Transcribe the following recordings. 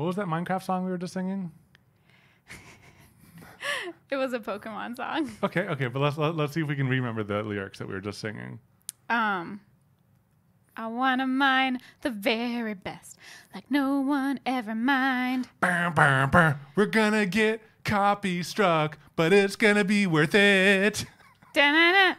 What was that Minecraft song we were just singing? It was a Pokemon song. Okay, okay, but let's let, let's see if we can remember the lyrics that we were just singing. Um, I wanna mine the very best, like no one ever mined. Bam, bam, bam. We're gonna get copy struck, but it's gonna be worth it. Da-na-na,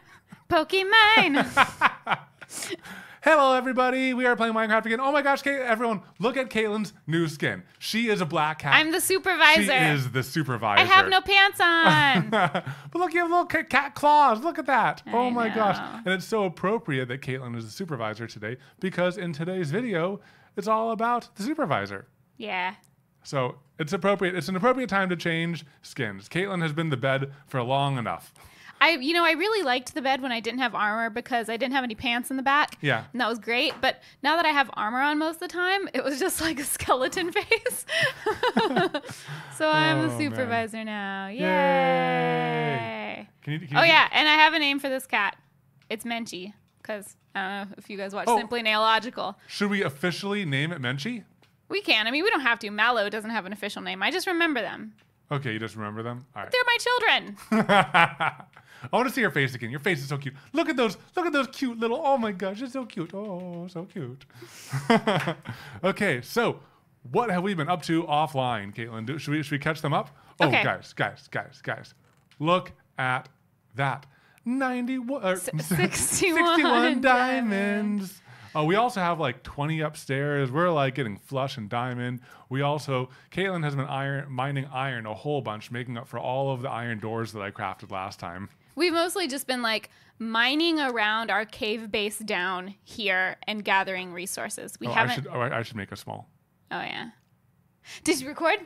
Pokemon. Hello, everybody. We are playing Minecraft again. Oh my gosh, everyone, look at Katelyn's new skin. She is a black cat. I'm the supervisor. She is the supervisor. I have no pants on. but look, you have little cat claws. Look at that. oh I my gosh. And it's so appropriate that Katelyn is the supervisor today because in today's video, it's all about the supervisor. yeah. So it's appropriate. It's an appropriate time to change skins. Katelyn has been the bed for long enough. I, you know, I really liked the bed when I didn't have armor because I didn't have any pants in the back. Yeah. And that was great. But now that I have armor on most of the time, it was just like a skeleton face. so I'm Oh, the man. supervisor now. Yay. Yay. Can you, can Oh, yeah. And I have a name for this cat. It's Menchie. Because I don't know if you guys watch Oh. Simply Nailogical. Should we officially name it Menchie? We can. I mean, we don't have to. Mallow doesn't have an official name. I just remember them. Okay, you just remember them? All right. They're my children. I want to see your face again. Your face is so cute. Look at those. Look at those cute little. Oh my gosh, it's so cute. Oh, so cute. okay, so what have we been up to offline, Katelyn? Do, should we should we catch them up? Oh, Okay. guys, guys, guys, guys, look at that. Ninety-one, or, 61 diamonds. Oh, we also have like 20 upstairs. We're like getting flush and diamond. We also, Katelyn has been iron, mining iron a whole bunch, making up for all of the iron doors that I crafted last time. We've mostly just been like mining around our cave base down here and gathering resources. We Oh, haven't. should, oh, I I should make a small. Oh yeah. Did you record?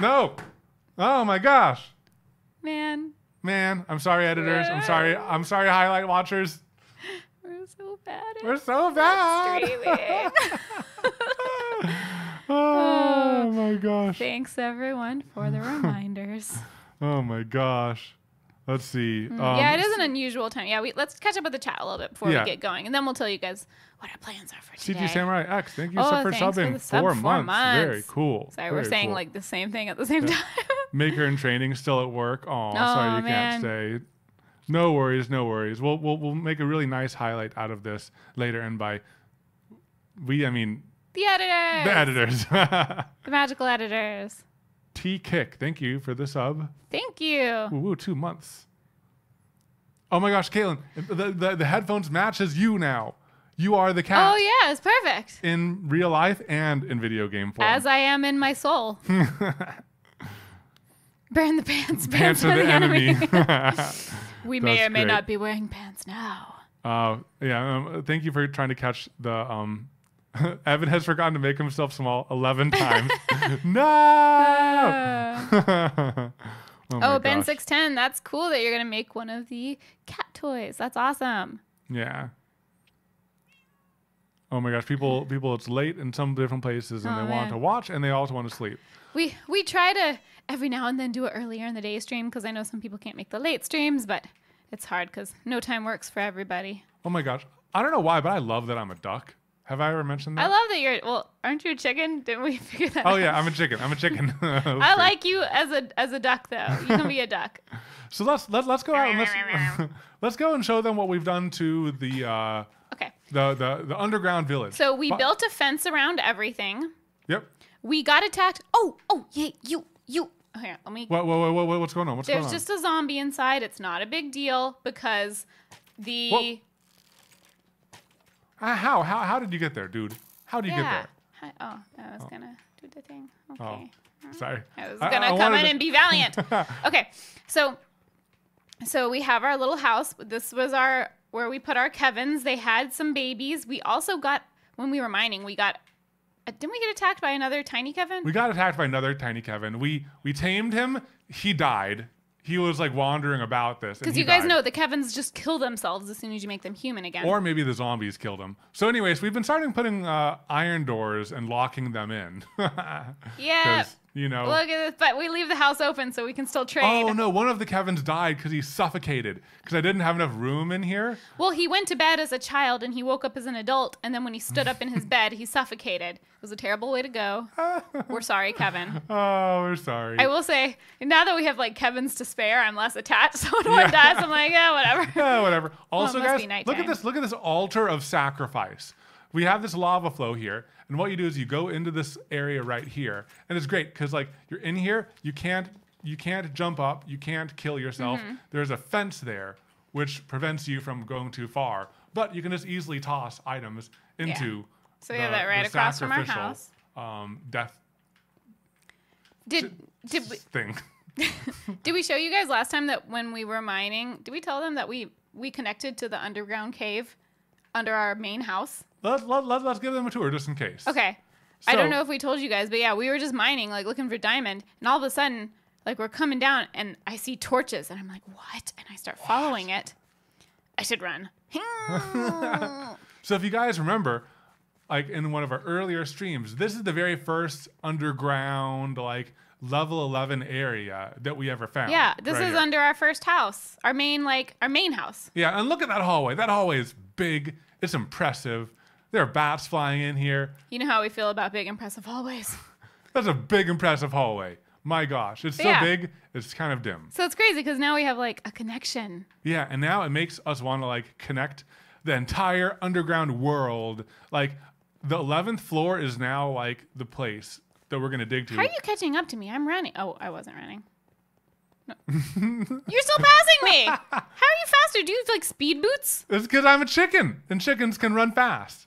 No. Oh my gosh. Man, Man, I'm sorry, editors. I'm sorry. I'm sorry, highlight watchers. We're so bad We're so bad. streaming. Oh my gosh. Thanks everyone for the reminders. Oh my gosh. Let's see. Um, Mm, yeah, it is an unusual time. Yeah, we let's catch up with the chat a little bit before Yeah. we get going, and then we'll tell you guys what our plans are for today. CG Samurai X, thank you Oh, so for thanks for sub, four, months. months. Very cool. Sorry, we're saying cool. like the same thing at the same time. Maker in training, still at work. Oh, sorry you man. can't stay. No worries, no worries. We'll, we'll we'll make a really nice highlight out of this later, and by we I mean the editors. the editors. The magical editors. T Kick, thank you for the sub. Thank you. Woo, woo, two months. Oh my gosh, Katelyn, the, the the headphones matches you now. You are the cat Oh yeah, it's perfect. in real life and in video game form. As I am in my soul. Burn the pants. Pants are the enemy. we may or may great. not be wearing pants now. Uh, yeah. Um, thank you for trying to catch the. Um, Evan has forgotten to make himself small eleven times. no. oh, oh, Ben gosh. six ten. That's cool that you're gonna make one of the cat toys. That's awesome. Yeah. Oh my gosh, people, people, it's late in some different places, and Oh, they want to watch, and they also want to sleep. We we try to every now and then do it earlier in the day stream because I know some people can't make the late streams, but it's hard because no time works for everybody. Oh my gosh, I don't know why, but I love that I'm a duck. Have I ever mentioned that? I love that you're well. Aren't you a chicken? Didn't we figure that? Out? Oh out? yeah, I'm a chicken. I'm a chicken. I like you as a as a duck though. You can be a duck. So let's let, let's go out and let's let's go and show them what we've done to the uh, Okay. the, the the underground village. So we Bu- built a fence around everything. Yep. We got attacked. Oh, oh, yeah, you, you. Oh, Here, let me. What, what, what, what, what's going on? What's There's going on? There's just a zombie inside. It's not a big deal because the. Whoa. Ah, how how how did you get there, dude? How did you yeah. get Hi- Oh, I was gonna do the thing. Okay. Oh, sorry. I was gonna I come in to- and be valiant. okay, so so we have our little house. This was our where we put our Kevins. They had some babies. We also got when we were mining. We got uh, didn't we get attacked by another tiny Kevin? We got attacked by another tiny Kevin. We we tamed him. He died. He was like wandering about this. Because you guys died. know the Kevins just kill themselves as soon as you make them human again. Or maybe the zombies killed him. So, anyways, we've been starting putting uh, iron doors and locking them in. yeah, You know. Look at this, but we leave the house open so we can still trade. Oh no! One of the Kevins died because he suffocated because I didn't have enough room in here. Well, he went to bed as a child and he woke up as an adult, and then when he stood up in his bed, he suffocated. It was a terrible way to go. We're sorry, Kevin. Oh, we're sorry. I will say, now that we have like Kevin's to spare, I'm less attached. So when one dies, I'm like, yeah, whatever. Yeah, whatever. Also, must guys, look at this. Look at this altar of sacrifice. We have this lava flow here, and what you do is you go into this area right here, and it's great because like you're in here, you can't you can't jump up, you can't kill yourself. Mm-hmm. There's a fence there which prevents you from going too far, but you can just easily toss items into. So we have that right across from our house. Um, death Did did we thing. did we show you guys last time that when we were mining, did we tell them that we we connected to the underground cave under our main house? Let, let, let, let's give them a tour just in case. Okay. I don't know if we told you guys, but yeah, we were just mining, like looking for diamond, and all of a sudden, like we're coming down, and I see torches, and I'm like, what? And I start following it. I should run. So if you guys remember, like in one of our earlier streams, this is the very first underground, like level 11 area that we ever found. yeah, this right is here. under our first house, our main, like our main house. Yeah, and look at that hallway. That hallway is big. It's impressive. There are bats flying in here. You know how we feel about big, impressive hallways. That's a big, impressive hallway. My gosh, it's so Yeah. big, it's kind of dim. So it's crazy because now we have like a connection. Yeah, and now it makes us want to like connect the entire underground world. Like the 11th floor is now like the place that we're going to dig to. How are you catching up to me? I'm running. Oh, I wasn't running. No. You're still passing me. How are you faster? Do you have like speed boots? It's because I'm a chicken, and chickens can run fast.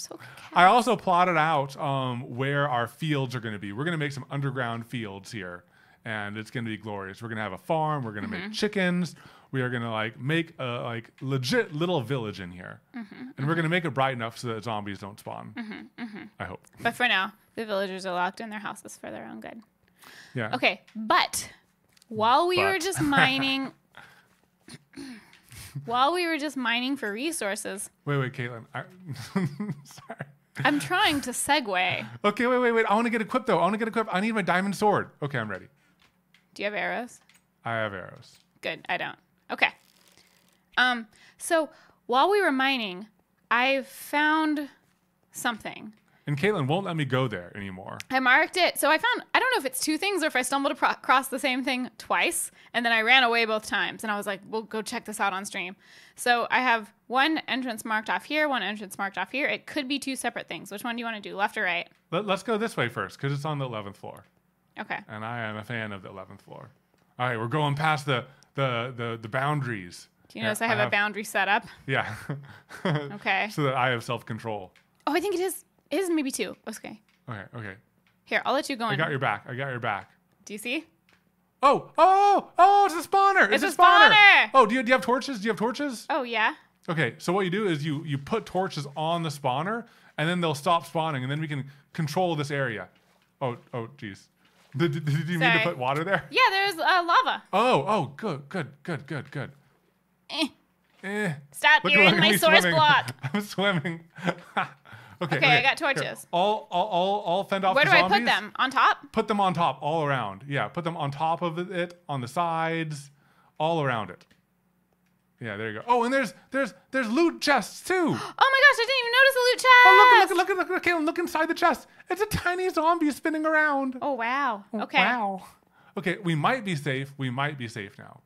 So I also plotted out um, where our fields are going to be. We're going to make some underground fields here, and it's going to be glorious. We're going to have a farm. We're going to Mm-hmm. make chickens. We are going to like make a like legit little village in here, Mm-hmm, and we're going to make it bright enough so that zombies don't spawn. mm-hmm. I hope. But for now, the villagers are locked in their houses for their own good. Yeah. Okay, but while we were just mining, while we were just mining for resources, Wait, wait, Katelyn. I, sorry. I'm trying to segue. Okay, wait, wait, wait. I want to get equipped though. I want to get equipped. I need my diamond sword. Okay, I'm ready. Do you have arrows? I have arrows. Good. I don't. Okay. Um. So while we were mining, I found something. And Katelyn won't let me go there anymore. I marked it. So I found, I don't know if it's two things or if I stumbled across the same thing twice and then I ran away both times. And I was like, we'll go check this out on stream. So I have one entrance marked off here, one entrance marked off here. It could be two separate things. Which one do you want to do, left or right? Let, let's go this way first because it's on the 11th floor. Okay. and I am a fan of the 11th floor. All right, we're going past the the the, the boundaries. Do you notice I have, a boundary set up? Yeah. Okay. so that I have self control. Oh, I think it is. Is maybe two. Okay. Okay, okay. Here, I'll let you go I in. got your back. I got your back. Do you see? Oh, oh, oh! It's a spawner. It's It's, a spawner. spawner! Oh, do you, do you have torches? Do you have torches? Oh, yeah. Okay, so what you do is you you put torches on the spawner, and then they'll stop spawning, and then we can control this area. Oh, oh, jeez. Did, did, did you mean to put water there? Yeah, there's uh, lava. Oh, oh, good, good, good, good, good. Eh. Eh. Stop, Look- you're in my me source swimming. block. I'm swimming. okay, Okay, I got here. torches. All, all, all, all fend off Where do I put them? On top? Put them on top, all around. Yeah, put them on top of it, on the sides, all around it. Yeah, there you go. Oh, and there's there's there's loot chests too. Oh my gosh, I didn't even notice the loot chest. Oh, look, look, look, look, look, Katelyn, look inside the chest. It's a tiny zombie spinning around. Oh wow. Oh, okay. Wow. Okay, we might be safe. We might be safe now.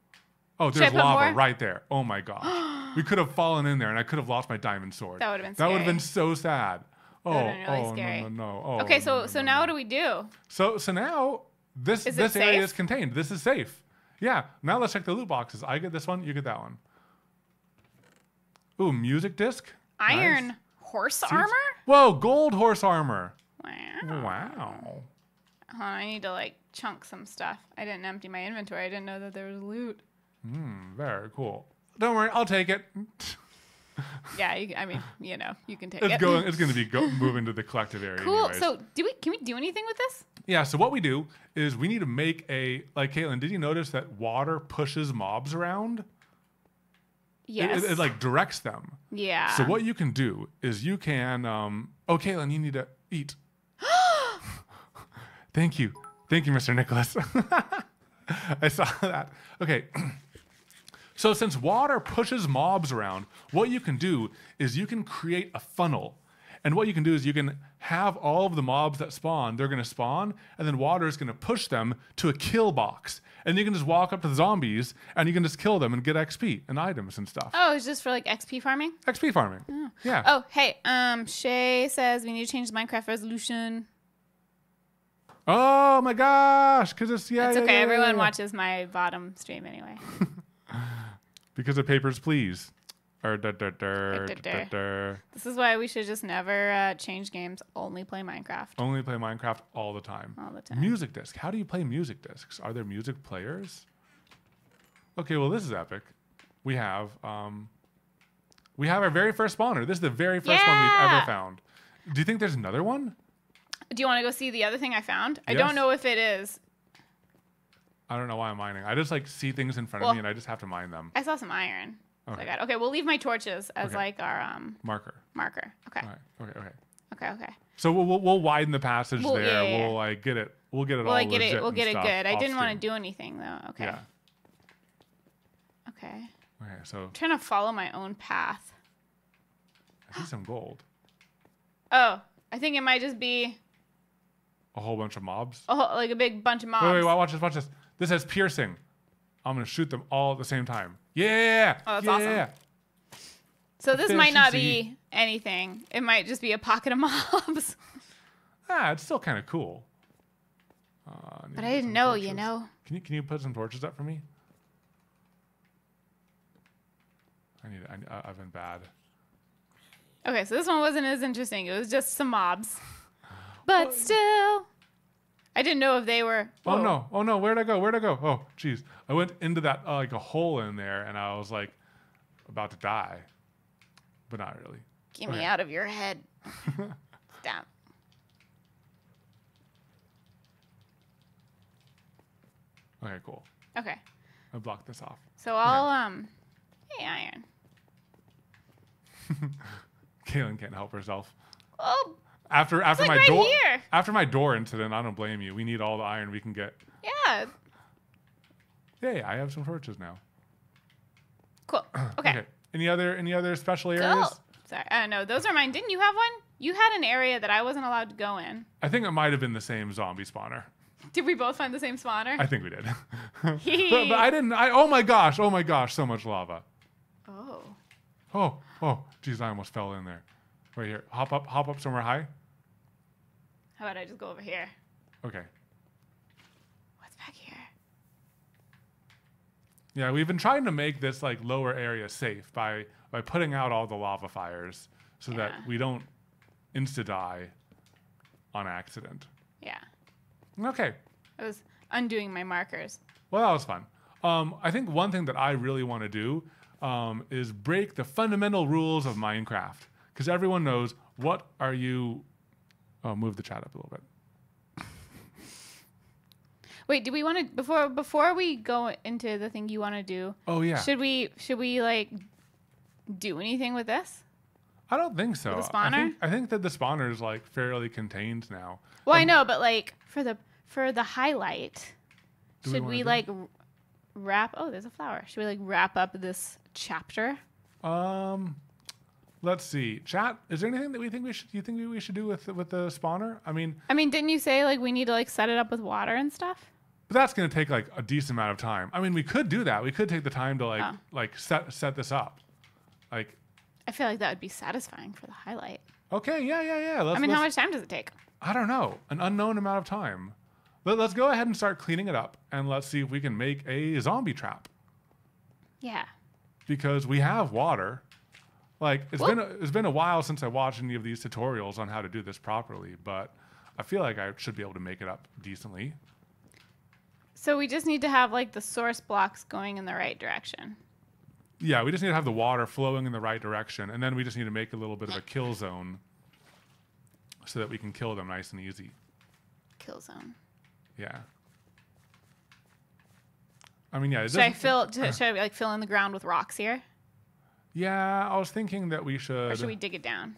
Oh, there's put lava more? right there. Oh my gosh. we could have fallen in there and I could have lost my diamond sword. That would've been That would have scary. been so sad. Oh, would've been oh, really oh scary. no, no, no. Oh, Okay, no, so no, so no, now no. what do we do? So so now this Is it this area safe? is contained. This is safe. Yeah. Now let's check the loot boxes. I get this one, you get that one. Ooh, music disc. Iron Nice. horse Seeds- armor? Whoa, gold horse armor. Wow. Wow. Hold on, I need to like chunk some stuff. I didn't empty my inventory. I didn't know that there was loot. Hmm, very cool. Don't worry, I'll take it. Yeah, you, I mean, you know, you can take It's it. going. It's going to be go, moving to the collective area. cool. anyways. So, do we can we do anything with this? yeah. So what we do is we need to make a like Katelyn. Did you notice that water pushes mobs around? It- Yes. It, it, like directs them. yeah. So what you can do is you can. Um, oh, Katelyn, you need to eat. Thank you. Thank you, Mr. Nicholas. I saw that. Okay. So, since water pushes mobs around, what you can do is you can create a funnel. And what you can do is you can have all of the mobs that spawn, they're going to spawn, and then water is going to push them to a kill box. And you can just walk up to the zombies and you can just kill them and get XP and items and stuff. Oh, it's just for like XP farming. XP farming. Yeah. Oh, hey, um, Shay says we need to change the Minecraft resolution. Oh my gosh. Because it's, yeah. It's okay. yeah, yeah, Everyone yeah. watches my bottom stream anyway. Because of papers, please. Dur, dur, dur, dur. this is why we should just never uh, change games. Only play Minecraft Only play Minecraft all the time. all the time. Music disc. How do you play music discs? Are there music players? Okay, well this is epic. We have um we have our very first spawner. This is the very first one we've ever found. Do you think there's another one? Do you want to go see the other thing I found? I don't know if it is. I don't know why I'm mining. I just like see things in front Well- of me and I just have to mine them. I saw some iron. So I Okay. got okay. We'll leave my torches as Okay. like our um Marker. marker. Okay. Right. Okay. Okay. Okay. Okay. So we'll, we'll, we'll widen the passage Well, there. yeah, yeah, yeah. We'll like get it. We'll get it We'll all like get it. We'll get it good. I didn't want to do anything though. Okay. Yeah. Okay. Okay. So I'm trying to follow my own path. I see some gold. Oh, I think it might just be A whole bunch of mobs. whole, like a big bunch of mobs. Wait, wait, wait, watch this, watch this. This has piercing. I'm gonna shoot them all at the same time. Yeah. Oh, that's yeah. awesome. so this might not be anything. It might just be a pocket of mobs. Ah, it's still kind of cool. Uh, but I didn't know, you know. Can you can you put some torches up for me? I need. I, I- I've been bad. Okay, so this one wasn't as interesting. It was just some mobs. But still, I didn't know if they were. Oh no! Oh no! Where'd I go? Where'd I go? Oh, jeez! I went into that uh, like a hole in there, and I was like about to die, but not really. Get me out of your head. Stop. Okay, cool. Okay, I blocked this off. so I'll um. Hey, iron. Katelyn can't help herself. Oh, After after like my right door after my door incident, I don't blame you. We need all the iron we can get. yeah. Yay! I have some torches now. Cool. Okay. Any other any other special areas? Go. Sorry. Uh, no, those are mine. Didn't you have one? You had an area that I wasn't allowed to go in. I think it might have been the same zombie spawner. Did we both find the same spawner? I think we did. but, but I didn't. I oh my gosh! Oh my gosh! So much lava. oh. Oh oh! Geez, I almost fell in there. Right here. Hop up. Hop up somewhere high. How about I just go over here? Okay. What's back here? Yeah, we've been trying to make this like lower area safe by by putting out all the lava fires so that we don't insta die on accident. Yeah. Okay. I was undoing my markers. Well, that was fun. Um, I think one thing that I really want to do um, is break the fundamental rules of Minecraft because everyone knows what are you. Oh, move the chat up a little bit. Wait, do we want to before before we go into the thing you want to do? Oh yeah. Should we should we like do anything with this? I don't think so. With the I spawner? think, I think that the spawner is like fairly contained now. Well, I Um, know, but like for the for the highlight, Do we should we, like r- wrap? Oh, there's a flower. Should we like wrap up this chapter? Um, let's see. Chat. Is there anything that we think we should? You think we should do with with the spawner? I mean, I mean, didn't you say like we need to like set it up with water and stuff? but that's going to take like a decent amount of time. I mean, we could do that. We could take the time to like Oh. like set set this up. Like, I feel like that would be satisfying for the highlight. okay, yeah, yeah, yeah. Let's, I mean, how much time does it take? I don't know, an unknown amount of time. Let, let's go ahead and start cleaning it up, and let's see if we can make a zombie trap Yeah. because we have water. Like it's Well- been a, it's been a while since I watched any of these tutorials on how to do this properly, but I feel like I should be able to make it up decently. So we just need to have like the source blocks going in the right direction. Yeah, we just need to have the water flowing in the right direction, and then we just need to make a little bit of a kill zone so that we can kill them nice and easy. Kill zone. Yeah. I mean, yeah. It Should I fill? Should I like fill in the ground with rocks here, Yeah, I was thinking that we should. or should we dig it down?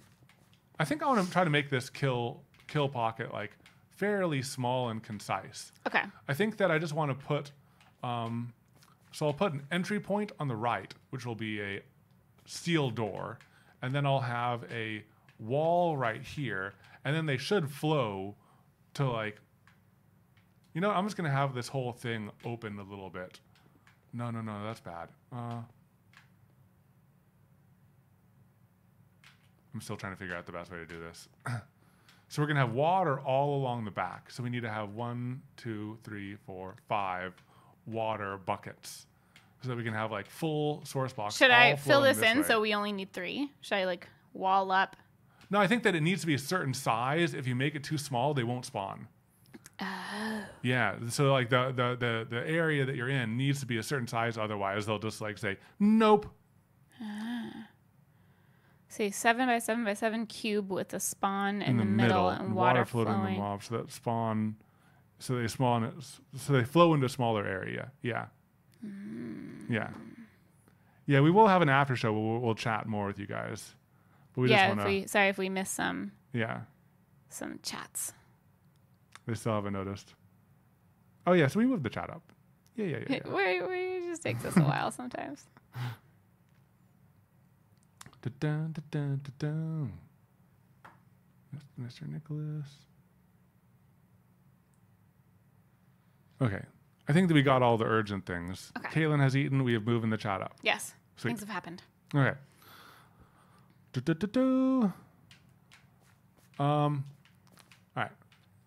I think I want to try to make this kill kill pocket like fairly small and concise. Okay. I think that I just want to put, um, so I'll put an entry point on the right, which will be a steel door, and then I'll have a wall right here, and then they should flow to like, you know, I'm just gonna have this whole thing open a little bit. No, no, no, that's bad. Uh, I'm still trying to figure out the best way to do this. so we're gonna have water all along the back. So we need to have one, two, three, four, five water buckets, so that we can have like full source blocks. Should I fill flowing this in way. so we only need three? Should I like wall up? No, I think that it needs to be a certain size. If you make it too small, they won't spawn. Oh. Yeah, so like the, the the the area that you're in needs to be a certain size. Otherwise, they'll just like say, "Nope." Ah. See, seven by seven by seven cube with a spawn in, in the, middle, and water, floating flowing. the mob, so that spawn, so they spawn, so they flow into a smaller area. Yeah, hmm. yeah, yeah. We will have an after show. We'll, we'll chat more with you guys, but we yeah, just want if to. we sorry if we missed some Yeah, some chats. they still haven't noticed. Oh yeah, so we moved the chat up. Yeah, yeah, yeah. yeah. Where, where it just takes us a while sometimes. Da-dun, da-dun, da-dun. Mr. Nicholas. Okay. I think that we got all the urgent things. Okay. Katelyn has eaten. We have moving the chat up. Yes, Sweet. things have happened. Okay. Du-du-du-du. Um. All right.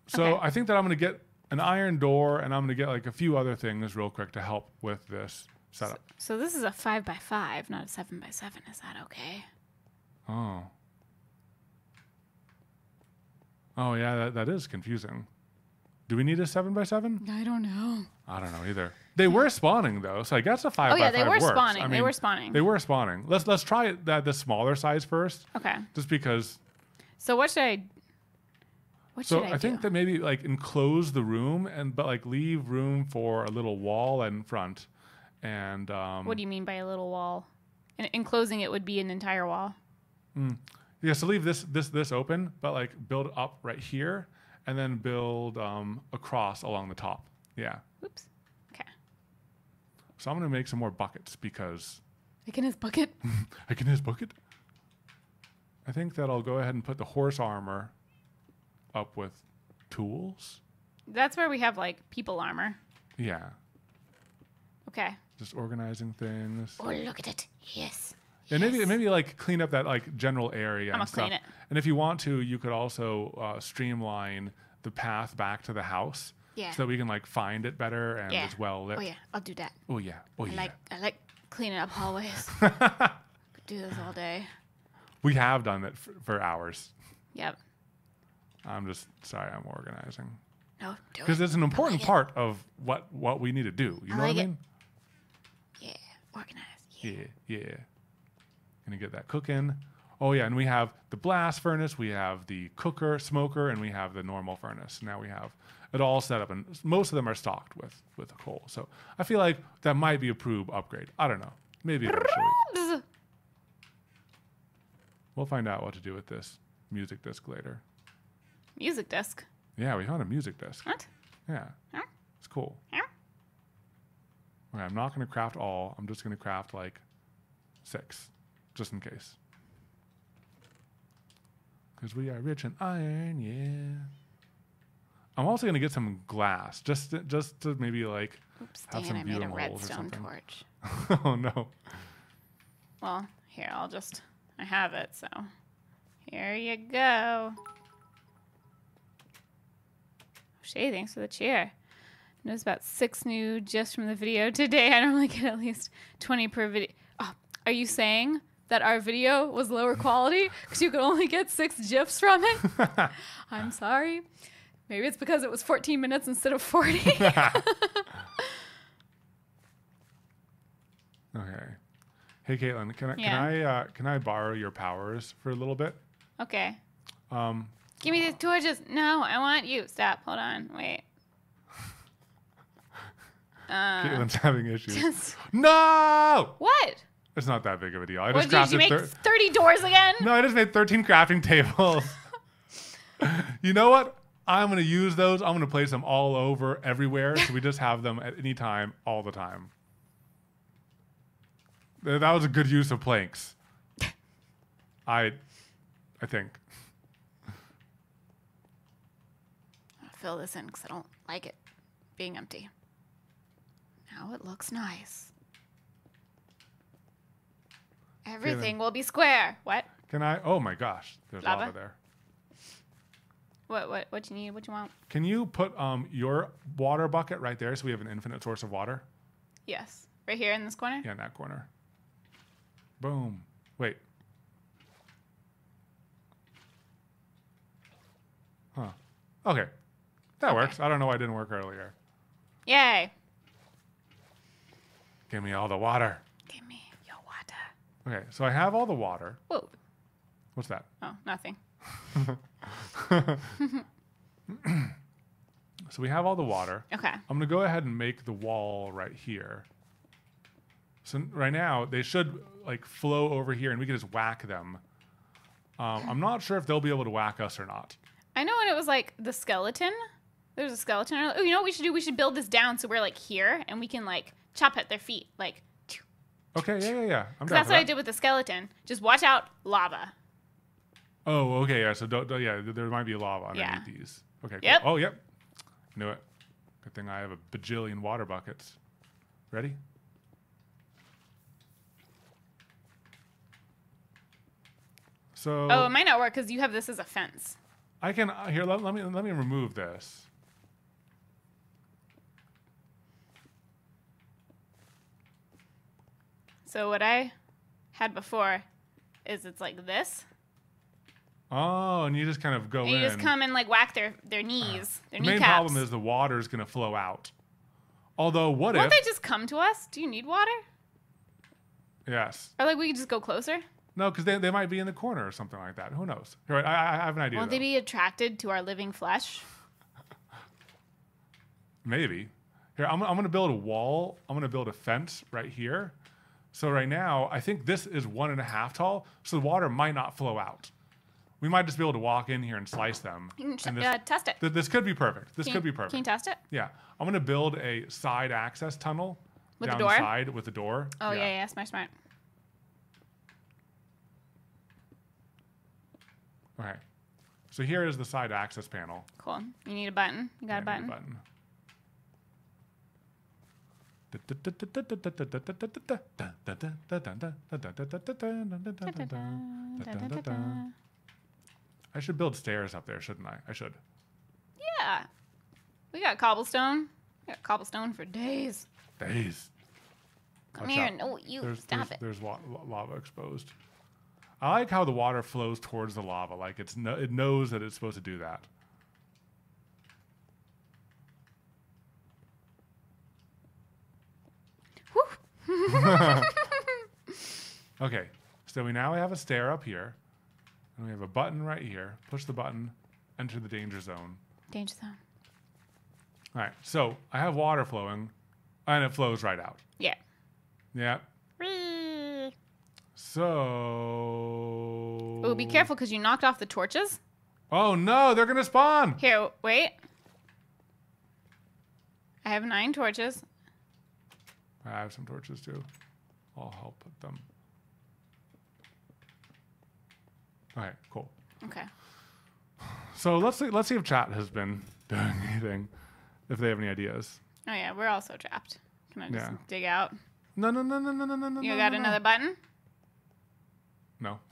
So Okay. I think that I'm going to get an iron door, and I'm going to get like a few other things real quick to help with this setup. So this is a five by five, not a seven by seven. Is that okay? Oh. Oh yeah, that, that is confusing. Do we need a seven by seven? I don't know. I don't know either. They were spawning though, so I guess a five Oh by one. Oh yeah, they five were works. spawning. I they were spawning. They were spawning. Let's let's try that the smaller size first, okay. just because. So what should I? What So should I, I, think do? that maybe like enclose the room and but like leave room for a little wall in front, and um, what do you mean by a little wall? And enclosing it would be an entire wall. yeah, so leave this this this open, but like build up right here, and then build um, across along the top. Yeah. Oops. Okay. So I'm gonna make some more buckets because I can his bucket. I can his bucket. I think that I'll go ahead and put the horse armor up with tools. That's where we have like people armor. Yeah, Okay. Just organizing things. Oh, look at it. Yes. And maybe maybe like clean up that like general area I'ma and stuff. clean it. And if you want to, you could also uh, streamline the path back to the house Yeah. so that we can like find it better and Yeah. it's well lit. Oh yeah, I'll do that. Oh yeah. Oh I yeah. like I like cleaning up hallways. Could do this all day. we have done it for, for hours. Yep. I'm just sorry I'm organizing. No, do because it. it's an important like it. part of what what we need to do. You I know like what I mean? Yeah. Organize. Yeah. Yeah, yeah. Gonna get that cooking. Oh yeah, and we have the blast furnace, we have the cooker, smoker, and we have the normal furnace. Now we have it all set up, and most of them are stocked with with coal. So I feel like that might be a proof upgrade. I don't know. Maybe eventually. We'll find out what to do with this music disc later. Music disc. Yeah, we found a music disc. What? Yeah, Huh? it's cool. Huh? Okay, I'm not gonna craft all. I'm just gonna craft like six, just in case. Because we are rich in iron, yeah. I'm also gonna get some glass, just to, just to maybe like. Oops, Have dang it, some I made a viewing holes or redstone something. torch. oh no! Well, here, I'll just, I have it, so here you go. Shay, thanks for the cheer. Knows about six new just from the video today. I normally get at least 20 per video. Oh, are you saying that our video was lower quality because you could only get six GIFs from it? I'm sorry. Maybe it's because it was 14 minutes instead of 40. Okay. Hey Katelyn, can I can Yeah. I uh, can I borrow your powers for a little bit? okay. Um, Give me the torches. No, I want you. Stop. Hold on. Wait. Uh, Katelyn's having issues. just- no, what? it's not that big of a deal. I What just did you crafted make? thir- 30 doors again? No, I just made 13 crafting tables. you know what? I'm gonna use those. I'm gonna place them all over everywhere, so we just have them at any time, all the time. That was a good use of planks. I, I think. I'll fill this in because I don't like it being empty. Now it looks nice. Everything will be square. What? Can I? Oh my gosh, there's lava, Lava? there. What? What? What you need? What you want? Can you put um your water bucket right there so we have an infinite source of water? Yes. Right here in this corner. Yeah, in that corner. Boom. Wait. Huh. Okay. That Okay. works. I don't know why it didn't work earlier. Yay! Give me all the water. Give me your water. Okay, so I have all the water. Whoa. What's that? Oh, nothing. So we have all the water. Okay. I'm gonna go ahead and make the wall right here. So right now they should like flow over here, and we can just whack them. Um, I'm not sure if they'll be able to whack us or not. I know when it was like the skeleton. There's a skeleton. Oh, you know what we should do? We should build this down so we're like here and we can like chop at their feet. Like, Okay, yeah, yeah, yeah. I'm down that's what I did with the skeleton. Just watch out, lava. Oh, okay, yeah. So don't, don't- yeah, there might be lava underneath Yeah. these. Okay. Cool. Yep. Oh, yep. Knew it. Good thing I have a bajillion water buckets. Ready? So Oh, it might not work because you have this as a fence. I can uh, here. Let, let me let me remove this. So what I had before is it's like this, Oh, and you just kind of go and in. you just come and like whack their their knees, their the main kneecaps. problem is the water is going to flow out. Although, what Won't if? they just come to us? Do you need water? yes. Or like we could just go closer? No, because they, they might be in the corner or something like that. Who knows? Here, I, I I have an idea. Won't though. they be attracted to our living flesh? Maybe. Here, I'm, I'm going to build a wall. I'm going to build a fence right here. So right now, I think this is one and a half tall, so the water might not flow out. We might just be able to walk in here and slice them. You can this, uh, test it. th- this could be perfect. This Can could be perfect. Can you test it? yeah, I'm going to build a side access tunnel With the down door? side with the door. Oh yeah, yeah, smart, smart. Okay. So here is the side access panel. Cool. You need a button. You got Yeah, a button. I should build stairs up there, shouldn't I? I should. Yeah. We got cobblestone. We got cobblestone for days. Days. Come Watch here. out. No, you There's, stop there's, it. there's wa- lava exposed. I like how the water flows towards the lava. Like it's no, it knows that it's supposed to do that. Okay, so we now have a stair up here, and we have a button right here. Push the button, enter the danger zone. Danger zone. All right, so I have water flowing, and it flows right out. Yeah. Yeah. Whee! So. Oh, be careful because you knocked off the torches. Oh no, they're gonna spawn. Here, wait. I have nine torches. I have some torches too. I'll help put them. All right, cool. Okay. So let's see. Let's see if chat has been doing anything. If they have any ideas. Oh yeah, we're also trapped. Can I just Yeah. dig out? No, no, no, no, no, no, no, no. You no, got no, another button? No.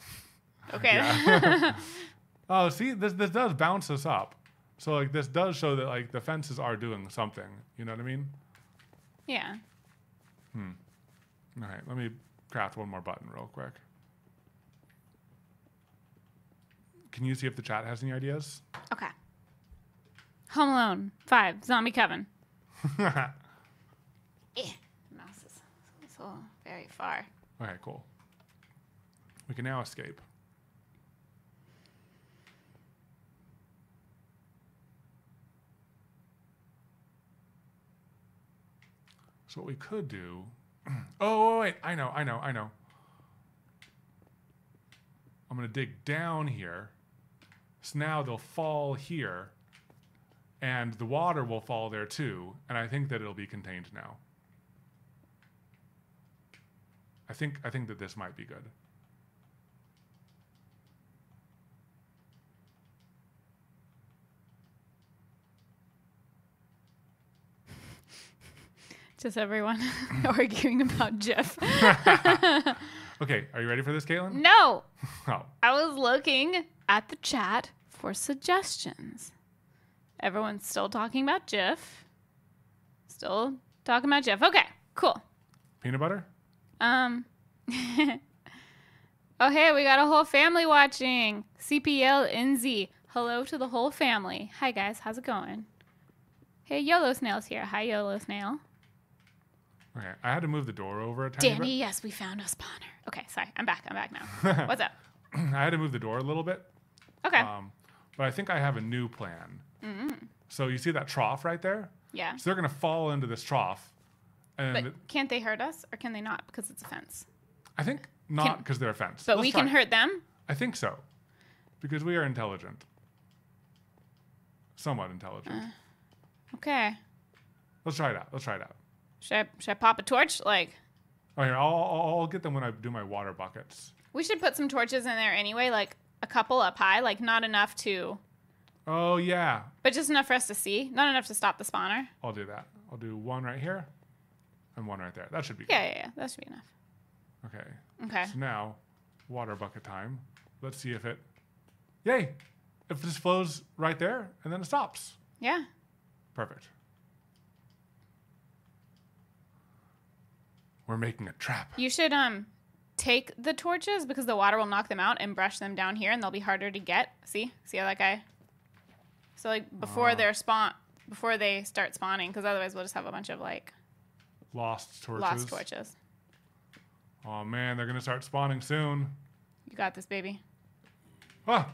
Okay. Oh, see, this this does bounce us up. So like this does show that like the fences are doing something. You know what I mean? yeah. All right, let me craft one more button real quick. Can you see if the chat has any ideas? Okay. Home Alone Five. Zombie Kevin. Eh, mouse is so very far. Okay, cool. We can now escape. So what we could do. Oh wait, I know, I know, I know. I'm gonna dig down here. So now they'll fall here, and the water will fall there too. And I think that it'll be contained now. I think I think that this might be good. Just everyone arguing about Jeff. Okay, are you ready for this, Katelyn? no, Oh, I was looking at the chat for suggestions. Everyone's still talking about Jeff. Still talking about Jeff. Okay, cool. peanut butter? Um. oh, hey, we got a whole family watching. CPL NZ. Hello to the whole family. Hi, guys. How's it going? Hey, YOLO Snail's here. Hi, YOLO Snail. Okay, I had to move the door over a tiny Danny, yes, we found a spawner. Okay, sorry. I'm back. I'm back now. What's up? I had to move the door a little bit. Okay. Um, but I think I have a new plan. So you see that trough right there? yeah. So they're gonna fall into this trough, and But can't they hurt us or can they not because it's a fence? I think not because they're a fence. But Let's we try. can hurt them? I think so, because we are intelligent, somewhat intelligent. Uh. Okay. Let's try it out. Let's try it out. Should I, should I pop a torch? Like, Oh, here, I'll, I'll, get them when I do my water buckets. we should put some torches in there anyway, like a couple up high, like not enough to, Oh yeah, but just enough for us to see, not enough to stop the spawner. I'll do that. I'll do one right here, and one right there. That should be Yeah, yeah, yeah. That should be enough. Okay. Okay. So now, water bucket time. Let's see if it. Yay! If this flows right there, and then it stops. Yeah. Perfect. We're making a trap. You should um take the torches because the water will knock them out and brush them down here and they'll be harder to get. See? See how that guy? So like before Ah. they're spawn before they start spawning because otherwise we'll just have a bunch of like Lost torches. lost torches. Oh man, they're gonna start spawning soon. You got this, baby. Ah.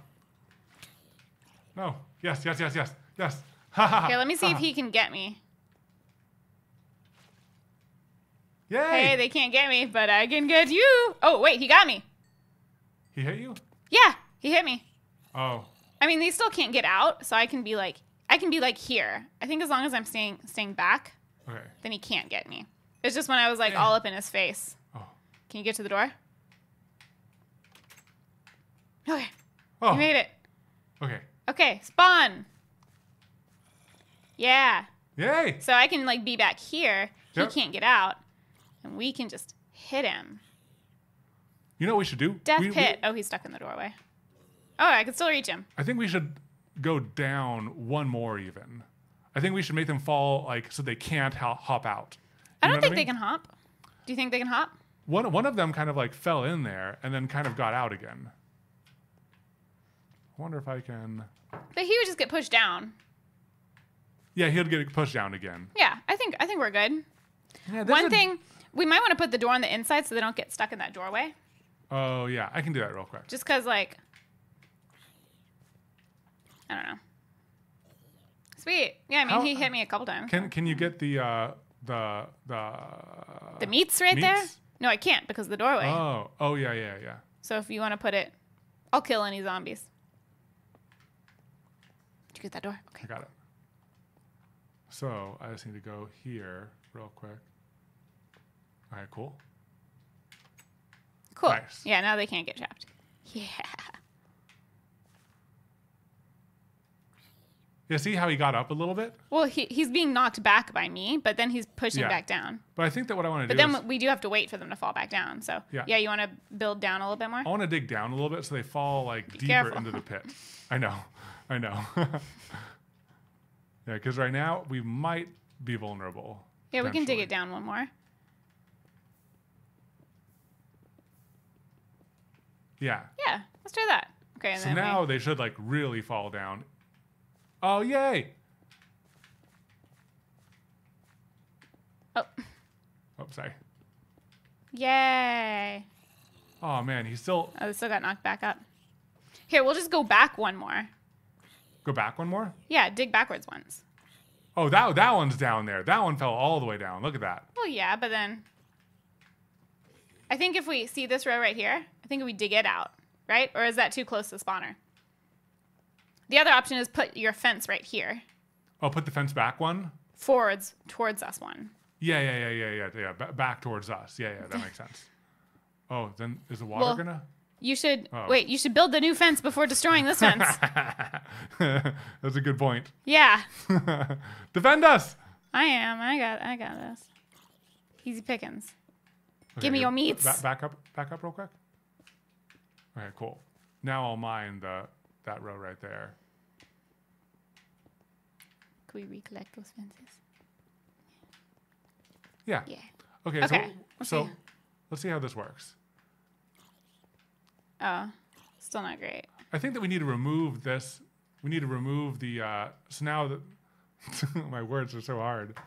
No. Yes. Yes. Yes. Yes. Yes. Ha ha. Okay, let me see if he can get me. Yay! Hey, they can't get me, but I can get you. Oh, wait, he got me. he hit you? Yeah, he hit me. Oh. I mean, they still can't get out, so I can be like I can be like here. I think as long as I'm staying staying back, Okay. then he can't get me. It's just when I was like Yeah. all up in his face. Oh. Can you get to the door? Okay, Oh. you made it. Okay. Okay, spawn. Yeah. Yay! So I can like be back here. He can't get out, and we can just hit him. You know what we should do? Death We- we- pit. oh, he's stuck in the doorway. Oh, I can still reach him. I think we should go down one more even. I think we should make them fall like so they can't ho- hop out. I You know don't think they mean? can hop. Do you think they can hop? One one of them kind of like fell in there and then kind of got out again. I wonder if I can. But he would just get pushed down. Yeah, he'll get pushed down again. Yeah, I think I think we're good. Yeah, One thing we might want to put the door on the inside so they don't get stuck in that doorway. Oh yeah, I can do that real quick. Just because, like, I don't know. Sweet. Yeah, I mean, How- he hit me a couple times. Can can you get the uh the the the meat's right there. meats? No, I can't because of the doorway. Oh oh yeah yeah yeah. so if you want to put it, I'll kill any zombies. Did you get that door? Okay. I got it. So I just need to go here real quick. All right, cool. Cool. Nice. Yeah, now they can't get trapped. Yeah. Yeah, see how he got up a little bit? Well, he, he's being knocked back by me, but then he's pushing Yeah. back down. But I think that what I want to do. But then is we do have to wait for them to fall back down. So Yeah. yeah, you want to build down a little bit more. I want to dig down a little bit so they fall like deeper careful. into the pit. I know, I know. yeah, because right now we might be vulnerable. Yeah, we can dig it down one more. Yeah. Yeah, let's try that. Okay, and So then now we, they should like really fall down. Oh yay! oh, Oh, sorry. yay! Oh man, he still Oh, they still got knocked back up. Here, we'll just go back one more. go back one more. Yeah, dig backwards once. Oh, that that one's down there. That one fell all the way down. Look at that. Well, yeah, but then I think if we see this row right here, I think we dig it out, right? Or is that too close to the spawner? The other option is put your fence right here. Oh, put the fence back one. Forwards towards us one. Yeah, yeah, yeah, yeah, yeah, yeah. Ba- back towards us. Yeah, yeah, that makes sense. Oh, then is the water Well- gonna? You should Oh. wait. You should build the new fence before destroying this fence. That's a good point. yeah, Defend us. I am. I got. I got this. Easy pickings. Give me your meats. ba- back up, back up, real quick. Okay, cool. Now I'll mine the that row right there. Can we recollect those fences? Yeah. Yeah. Okay. Okay, So, let's so see. let's see how this works. Oh, still not great. I think that we need to remove this. We need to remove the. Uh, so now that my words are so hard.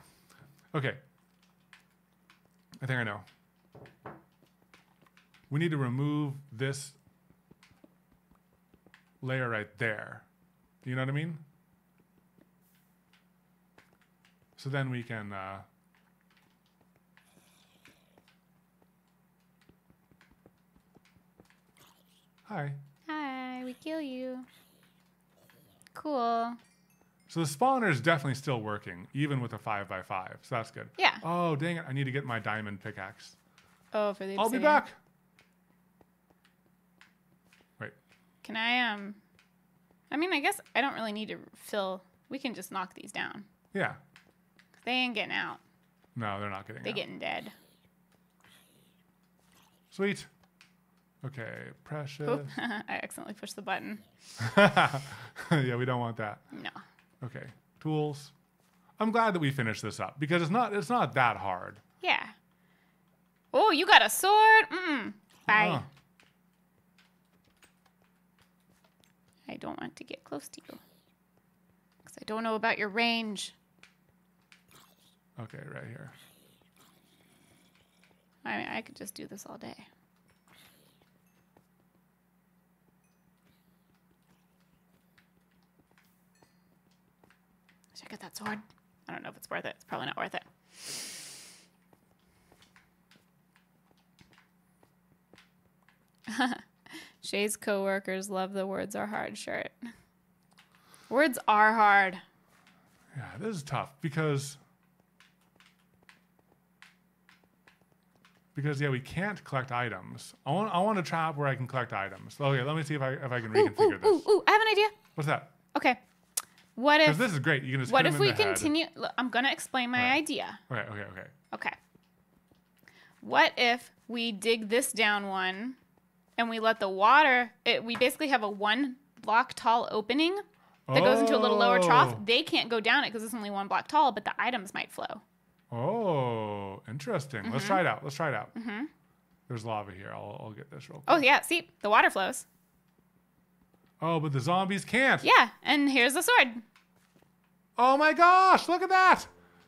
Okay. I think I know. We need to remove this layer right there. Do You know what I mean? So then we can. Uh, hi. Hi, we kill you. Cool. So the spawner is definitely still working, even with a five by five. So that's good. Yeah. Oh dang it! I need to get my diamond pickaxe. Oh, for the. I'll be back. Wait. Can I um? I mean, I guess I don't really need to fill. We can just knock these down. Yeah. They ain't getting out. No, they're not getting. Out. They out. getting dead. Sweet. Okay, precious. Oop, I accidentally pushed the button. yeah, we don't want that. No. Okay, tools. I'm glad that we finished this up because it's not it's not that hard. Yeah. Oh, you got a sword? Mm. Bye. Ah. I don't want to get close to you. Because I don't know about your range. Okay, right here. I mean, I could just do this all day. Should I get that sword? I don't know if it's worth it. It's probably not worth it. Shay's coworkers love the words are hard shirt. Words are hard. Yeah, this is tough because because yeah, we can't collect items. I want I want a trap where I can collect items. Okay, let me see if I if I can Ooh, reconfigure ooh, ooh, this. ooh! I have an idea. What's that? Okay. What if this is great. You can just what if we in the head. continue? look, I'm gonna explain my Right. idea. Okay, okay, okay. Okay. What if we dig this down one, and we let the water? It, we basically have a one block tall opening that goes into a little lower trough. Oh. They can't go down it because it's only one block tall, but the items might flow. Oh, interesting. Let's Mm-hmm. try it out. Let's try it out. There's lava here. I'll, I'll get this real quick. Oh yeah, see the water flows. Oh, but the zombies can't. Yeah, and here's the sword. Oh my gosh, look at that.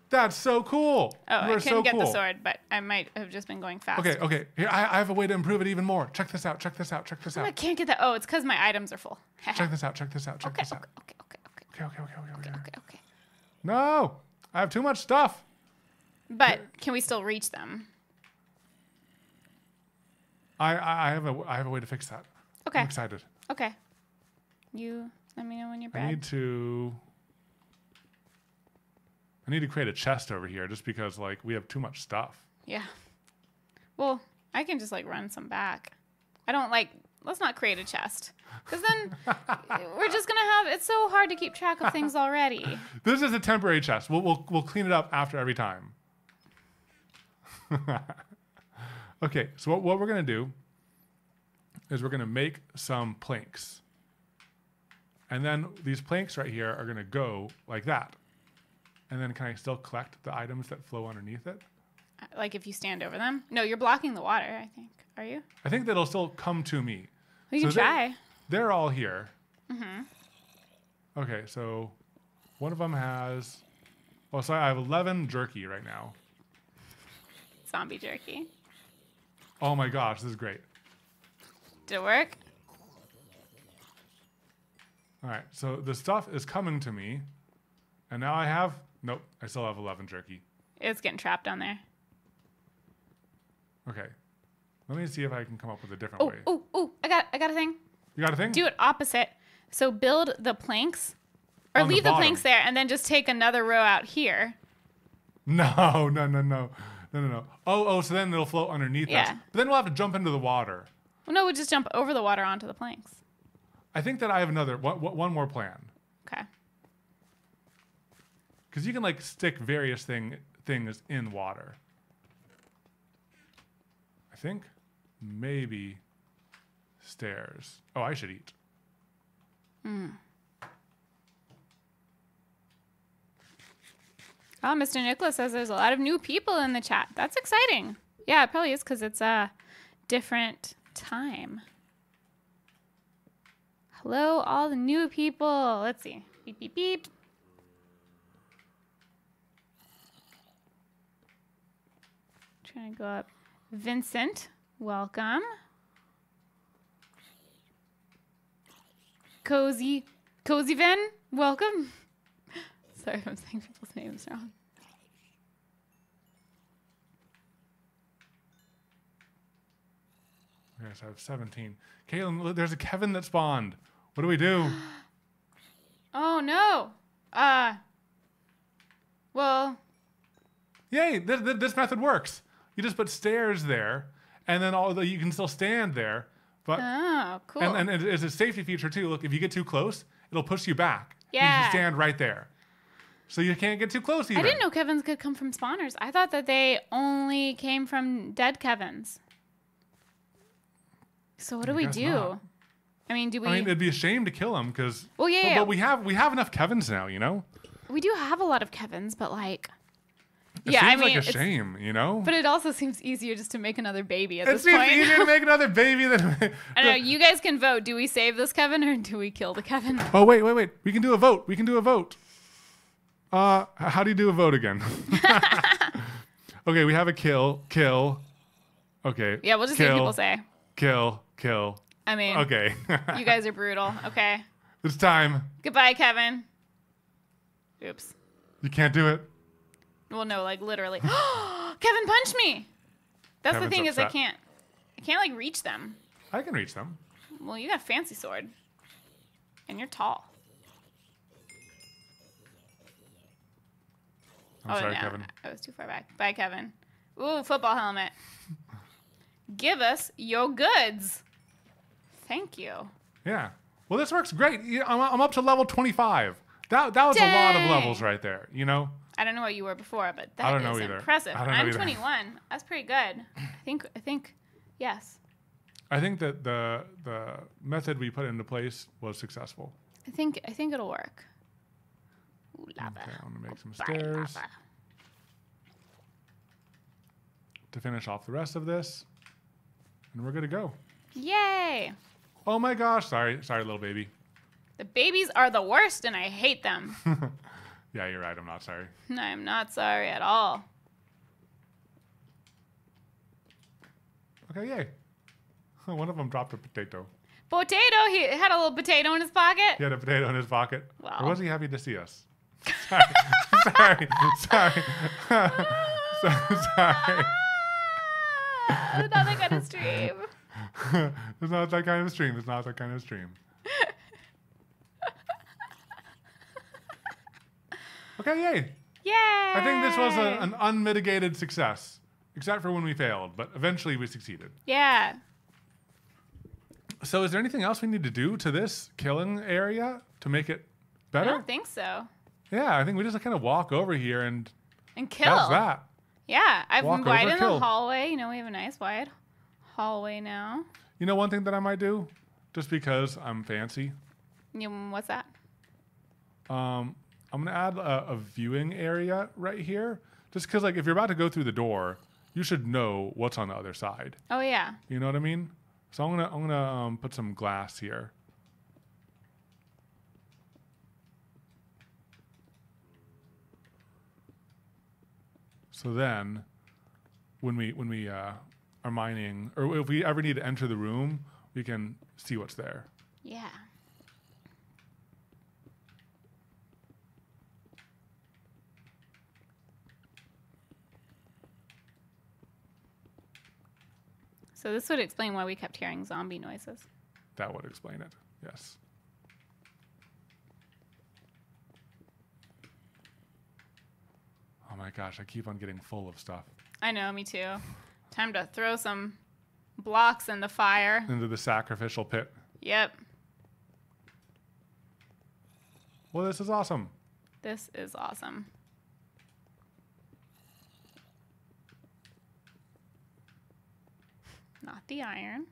That's so cool. Oh, you I couldn't so get cool. the sword, but I might have just been going fast. Okay, okay. Here, I, I have a way to improve it even more. Check this out. Check this out. Check this Oh, I can't get that. Oh, it's because my items are full. Check this out. Check this out. Check okay, this okay, out. okay, okay, okay, Okay, okay, okay, okay, okay. okay, okay. No, I have too much stuff. But can we still reach them? I, I, I have a, I have a way to fix that. Okay. I'm excited. Okay. You let me know when you're back. I need to. I need to create a chest over here just because like we have too much stuff. Yeah. Well, I can just like run some back. I don't like. Let's not create a chest, because then we're just gonna have. It's so hard to keep track of things already. This is a temporary chest. We'll we'll, we'll clean it up after every time. okay, so what, what we're gonna do is we're gonna make some planks, and then these planks right here are gonna go like that. And then can I still collect the items that flow underneath it? Like if you stand over them. No, you're blocking the water. I think. Are you? I think that'll still come to me. We can So try. They're all here. Mm-hmm. Okay, so one of them has. Oh, so I have 11 jerky right now. Zombie jerky. Oh my gosh, this is great. Did it work? All right, so the stuff is coming to me, and now I have. Nope, I still have 11 jerky. It's getting trapped down there. Okay, let me see if I can come up with a different Oh, way. oh, oh! I got, I got a thing. You got a thing? Do it opposite. So build the planks Or on leave the, bottom. planks there and then just take another row out here. No, no, no, no, no, no, no. Oh, oh, so then it'll float underneath us. Yeah. But then we'll have to jump into the water. Well, no, we'll just jump over the water onto the planks. I think that I have another one, one more plan Okay. Because you can like stick various thing things in water. I think maybe stairs. Oh, I should eat. Oh, Mr. Nicholas says there's a lot of new people in the chat. That's exciting. Yeah, it probably is because it's a different time. Hello, all the new people. Let's see. Beep, beep, beep. Trying to go up. Vincent, welcome. Cozy, Cozy Vin, welcome. Sorry if I'm saying people's names wrong. Yes, I have 17. Katelyn, look, there's a Kevin that spawned. What do we do? Oh no. Uh. Well, Yay, th- th- this method works. You just put stairs there, and then although you can still stand there, but oh, cool. and, and it- it's a safety feature too. Look, if you get too close, it'll push you back. Yeah. You Yeah. stand right there. So you can't get too close even. I didn't know Kevins could come from spawners. I thought that they only came from dead Kevins. So what do I we do? not. I mean, do we? I mean, it'd be a shame to kill him because. Well, yeah, But, yeah. but we have we have enough Kevins now, you know. we do have a lot of Kevins, but like, It yeah, seems I mean, like a shame, you know. but it also seems easier just to make another baby at it this seems point. easier to make another baby than. I know. You guys can vote. Do we save this Kevin or do we kill the Kevin? Oh wait, wait, wait. We can do a vote. We can do a vote. Uh, how do you do a vote again? okay, we have a kill, kill. Okay. Yeah, we'll just see what kill, people say. Kill, kill. I mean, Okay. you guys are brutal. Okay. it's time. Goodbye, Kevin. Oops. You can't do it. Well, no, like literally. Kevin punched me. That's Kevin's the thing is I can't, I can't like reach them. I can reach them. Well, you got a fancy sword, and you're tall. I'm oh, sorry, no, Kevin. I was too far back. Bye, Kevin. Ooh, football helmet. Give us your goods. Thank you. Yeah. Well, this works great. I'm, I'm up to level 25. That that was a lot of levels right there. You know. I don't know what you were before, but that I don't know either. impressive. I don't know I'm either. 21. That's pretty good. I think. I think. Yes. I think that the the method we put into place was successful. I think. I think it'll work. Ooh, lava. Okay, I'm gonna make some stairs lava. to finish off the rest of this, and we're good to go. Yay! Oh my gosh! Sorry, sorry, little baby. The babies are the worst, and I hate them. Yeah, you're right. I'm not sorry. I'm not sorry at all. Okay, yay. One of them dropped a potato. Potato. He had a little potato in his pocket. He had a potato in his pocket. Wow. Or was he happy to see us? Sorry, sorry, sorry, so, sorry. Ah, not that kind of stream. it's not that kind of stream. It's not that kind of stream. Okay, yay. Yay! I think this was a, an unmitigated success, except for when we failed, but eventually we succeeded. yeah. So, is there anything else we need to do to this killing area to make it better? I don't think so. Yeah, I think we just kind of walk over here and And kill. that's that. Yeah, I've Walk over, widened the hallway. You know, we have a nice wide hallway now. You know, one thing that I might do, just because I'm fancy, You, what's that? um, I'm gonna add a, a viewing area right here, just because like if you're about to go through the door, you should know what's on the other side. Oh yeah. You know what I mean? So I'm gonna I'm gonna um, put some glass here. So then, when we when we uh, are mining, or if we ever need to enter the room, we can see what's there. Yeah. So this would explain why we kept hearing zombie noises. That would explain it, yes. Oh my gosh, I keep on getting full of stuff. I know, me too. Time to throw some blocks in the fire. Into the sacrificial pit. Yep. Well, this is awesome. This is awesome. Not the iron.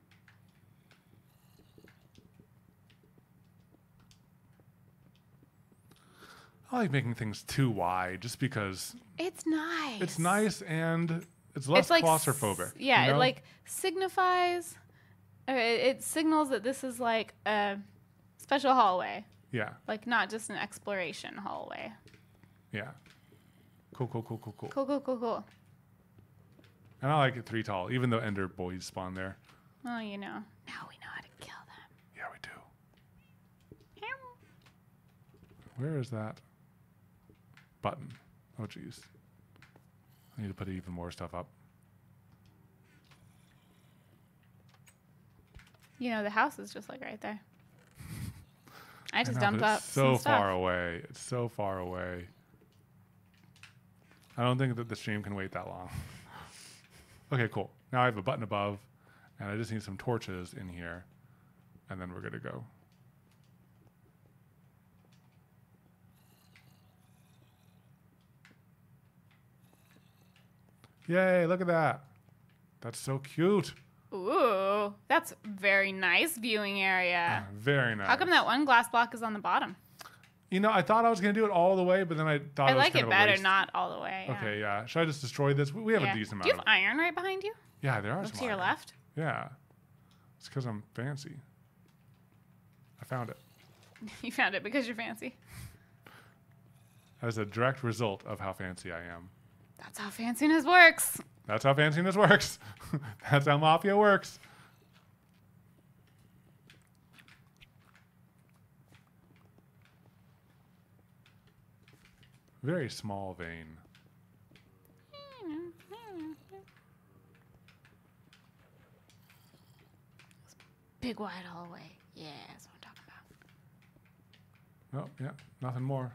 I like making things too wide just because It's nice. it's nice and it's less It's like s- claustrophobic. Yeah, you it like signifies. Or it, it signals that this is like a special hallway, yeah, like not just an exploration hallway. yeah. Cool, cool, cool, cool, cool. Cool, cool, cool, cool. And I like it three tall, even though Ender boys spawn there. Well, you know, now we know how to kill them. Yeah, we do. Where is that button? Oh, jeez. I need to put even more stuff up. You know, the house is just like right there. I just know, dumped up it's so far away. It's so far away. I don't think that the stream can wait that long. okay, cool. Now I have a button above, and I just need some torches in here, and then we're good to go. Yay, look at that. That's so cute. Ooh, that's very nice viewing area. Ah, very nice. How come that one glass block is on the bottom? You know, I thought I was going to do it all the way, but then I thought I it was like it better waste. not all the way. yeah. Okay, yeah. Should I just destroy this? We we have Yeah. a decent amount. Do you have of iron right behind you? Yeah, there are Look some. to your iron. left. Yeah, it's because I'm fancy. I found it You found it because you're fancy. as a direct result of how fancy I am. That's how fanciness works. That's how fanciness works. That's how mafia works. Very small vein. Big wide hallway. Yeah, that's what I'm talking about. Oh, yeah, nothing more.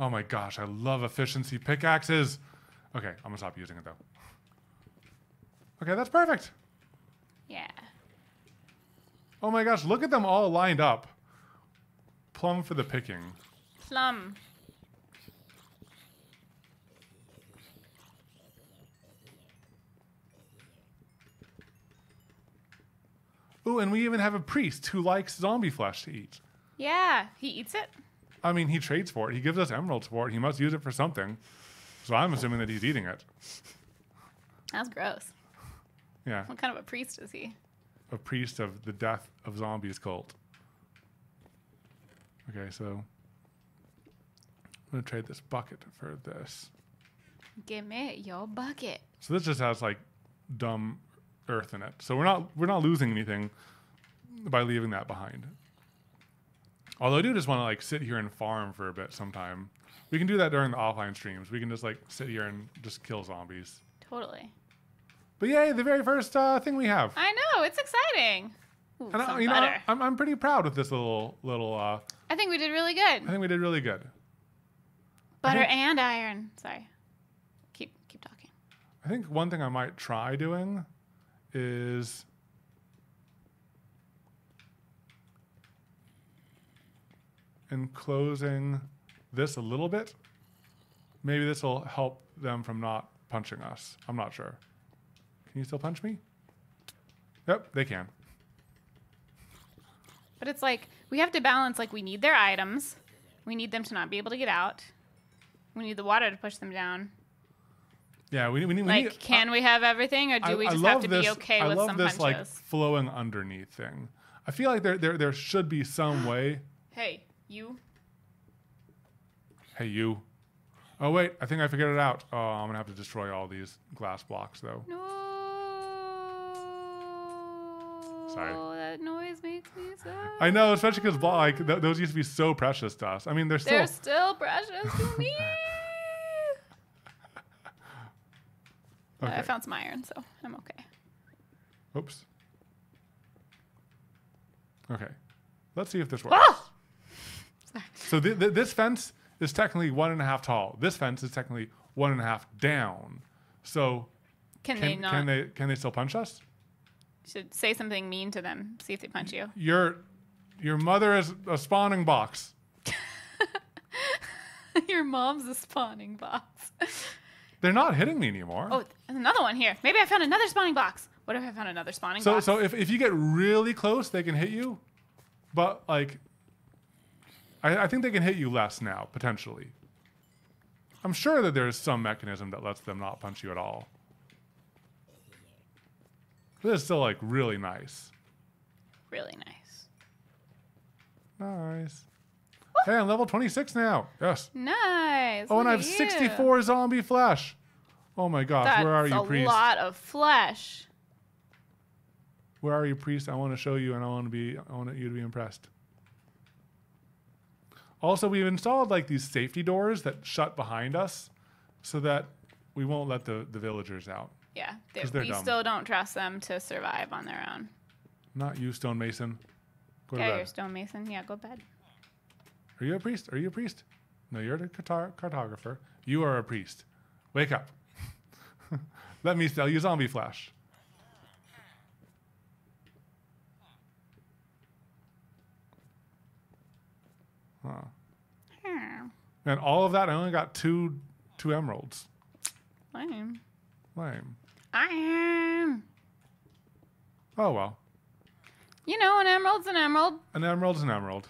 Oh my gosh, I love efficiency pickaxes. Okay, I'm gonna stop using it though. Okay, that's perfect. Yeah. Oh my gosh, look at them all lined up. Plum for the picking. Plum. Ooh, and we even have a priest who likes zombie flesh to eat. Yeah, he eats it. I mean, he trades for it. He gives us emeralds for it. He must use it for something. So I'm assuming that he's eating it. That's gross. Yeah, What kind of a priest is he? a priest of the death of zombies cult. Okay, so I'm gonna trade this bucket for this. Give me your bucket. So this just has like dumb earth in it. So we're not we're not losing anything by leaving that behind. Although I do just want to like sit here and farm for a bit sometime. We can do that during the offline streams. We can just like sit here and just kill zombies. Totally. But yay, the very first uh, thing we have. I know, it's exciting. Ooh, And I, you know, butter. I'm, I'm pretty proud with this little little. Uh, I think we did really good. I think we did really good. Butter think- and iron. Sorry. Keep keep talking. I think one thing I might try doing is enclosing this a little bit. Maybe this will help them from not punching us. I'm not sure. Can you still punch me? Yep, they can. But it's like we have to balance like we need their items. We need them to not be able to get out. We need the water to push them down. Yeah, we, we need. we Like, need- can we have everything, or do I- we just have to this- be okay I with love some this like flowing underneath thing. I feel like there there there should be some way. Hey, you. Hey, you. Oh wait, I think I figured it out. Oh, I'm gonna have to destroy all these glass blocks though. No. Sorry. Oh, that noise makes me sad. I know, especially because like th- those used to be so precious to us. I mean, they're still. They're still precious to me. But I found some iron, so I'm okay. Oops. Okay, let's see if this works. Oh! Sorry. So th- th- this fence is technically one and a half tall. This fence is technically one and a half down. So Can, they not? can they can they still punch us? Should say something mean to them. See if they punch you. Your your mother is a spawning box. Your mom's a spawning box. They're not hitting me anymore. oh, there's another one here. Maybe I found another spawning box. What if I found another spawning so box? so if, if you get really close, they can hit you. But like I, I think they can hit you less now, potentially. I'm sure that there's some mechanism that lets them not punch you at all. This is still like really nice. really nice. Nice. Hey, I'm level 26 now. Yes. Nice. Oh, and I have you. 64 zombie flesh. Oh my gosh, That's where are you, priest? a lot of flesh. Where are you, priest? I want to show you, and I want to be, I want you to be impressed. Also, we've installed like these safety doors that shut behind us, so that we won't let the the villagers out. Yeah, they, 'Cause they're we dumb. still don't trust them to survive on their own. Not you, stonemason. Go to Yeah, bed. you're stonemason. Yeah, go bed. Are you a priest? Are you a priest? No, you're cartar- cartographer. You are a priest. Wake up. Let me sell you zombie flash. Huh. Hmm. And all of that, I only got two two emeralds. Lame. Lame. I am. Oh well. You know, an emerald's an emerald. An emerald's an emerald.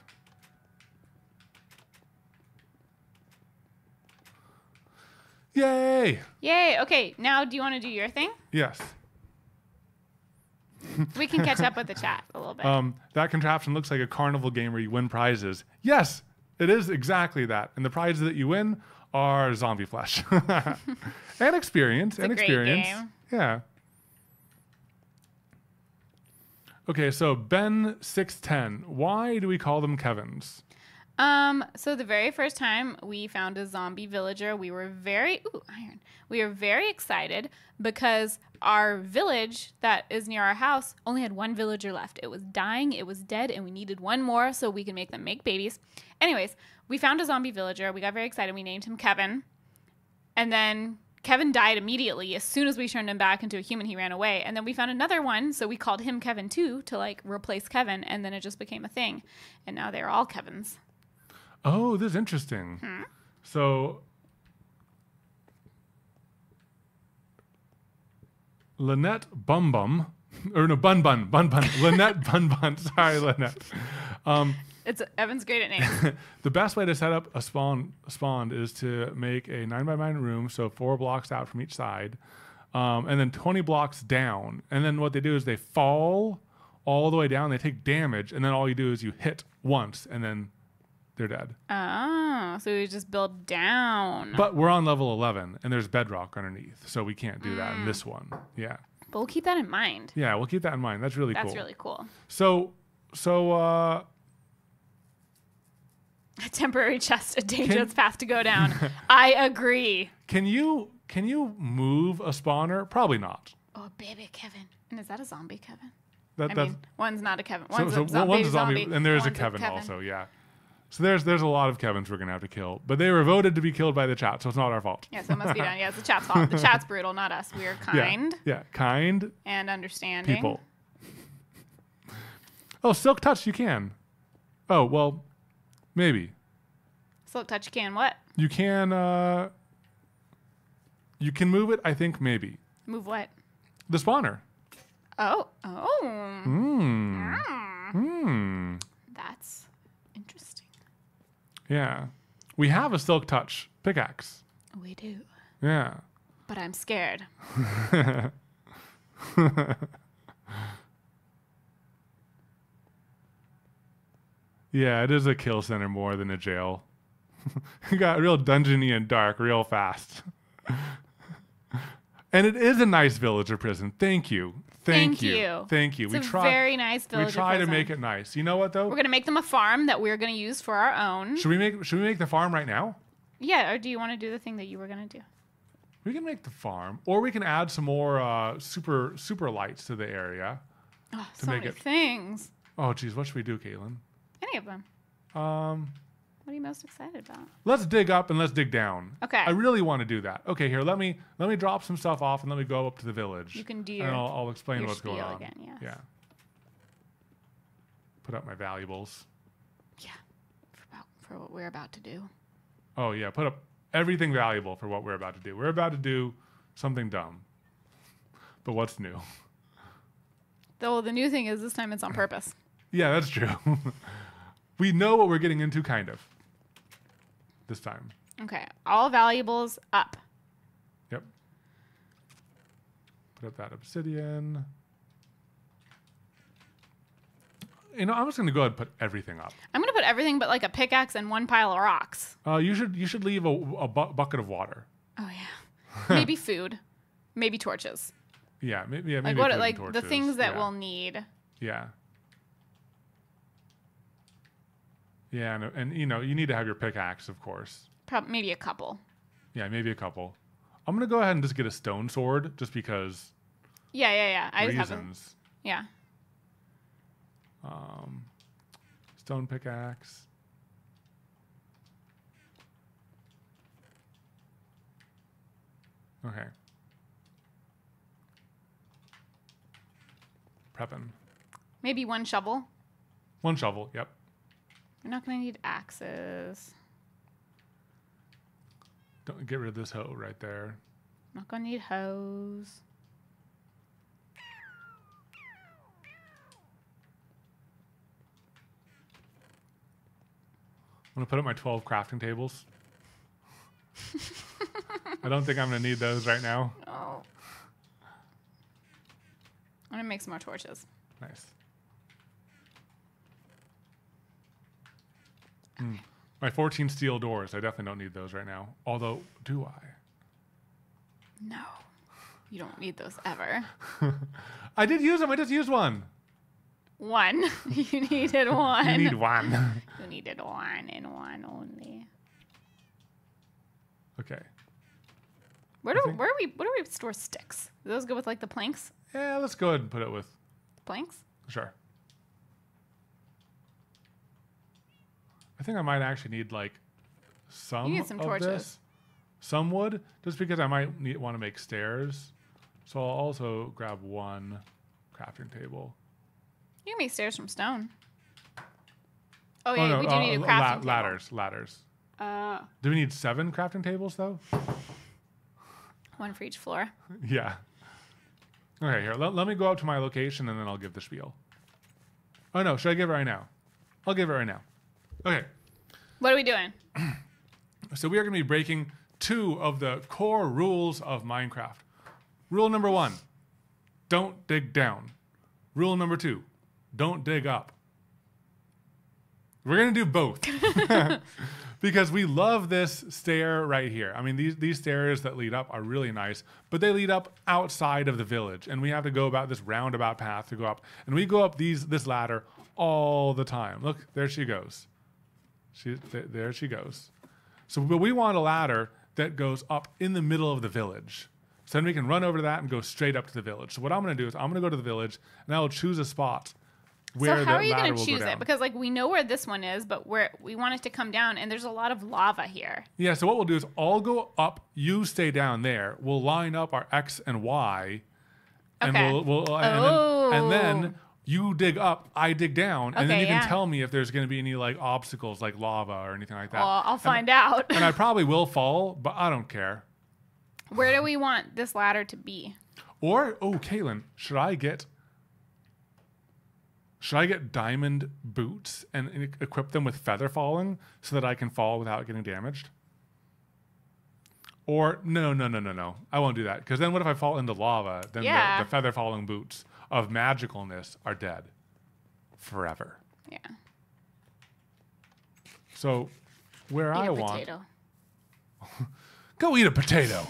Yay! Yay. Okay, now do you want to do your thing? Yes. We can catch up with the chat a little bit. Um, that contraption looks like a carnival game where you win prizes. Yes, it is exactly that. And the prizes that you win are zombie flesh and experience. a and experience. Yeah. Okay, so Ben six ten. Why do we call them Kevin's? Um, so the very first time we found a zombie villager, we were very ooh, iron. We were very excited because our village that is near our house only had one villager left. It was dying, it was dead, and we needed one more so we could make them make babies. Anyways, we found a zombie villager. We got very excited. We named him Kevin. And then Kevin died immediately. As soon as we turned him back into a human, he ran away. And then we found another one, so we called him Kevin too to like replace Kevin, and then it just became a thing. And now they're all Kevins. Oh, this is interesting. Hmm? So Lynette Bum Bum, or no Bun Bun Bun Bun Lynette Bun Bun. Sorry, Lynette. Um, It's Evan's great at names. the best way to set up a spawn spawn is to make a nine by nine room, so four blocks out from each side, um, and then twenty blocks down. And then what they do is they fall all the way down. They take damage, and then all you do is you hit once, and then they're dead. oh, so we just build down. But we're on level 11 and there's bedrock underneath. So we can't do that in this one. Yeah. But we'll keep that in mind. Yeah, we'll keep that in mind. That's really That's cool. really cool. so so uh A temporary chest, a dangerous path to go down. I agree. can you can you move a spawner? Probably not. Oh, baby Kevin. And is that a zombie Kevin? That I that's mean, one's not a Kevin. One's so a zo- one's a zombie, zombie, and there's a one's Kevin, also, yeah. So there's there's a lot of Kevins we're gonna have to kill. But they were voted to be killed by the chat, so it's not our fault. Yeah, so it must be done. Yeah, it's the chat's fault. The chat's brutal, not us. We are Yeah. kind Yeah. Kind and understanding. people. Oh, silk touch you can. Oh, well, maybe. Silk touch can what? You can uh you can move it, I think maybe. Move what? The spawner. Oh, oh. Hmm. Mm. Hmm. That's interesting. Yeah. We have a silk touch pickaxe. We do. Yeah. But I'm scared. Yeah, it is a kill center more than a jail. it got real dungeony and dark real fast. and it is a nice villager prison. Thank you. Thank, Thank you. Thank you. It's we a try very nice villager. we try to make it nice. You know what though? We're gonna make them a farm that we're gonna use for our own. should we make should we make the farm right now? Yeah, or do you want to do the thing that you were gonna do? We can make the farm, or we can add some more uh, super super lights to the area. Oh, so make many it- things. Oh, geez, what should we do, Katelyn? Any of them. Um, What are you most excited about? Let's dig up and let's dig down. Okay. I really want to do that. Okay, here, let me let me drop some stuff off and let me go up to the village. You can do and I'll, I'll explain your what's going on. again, yes. Yeah. Put up my valuables. Yeah. For, about, for what we're about to do. Oh yeah, put up everything valuable for what we're about to do. We're about to do something dumb. But what's new? Though the new thing is this time it's on purpose. Yeah, that's true. we know what we're getting into, kind of. This time. Okay. All valuables up. Yep. Put up that obsidian. You know, I'm just gonna go ahead and put everything up. I'm gonna put everything but like a pickaxe and one pile of rocks. Uh, you should you should leave a, a bu- bucket of water. Oh yeah. maybe food. Maybe torches. Yeah, maybe yeah, Like maybe what food and like the things that yeah. we'll need. Yeah. Yeah, and, and you know you need to have your pickaxe, of course. Prob- maybe a couple. Yeah, maybe a couple. I'm gonna go ahead and just get a stone sword, just because Yeah, yeah, yeah. I just have them. reasons. Yeah. Um, stone pickaxe. Okay. Prepping. Maybe one shovel. One shovel. Yep. We're not gonna need axes. Don't get rid of this hoe right there. I'm Not gonna need hoes. I'm gonna put up my 12 crafting tables. I don't think I'm gonna need those right now. Oh. I'm gonna make some more torches. Nice. Hmm. My 14 steel doors. I definitely don't need those right now. Although, do I? No. You don't need those ever. I did use them. I just used one. One. you needed one. You need one. You needed one and one only. okay. Where do where we where do we store sticks? Do those go with like the planks? Yeah, let's go ahead and put it with. Planks? Sure. I think I might actually need like some, need some of torches. this. Some wood, just because I might need, want to make stairs. So I'll also grab one crafting table. You can make stairs from stone. Oh yeah, no, we do uh, need a la- crafting table. ladders. Ladders. Uh, Do we need seven crafting tables though? one for each floor. yeah. Okay, here. Let, let me go up to my location and then I'll give the spiel. Oh no, should I give it right now? I'll give it right now. Okay. What are we doing? So we are going to be breaking two of the core rules of Minecraft. Rule number one don't dig down. Rule number two don't dig up. We're going to do both because we love this stair right here. I mean, these, these stairs that lead up are really nice, but they lead up outside of the village, and we have to go about this roundabout path to go up. And we go up these this ladder all the time. Look, there she goes. She, th- there she goes. So, but we want a ladder that goes up in the middle of the village. So then we can run over to that and go straight up to the village. So what I'm going to do is I'm going to go to the village and I will choose a spot where so how are you going to choose down. it? Because like we know where this one is, but where we want it to come down, and there's a lot of lava here. yeah. So what we'll do is I'll go up. You stay down there. We'll line up our X and Y, and Okay. we'll, we'll and, then, and then Oh. You dig up, I dig down, and then you can tell me if there's going to be any like obstacles like lava or anything like that. Well, I'll find out. and I probably will fall, but I don't care. where do we want this ladder to be? Or oh, Katelyn, should I get should I get diamond boots and, and equip them with feather falling so that I can fall without getting damaged? Or no, no, no, no, no. I won't do that because then what if I fall into lava? Then Yeah. the, the feather falling boots of magicalness are dead forever. Yeah. So where Eat I a want potato. go eat a potato,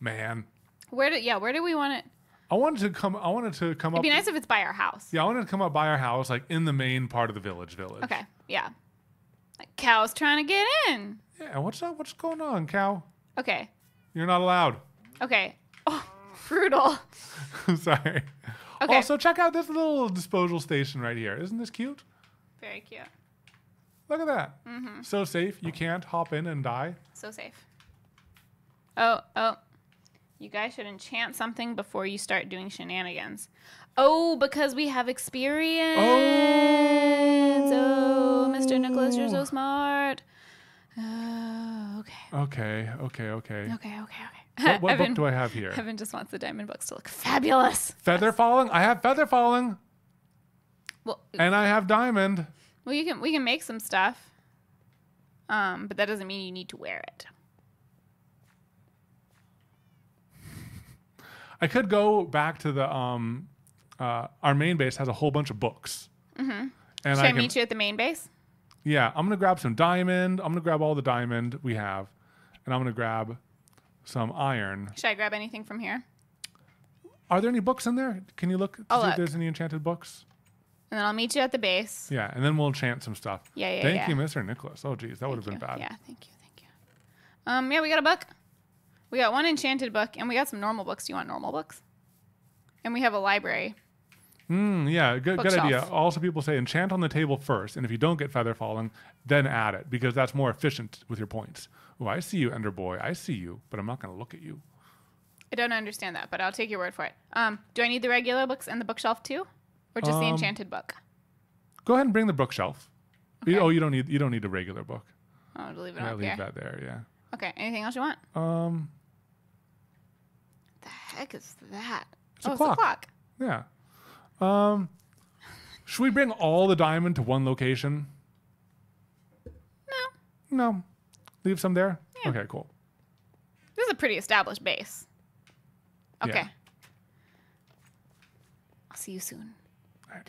man. Where do yeah? Where do we want it? I wanted to come. I wanted to come up? It'd up. be nice if it's by our house. Yeah, I wanted to come up by our house, like in the main part of the village. Village. Okay. Yeah. Like cows trying to get in. Yeah. What's up? What's going on, cow? Okay. You're not allowed. Okay. Oh, brutal. Sorry. Okay. Also, check out this little disposal station right here. Isn't this cute? Very cute. Look at that. Mm-hmm. So safe. You can't hop in and die. So safe. Oh, oh. You guys should enchant something before you start doing shenanigans. Oh, because we have experience. Oh, Mr. Nicholas, you're so oh. smart. Oh, okay. Okay. Okay. Okay. Okay, okay, okay. What, what Evan, book do I have here? Evan just wants the diamond books to look fabulous. Feather falling. I have feather falling, Well, and I have diamond. well, you can we can make some stuff. Um, but that doesn't mean you need to wear it. I could go back to the um, uh, our main base has a whole bunch of books. Mm-hmm. And Should I, I, can, meet you at the main base? yeah, I'm gonna grab some diamond. I'm gonna grab all the diamond we have, and I'm gonna grab some iron. Should I grab anything from here? Are there any books in there? Can you look to I'll see if look. there's any enchanted books? And then I'll meet you at the base. Yeah, and then we'll enchant some stuff. Yeah, yeah, Thank yeah. you, Mr. Nicholas. Oh, geez, that would have been you. bad. Yeah, thank you, thank you. Um, yeah, we got a book. We got one enchanted book, and we got some normal books. Do you want normal books? And we have a library. Mm, yeah, good, good idea. Also, people say enchant on the table first, and if you don't get feather falling, then add it because that's more efficient with your points. Oh, I see you, Ender Boy. I see you, but I'm not going to look at you. I don't understand that, but I'll take your word for it. Um, do I need the regular books and the bookshelf too, or just the Um, enchanted book? Go ahead and bring the bookshelf. You- oh, you don't need you don't need a regular book. I'll leave it Yeah, up leave here. that there. Yeah. Okay. Anything else you want? Um. The heck is that? It's a oh, clock. it's a clock. Yeah. Um. Should we bring all the diamond to one location? No, No. Leave some there. Yeah. Okay. Cool. this is a pretty established base. Yeah. Okay. I'll see you soon. Right.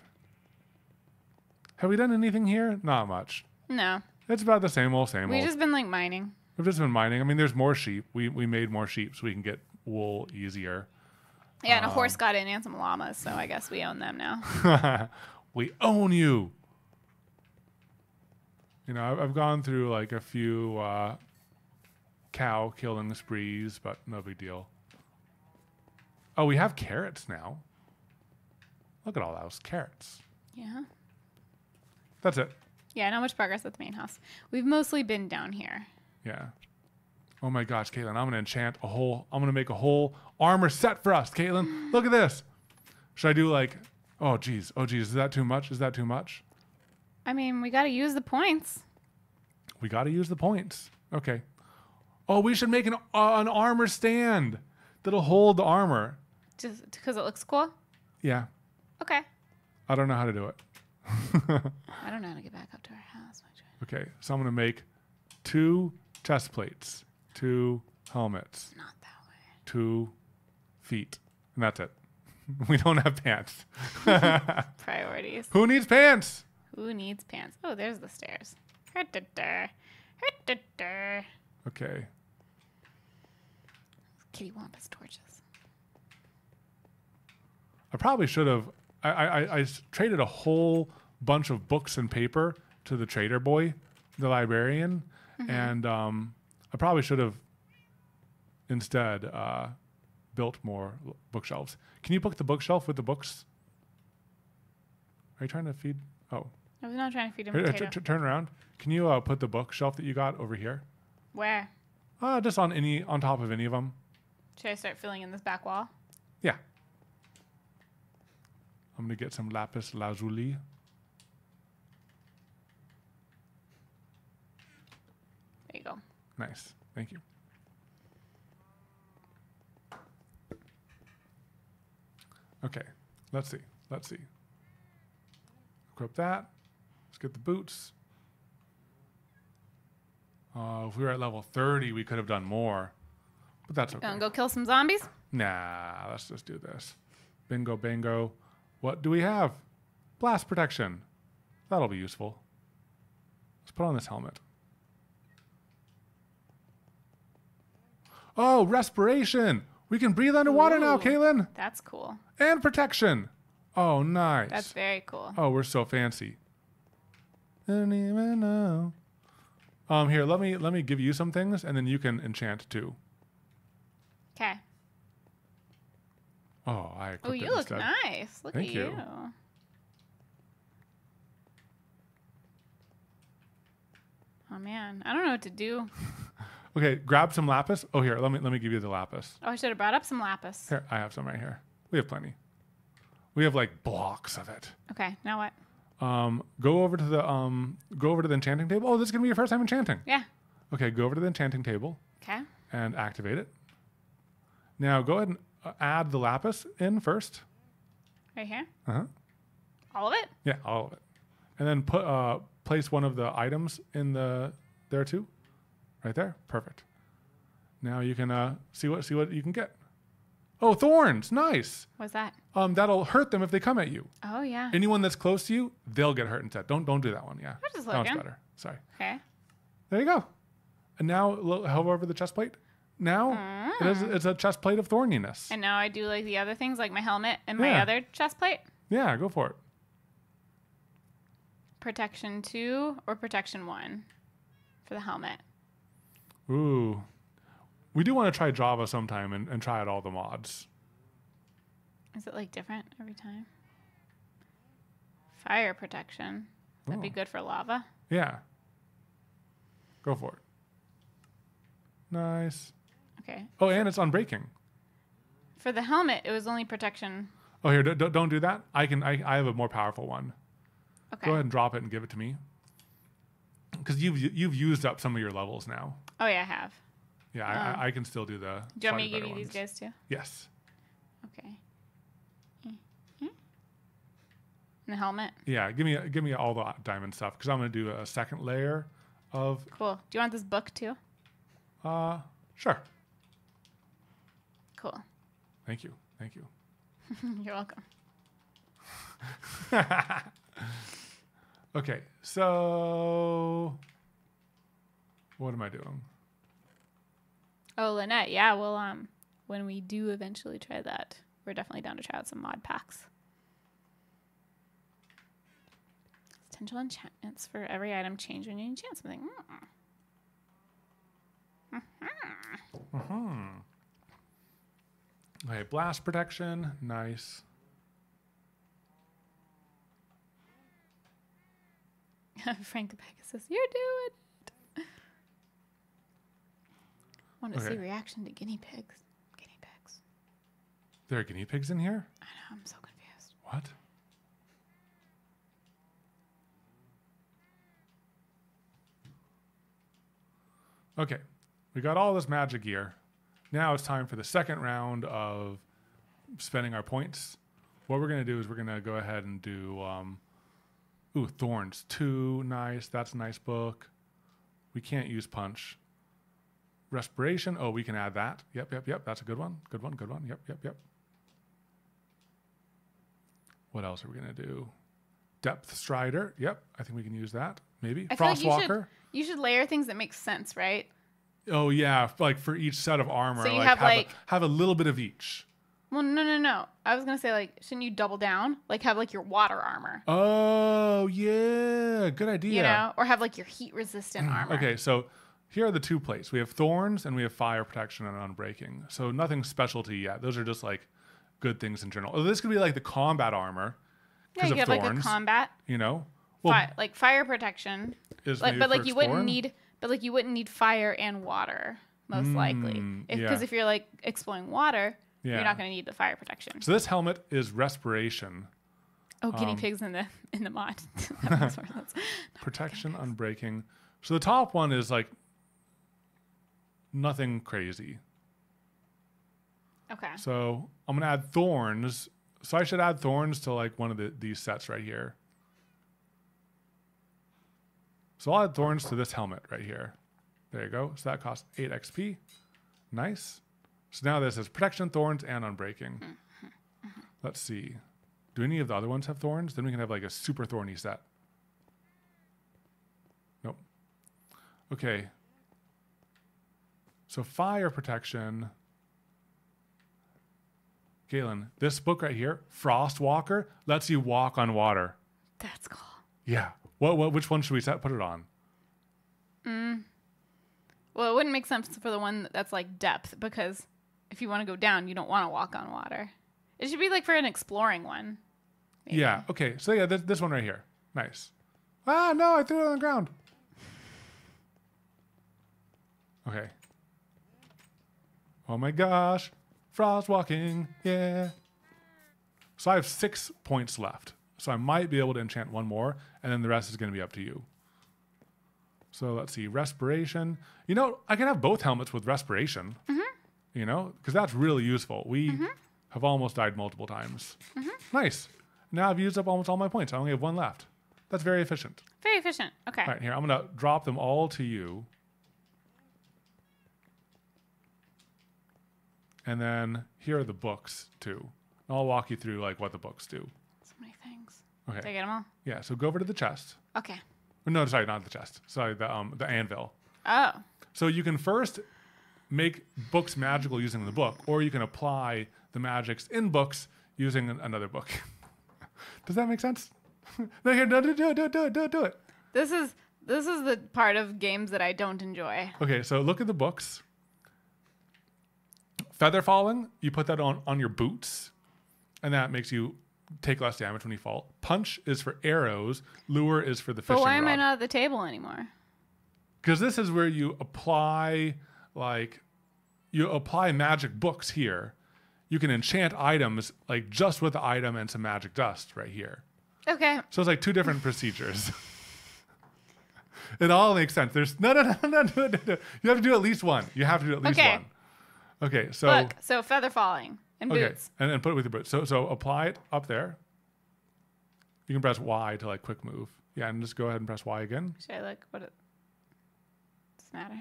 Have we done anything here? Not much. No, It's about the same old, same we old. just been like mining. We've just been mining. I mean, there's more sheep. We we made more sheep so we can get wool easier. Yeah, and a Um, horse got in and some llamas, so I guess we own them now. we own you. You know, I've, I've gone through like a few uh, cow killing sprees, but no big deal. Oh, we have carrots now. Look at all those carrots. Yeah. That's it. Yeah, not much progress at the main house. We've mostly been down here. Yeah. Oh my gosh, Katelyn, I'm gonna enchant a whole. I'm gonna make a whole armor set for us, Katelyn. Look at this. Should I do like? Oh geez, oh geez, is that too much? Is that too much? I mean, we got to use the points. We got to use the points. Okay. Oh, we should make an uh, an armor stand that'll hold the armor. Just because it looks cool. Yeah. Okay. I don't know how to do it. I don't know how to get back up to our house. Okay, so I'm gonna make two chest plates, two helmets, Not that way. two feet, and that's it. We don't have pants. Priorities. Who needs pants? Who needs pants? Oh, there's the stairs. Okay. Kitty Wampus torches. I probably should have. I, I, I- traded a whole bunch of books and paper to the trader boy, the librarian, and um, I probably should have instead uh, built more bookshelves. Can you book the bookshelf with the books? Are you trying to feed? Oh, I was not trying to feed him Here, potato. turn around. Can you uh, put the bookshelf that you got over here? Where? Uh, just on any on top of any of them. Should I start filling in this back wall? Yeah. I'm gonna get some lapis lazuli. There you go. Nice. Thank you. Okay. Let's see. Let's see. Equip that. Get the boots. Uh, if we were at level 30, we could have done more. But that's okay. Gonna go kill some zombies? Nah, let's just do this. Bingo, bingo. What do we have? Blast protection. That'll be useful. Let's put on this helmet. Oh, respiration. We can breathe underwater now, Ooh. Katelyn. That's cool. And protection. Oh, nice. That's very cool. Oh, we're so fancy. Didn't even know. Um, here, let me let me give you some things, and then you can enchant too. Okay. Oh, I. Oh, you it look instead. nice. Look Thank at you. you. Oh man, I don't know what to do. Okay, grab some lapis. Oh, here, let me let me give you the lapis. Oh, I should have brought up some lapis. Here, I have some right here. We have plenty. We have like blocks of it. Okay, now what? Um, go over to the um, go over to the enchanting table. Oh, this is gonna be your first time enchanting. Yeah. Okay, go over to the enchanting table Okay. and activate it. Now go ahead and uh, add the lapis in first. Right here. Uh huh. All of it. Yeah, all of it, and then put uh, place one of the items in the there too, right there. Perfect. Now you can uh, see what see what you can get. Oh, thorns! Nice. What's that? Um, that'll hurt them if they come at you. Oh yeah. Anyone that's close to you, they'll get hurt instead. Don't don't do that one. Yeah, I'm just that one's better. Sorry. Okay. There you go. And now hover over the chest plate. Now it is, it's a chest plate of thorniness. And now I do like the other things, like my helmet and my Yeah. other chest plate. Yeah, go for it. Protection two or protection one for the helmet. Ooh. We do want to try Java sometime and, and try out all the mods. Is it like different every time? Fire protection. That'd be Oh. good for lava. Yeah. Go for it. Nice. Okay. Oh, and it's unbreaking. For the helmet, it was only protection. Oh, here, d- d- don't do that. I can. I, I have a more powerful one. Okay. Go ahead and drop it and give it to me. Because you've you've used up some of your levels now. Oh yeah, I have. Yeah, I, I, I can still do the. Do you want me to give you better these guys too? Yes. Okay. Mhm. And the helmet. Yeah, give me give me all the diamond stuff because I'm gonna do a second layer of. Cool. Do you want this book too? Uh, sure. Cool. Thank you. Thank you. You're welcome. Okay, so what am I doing? Oh, Lynette. Yeah. Well, um, when we do eventually try that, we're definitely down to try out some mod packs. Potential enchantments for every item change when you enchant something. Mm. Okay, blast protection, nice. Frank the Pegasus, you're doing it. Want to see reaction to guinea pigs? Guinea pigs. There are guinea pigs in here. I know. I'm so confused. What? Okay, we got all this magic gear. Now it's time for the second round of spending our points. What we're gonna do is we're gonna go ahead and do, um, ooh, thorns two, nice. That's a nice book. We can't use punch. Respiration. Oh, we can add that. Yep, yep, yep. That's a good one. Good one. Good one. Yep, yep, yep. What else are we gonna do? Depth Strider. Yep, I think we can use that. Maybe I feel like you Frostwalker. should, you should layer things that make sense, right? Oh yeah, like for each set of armor, So you like have, a- like- have a little bit of each. Well, no, no, no. I was gonna say like, shouldn't you double down? Like have like your water armor, Oh yeah, good idea. you know, or have like your heat resistant armor. Okay, so here are the two plates. We have thorns and we have fire protection and unbreaking. So nothing specialty yet. Those are just like good things in general. Oh, this could be like the combat armor Yeah, you of have like a combat, you know, well, fi- like fire protection, is like but like you wouldn't need, but like you wouldn't need fire and water most likely, Mm, because yeah. if you're like exploring water, Yeah. you're not gonna need the fire protection. So this helmet is respiration, Oh, guinea Um, pigs in the in the mod. That makes more sense. protection, unbreaking. So the top one is like nothing crazy. Okay. So I'm gonna add thorns. So I should add thorns to like one of the, these sets right here. So I'll add thorns to this helmet right here. There you go. So that costs 8 XP. Nice. So now this is protection, thorns, and unbreaking. Mm-hmm. Let's see. Do any of the other ones have thorns? Then we can have like a super thorny set. Nope. Okay. So fire protection. Galen, this book right here, Frost Walker, lets you walk on water. That's cool. Yeah. What? What? Which one should we set? Put it on. Well, it wouldn't make sense for the one that's like depth because if you want to go down, you don't want to walk on water. It should be like for an exploring one. maybe. Yeah. Okay. So yeah, this, this one right here. Nice. Ah no! I threw it on the ground. Okay. Oh my gosh. Frost walking. Yeah. So I have six points left. So I might be able to enchant one more, and then the rest is going to be up to you. So let's see. Respiration. You know, I can have both helmets with respiration. Mhm. You know, because that's really useful. We have almost died multiple times. Mhm. Nice. Now I've used up almost all my points. I only have one left. That's very efficient. Very efficient. Okay. All right, here, I'm going to drop them all to you. And then here are the books, too. And I'll walk you through like what the books do. So many things. Okay. Did I get them all? Yeah, so go over to the chest. Okay. No, sorry, not the chest. Sorry, the um the anvil. Oh. So you can first make books magical using the book, or you can apply the magics in books using an- another book. Does that make sense? no, here, no, do, do it, do it, do it, do it, do it. This is this is the part of games that I don't enjoy. Okay, so look at the books. Feather falling, you put that on on your boots, and that makes you take less damage when you fall. Punch is for arrows. Lure is for the fishing But why am I not at the table anymore? Because this is where you apply like you apply magic books here. You can enchant items like just with the item and some magic dust right here. Okay. So it's like two different procedures. it all makes sense. There's no no no no no no. no. You have to do at least one. You have to do at least Okay. one. Okay, so Look, so feather falling and okay, boots. and then put it with your boots. So so apply it up there. You can press Y to like quick move. Yeah, and just go ahead and press Y again. Should I look what it does matter?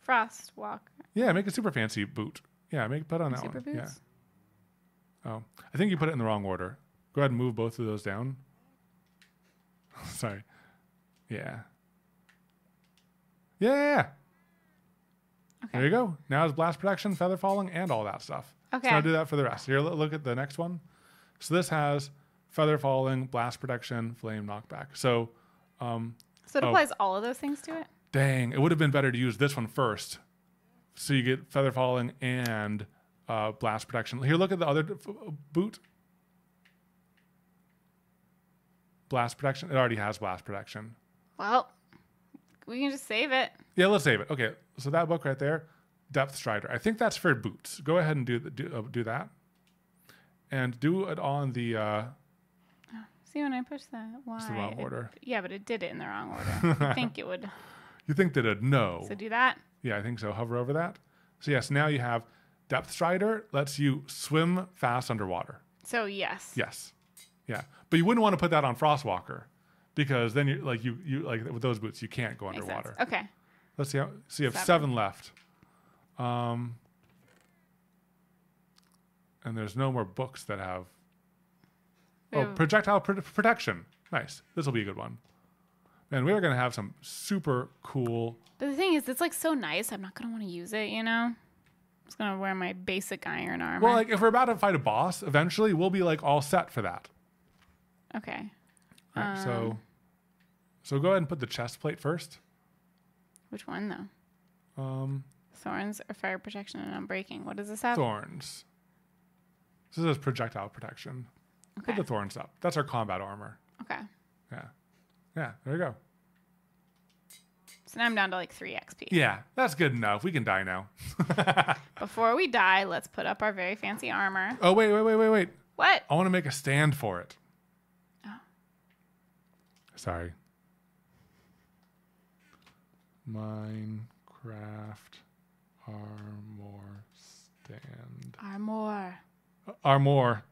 Frost walk. Yeah, make a super fancy boot. Yeah, make put on that Super one. Yeah. boots. Oh, I think you put it in the wrong order. Go ahead and move both of those down. Sorry. Yeah. Yeah. Okay. There you go. Now it's blast protection, feather falling, and all that stuff. Okay. So now do that for the rest. Here, look at the next one. So this has feather falling, blast protection, flame knockback. So, um, So it Oh. applies all of those things to it? dang, it would have been better to use this one first. So you get feather falling and uh, blast protection. Here, look at the other f- boot. Blast protection. It already has blast protection. Well, we can just save it. Yeah, let's save it. Okay, so that book right there, Depth Strider. I think that's for boots. Go ahead and do the, do, uh, do that, and do it on the. Uh, See when I push that? Why? the wrong it- order. yeah, but it did it in the wrong order. I think it would. you think that it no? So do that. Yeah, I think so. Hover over that. So yes, now you have Depth Strider. Lets you swim fast underwater. So yes. Yes. Yeah. But you wouldn't want to put that on Frostwalker because then you like you you like with those boots you can't go Makes underwater. sense. Okay. Let's see how so you have Seven. seven, left. Um and there's no more books that have We Oh, have- projectile pr- protection. Nice. This will be a good one. And we are going to have some super cool But the thing is, it's like so nice. I'm not gonna want to use it. You know. I'm just gonna wear my basic iron armor. Well, like if we're about to fight a boss, eventually we'll be like all set for that. okay. Right, Um, so so go ahead and put the chest plate first. Which one though? Um Thorns or fire protection and unbreaking. What does this have? thorns. This is projectile protection. Okay. Put the thorns up. That's our combat armor. Okay. Yeah. Yeah, there you go. So now I'm down to like three XP. Yeah, that's good enough. We can die now. Before we die, let's put up our very fancy armor. Oh, wait, wait, wait, wait, wait. What? I want to make a stand for it. Oh. Sorry. Minecraft armor stand. Armor. Uh, armor.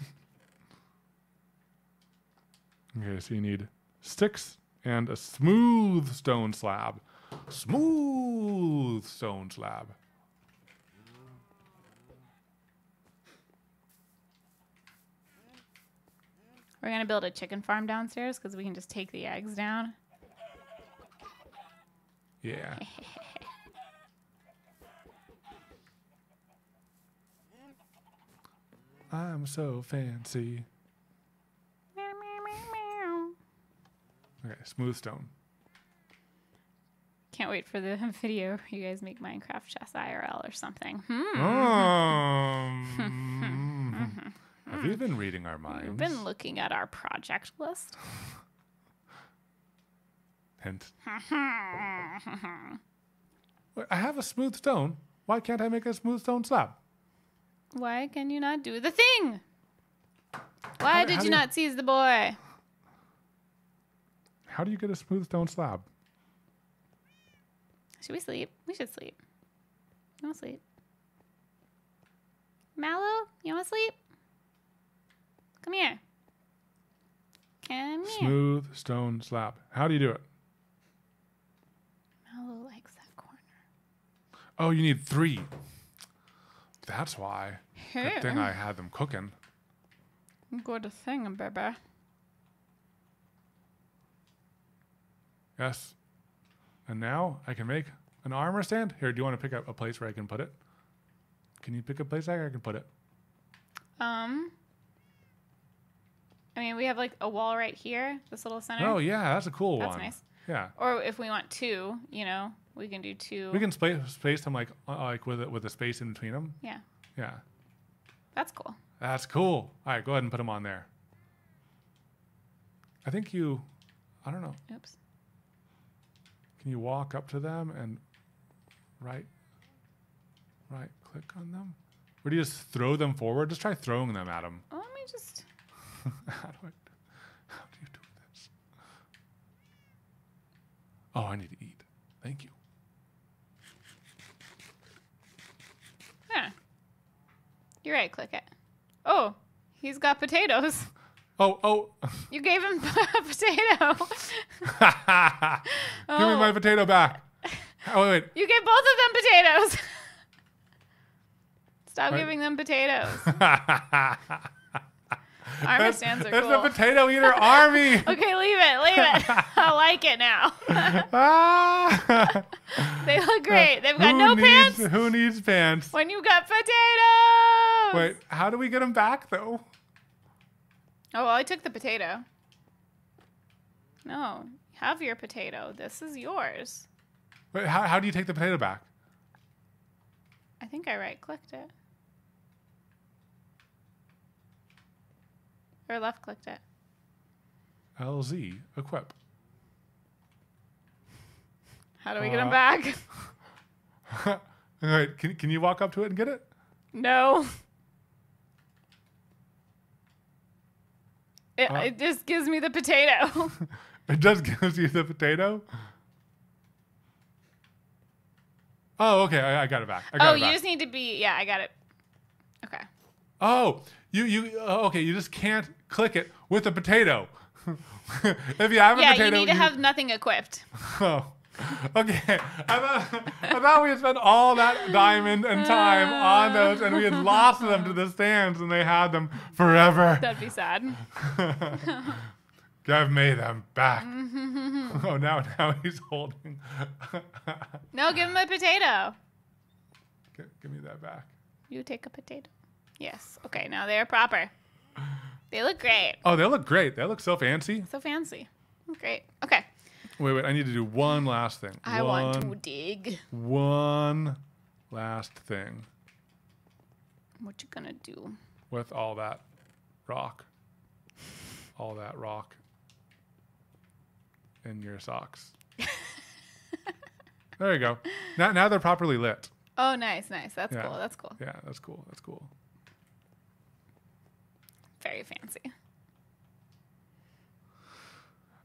okay, so you need sticks and a smooth stone slab. Smooth stone slab. We're gonna build a chicken farm downstairs because we can just take the eggs down. Yeah. I'm so fancy. Meow, meow, meow, meow. Okay, smooth stone. Can't wait for the video you guys make Minecraft chess IRL or something. Hmm. Um, have you been reading our minds? You've been looking at our project list. Hint. I have a smooth stone. Why can't I make a smooth stone slab? Why can you not do the thing? Why How- did how you you- not seize the boy? How do you get a smooth stone slab? Should we sleep? We should sleep. You want to sleep? Mallow, you want to sleep? Come here. Come here. Smooth stone slab. How do you do it? Mallow likes that corner. Oh, you need three. That's why. Good thing I had them cooking. Good thing, baby. Yes. And now I can make an armor stand. Here, do you want to pick up a place where I can put it? Can you pick a place where I can put it? Um. I mean, we have like a wall right here, this little center. Oh yeah, that's a cool That's one. That's nice. Yeah. Or if we want two, you know, we can do two. We can space space them like uh, like with a, with a space in between them. yeah, Yeah. that's cool. That's cool. All right, go ahead and put them on there. I think you, I don't know. Oops. Can you walk up to them and right, right click on them? Or do you just throw them forward? Just try throwing them at them. Oh, let me just. how do I, how do you do this? Oh, I need to eat. Thank you. Yeah. You're right. Click it. Oh, he's got potatoes. Oh, oh. You gave him a potato. Give me my Oh. potato back. Oh, wait. You gave both of them potatoes. Stop giving them potatoes. Armor It's, stands are it's cool. the potato eater army. Okay, leave it. Leave it. I like it now. Ah. they look great. They've got who no needs, pants Who needs pants? when you've got potatoes. Wait, how do we get them back though? Oh, well, I took the potato. No, have your potato. This is yours. Wait, how, how do you take the potato back? I think I right clicked it. Or left clicked it. LZ equip. How do we get them Uh, back? All right, can, can you walk up to it and get it? No. It, Uh. it just gives me the potato. It does give you the potato. Oh, okay. I, I got it back. I got oh, it you just need to be. Yeah, I got it. Okay. Oh, you you oh, okay? You just can't click it with a potato. if you have a Yeah, potato, you need to have nothing equipped. Oh. Okay, I thought, I thought we had spent all that diamond and time on those, and we had lost them to the stands, and they had them forever. That'd be sad. Give me them back. oh, now now he's holding. No, give him a potato. Gi- give me that back. You take a potato. Yes. Okay, now they're proper. They look great. Oh, they look great. They look so fancy. So fancy. Great. Okay. Wait, wait. I need to do one last thing. I one, want to dig. one last thing What you gonna do? with all that rock. All that rock in your socks. there you go. Now, now they're properly lit. Oh, nice, nice. That's Yeah. cool. That's cool. Yeah, that's cool. That's cool. Very fancy.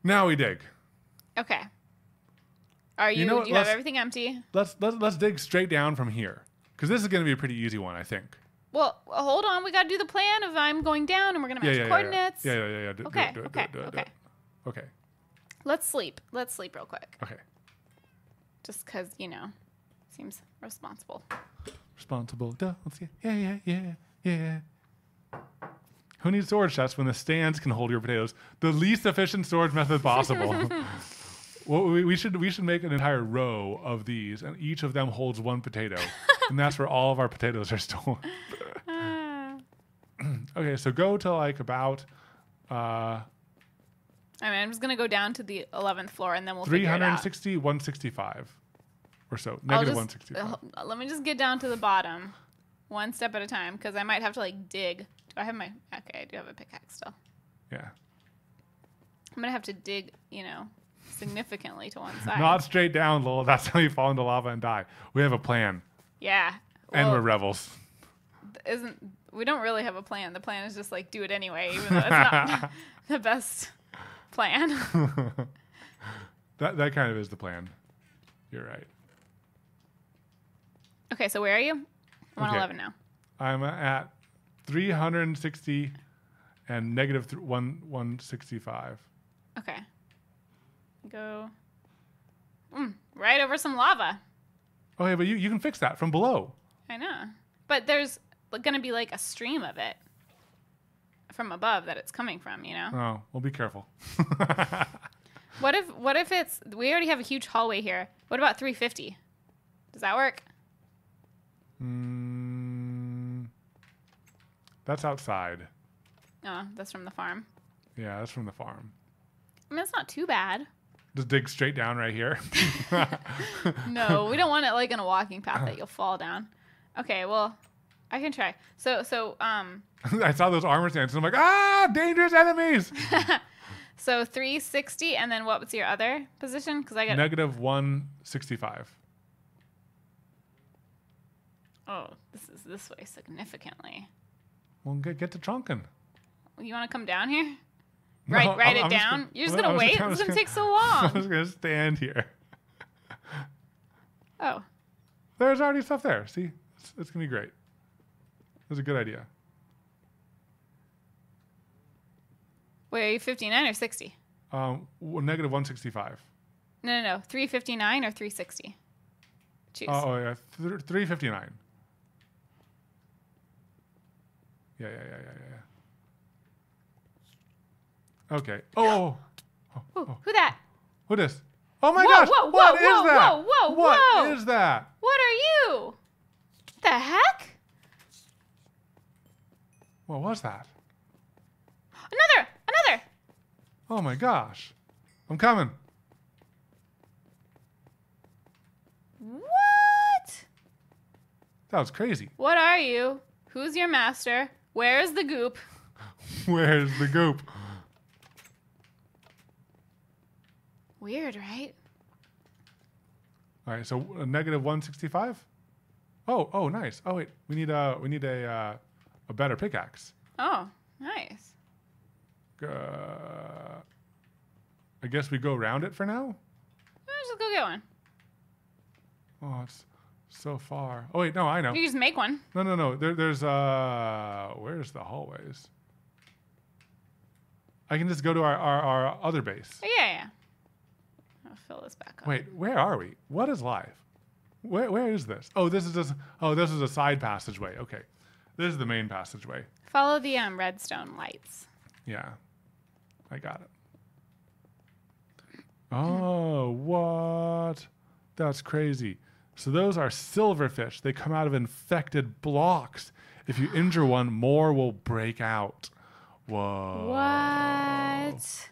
Now we dig. Okay. Are you? know what, do you have everything empty? Let's let's let's dig straight down from here because this is going to be a pretty easy one, I think. Well, hold on. We got to do the plan of I'm going down, and we're gonna Yeah, match yeah, yeah, coordinates. yeah, yeah, yeah, yeah. Do Okay, do it, okay, do it, do it, do okay. Okay. Let's sleep. Let's sleep real quick, Okay. just because you know, seems responsible. Responsible. See. Yeah, yeah, yeah, yeah. Who needs storage chests when the stands can hold your potatoes? The least efficient storage method possible. well, we, we should we should make an entire row of these, and each of them holds one potato, and that's where all of our potatoes are stored. Ah. okay, so go to like about uh, I mean, I'm just gonna go down to the 11th floor, and then we'll figure it out. 360, 165 or so. Negative just- 165. uh, let me just get down to the bottom, one step at a time, because I might have to like dig. Do I have my? Okay, I do have a pickaxe still. Yeah. I'm gonna have to dig. You know, significantly to one side. Not straight down, Lowell. That's how you fall into lava and die. We have a plan, yeah. and Well, we're rebels. isn't we don't really have a plan. The plan is just like do it anyway, even though it's not the best plan. That that kind of is the plan. You're right. okay, so where are you? I'm on Okay. 11 now. I'm at 360 and negative th- one 165. Okay. Go mm, right over some lava. Oh, yeah, but you, you can fix that from below. I know. But there's going to be like a stream of it from above that it's coming from, you know? Oh, well, be careful. What if what if it's we already have a huge hallway here. What about 350? Does that work? mm, that's outside. Oh, that's from the farm. Yeah, that's from the farm. I mean, it's not too bad. Just dig straight down right here. No, we don't want it like in a walking path that you'll fall down. Okay, well, I can try. So so um I saw those armor stands and I'm like, ah, dangerous enemies. so 360 and then what was your other position? Cuz I got Negative 165. Oh, this is this way significantly. Well, get, get to Chonkin. You want to come down here? No, Write write I'm- it I'm just down. gonna- You're just going to I'm wait? just- I'm It's just going to take so long. I'm just going to stand here. Oh. There's already stuff there. See? It's, it's going to be great. That's a good idea. Wait, are you 59 or 60? Um, negative 165. No, no, no. 359 or 360? Choose. Oh, oh yeah. Th- 359. Yeah, yeah, yeah, yeah, yeah. Okay. Oh, oh, oh. Ooh, oh. who that? what is? Oh my Whoa, gosh! whoa, what whoa, is whoa, that? whoa, whoa, What whoa. is that? What are you? The heck? What was that? Another, another. Oh my gosh! I'm coming. What? That was crazy. What are you? Who's your master? Where's the goop? Where's the goop? Weird, right? All right, so a negative 165. Oh, oh, nice. Oh wait, we need a we need a uh, a better pickaxe. Oh, nice. Uh, I guess we go around it for now. Let's just go get one. Oh, it's so far. Oh wait, no, I know. You just make one. No, no, no. There, there's uh, where's the hallways? I can just go to our our, our other base. Oh, yeah, yeah. I'll fill this back up. Wait, where are we? What is live? Where where is this? Oh, this is just. Oh, this is a side passageway. Okay, this is the main passageway. Follow the um, redstone lights. Yeah, I got it. Oh, what? That's crazy. So those are silverfish. They come out of infected blocks. If you injure one, more will break out. Whoa. What?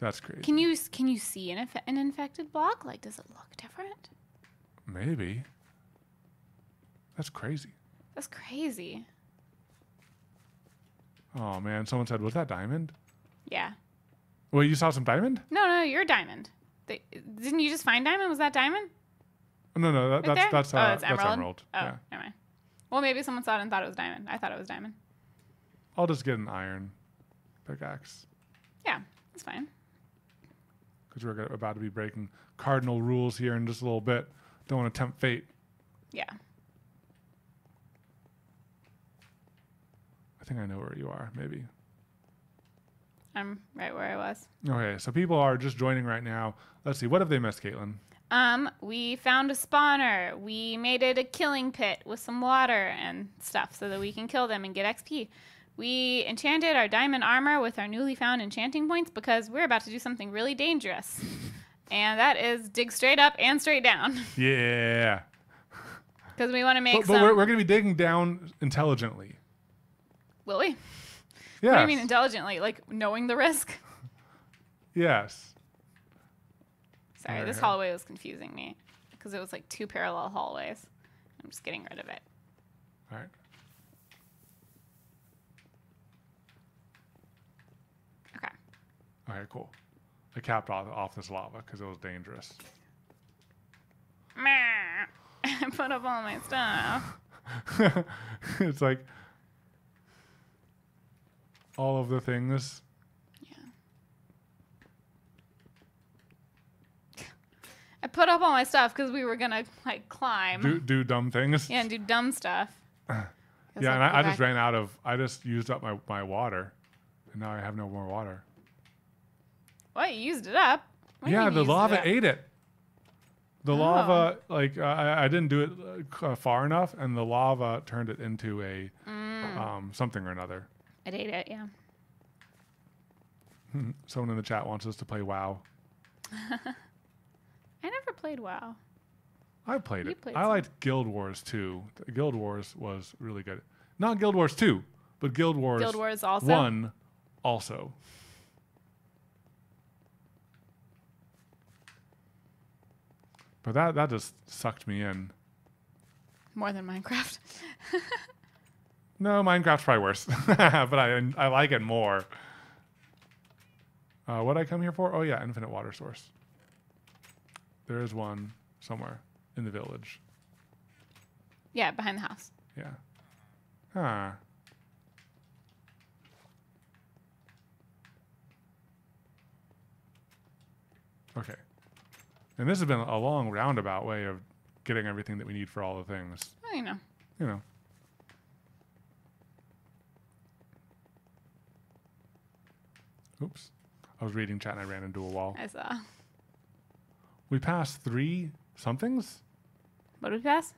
That's crazy. Can you can you see an, an infected block? Like, does it look different? Maybe. That's crazy. That's crazy. Oh man, someone said, "Was that diamond?" Yeah. Well, you saw some diamond? No, no, you're diamond. They, didn't you just find diamond? Was that diamond? Oh, no, no, that, Right that's there? that's uh, oh, that's emerald. emerald. Oh, Yeah, never mind. Well, maybe someone saw it and thought it was diamond. I thought it was diamond. I'll just get an iron pickaxe Yeah, that's fine. because we're about to be breaking cardinal rules here in just a little bit. Don't want to tempt fate. Yeah. I think I know where you are. Maybe. I'm right where I was. Okay, so people are just joining right now. Let's see. What have they missed, Katelyn? Um, we found a spawner. We made it a killing pit with some water and stuff so that we can kill them and get XP. We enchanted our diamond armor with our newly found enchanting points because we're about to do something really dangerous. And that is dig straight up and straight down Yeah. because we want to make But, but some. we're, we're going to be digging down intelligently. Will we? Yes. What do you mean intelligently? Like knowing the risk? yes. Sorry, this Okay. hallway was confusing me because it was like two parallel hallways. I'm just getting rid of it. All right. Okay. Okay, cool. I capped off, off this lava because it was dangerous. Meh. I put up all my stuff. it's like all of the things. I put up all my stuff because we were gonna like climb. Do do dumb things. Yeah, and do dumb stuff. Yeah, and I, I just ran out of. I just used up my, my water, and now I have no more water. What? You used it up? What do you yeah, mean the used it lava up? ate it. The Oh. lava, like uh, I, I didn't do it uh, far enough, and the lava turned it into a Mm. um, something or another. It ate it. Yeah. Someone in the chat wants us to play WoW. I never played WoW. I played You it. played I some. liked Guild Wars 2. Guild Wars was really good. Not Guild Wars 2, but Guild Wars, Guild Wars also. 1 also. But that that just sucked me in. More than Minecraft. No, Minecraft's probably worse, but I I like it more. Uh, what I come here for? Oh yeah, infinite water source. There is one somewhere in the village. yeah, behind the house. Yeah. Huh. Okay. And this has been a long roundabout way of getting everything that we need for all the things. Oh, you know. You know. Oops. I was reading chat and I ran into a wall. I saw. We passed three somethings? What did we pass?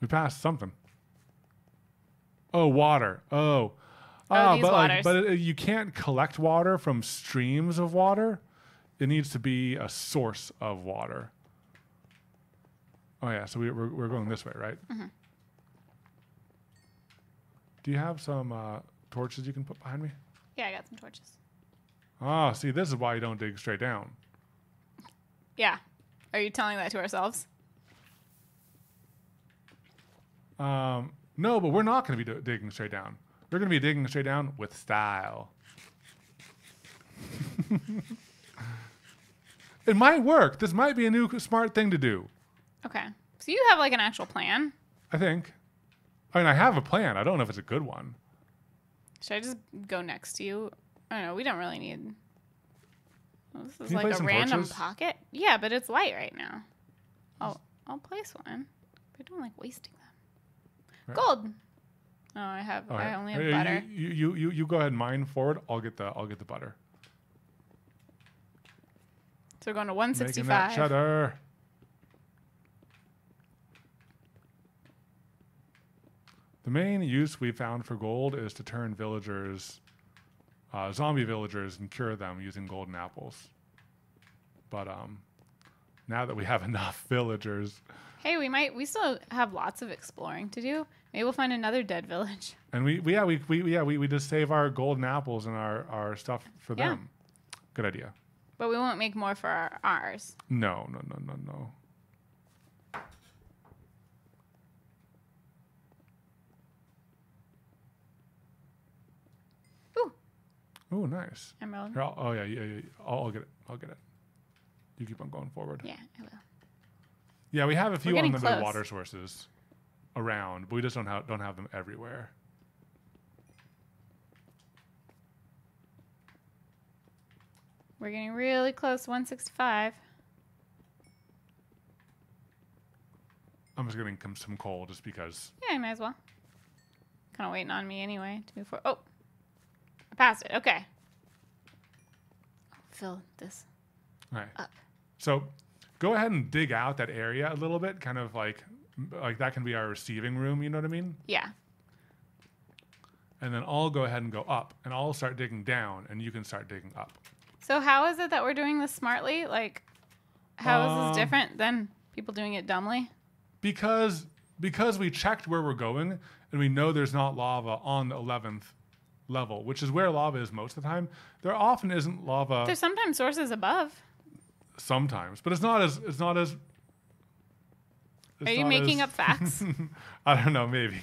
We passed something. Oh, water. Oh. Oh, Ah, but like, but it, you can't collect water from streams of water. It needs to be a source of water. Oh yeah, so we, we're we're going this way, right? Mm-hmm. Do you have some uh, torches you can put behind me? Yeah, I got some torches. Ah, see, this is why you don't dig straight down. Yeah. Are you telling that to ourselves? Um, no, but we're not going to be do- digging straight down. We're going to be digging straight down with style. it might work. This might be a new smart thing to do. Okay. So you have like an actual plan. I think. I mean, I have a plan. I don't know if it's a good one. Should I just go next to you? I don't know. We don't really need. Well, this is you like a some random torches? pocket. Yeah, but it's light right now. I'll I'll place one. But I don't like wasting them. Right. Gold. Oh, I have. All I right. only have Uh, you- butter. You, you, you, you go ahead and mine forward. I'll get the I'll get the butter. So we're going to Making that 165. cheddar. The main use we found for gold is to turn villagers, uh, zombie villagers, and cure them using golden apples. But um, now that we have enough villagers, Hey, we might. We still have lots of exploring to do. Maybe we'll find another dead village. and we, we yeah we, we yeah we, we just save our golden apples and our, our stuff for Yeah. them. Good idea. But we won't make more for our, ours. No no no no no. Oh nice. emerald. Here, I'll, oh yeah, yeah, yeah. I'll, I'll get it. I'll get it. You keep on going forward. Yeah, I will. Yeah, we have a few getting unlimited close. water sources around, but we just don't have don't have them everywhere. We're getting really close. 165. I'm just getting some- some coal just because. Yeah, I might as well. Kind of waiting on me anyway to move forward. Oh, I passed it. Okay. Fill this All right. up. So go ahead and dig out that area a little bit, kind of like like that can be our receiving room. You know what I mean? Yeah. And then I'll go ahead and go up, and I'll start digging down, and you can start digging up. So how is it that we're doing this smartly? Like, how is Um, this different than people doing it dumbly? because because we checked where we're going and we know there's not lava on the 11th level which is where lava is most of the time there often isn't lava There's sometimes sources above. sometimes but it's not as it's not as it's Are you making as- up facts? i don't know maybe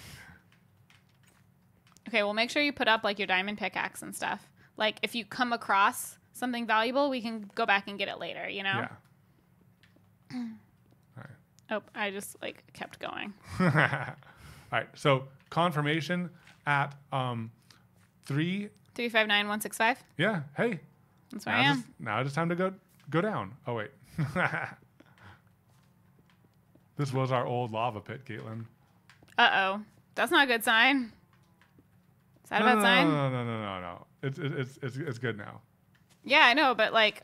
Okay, well, make sure you put up like your diamond pickaxe and stuff. like if you come across something valuable, we can go back and get it later. You know. Yeah. Oh, I just like kept going. All right. So confirmation at um three. Three five nine one six five. Yeah. Hey. That's where Now I am. just- now it's time to go go down. Oh wait. this was our old lava pit, Katelyn. Uh oh, that's not a good sign. Is that a no, bad no, sign? No, no, no, no, no, no. It's it's it's it's good now. Yeah, I know, but like,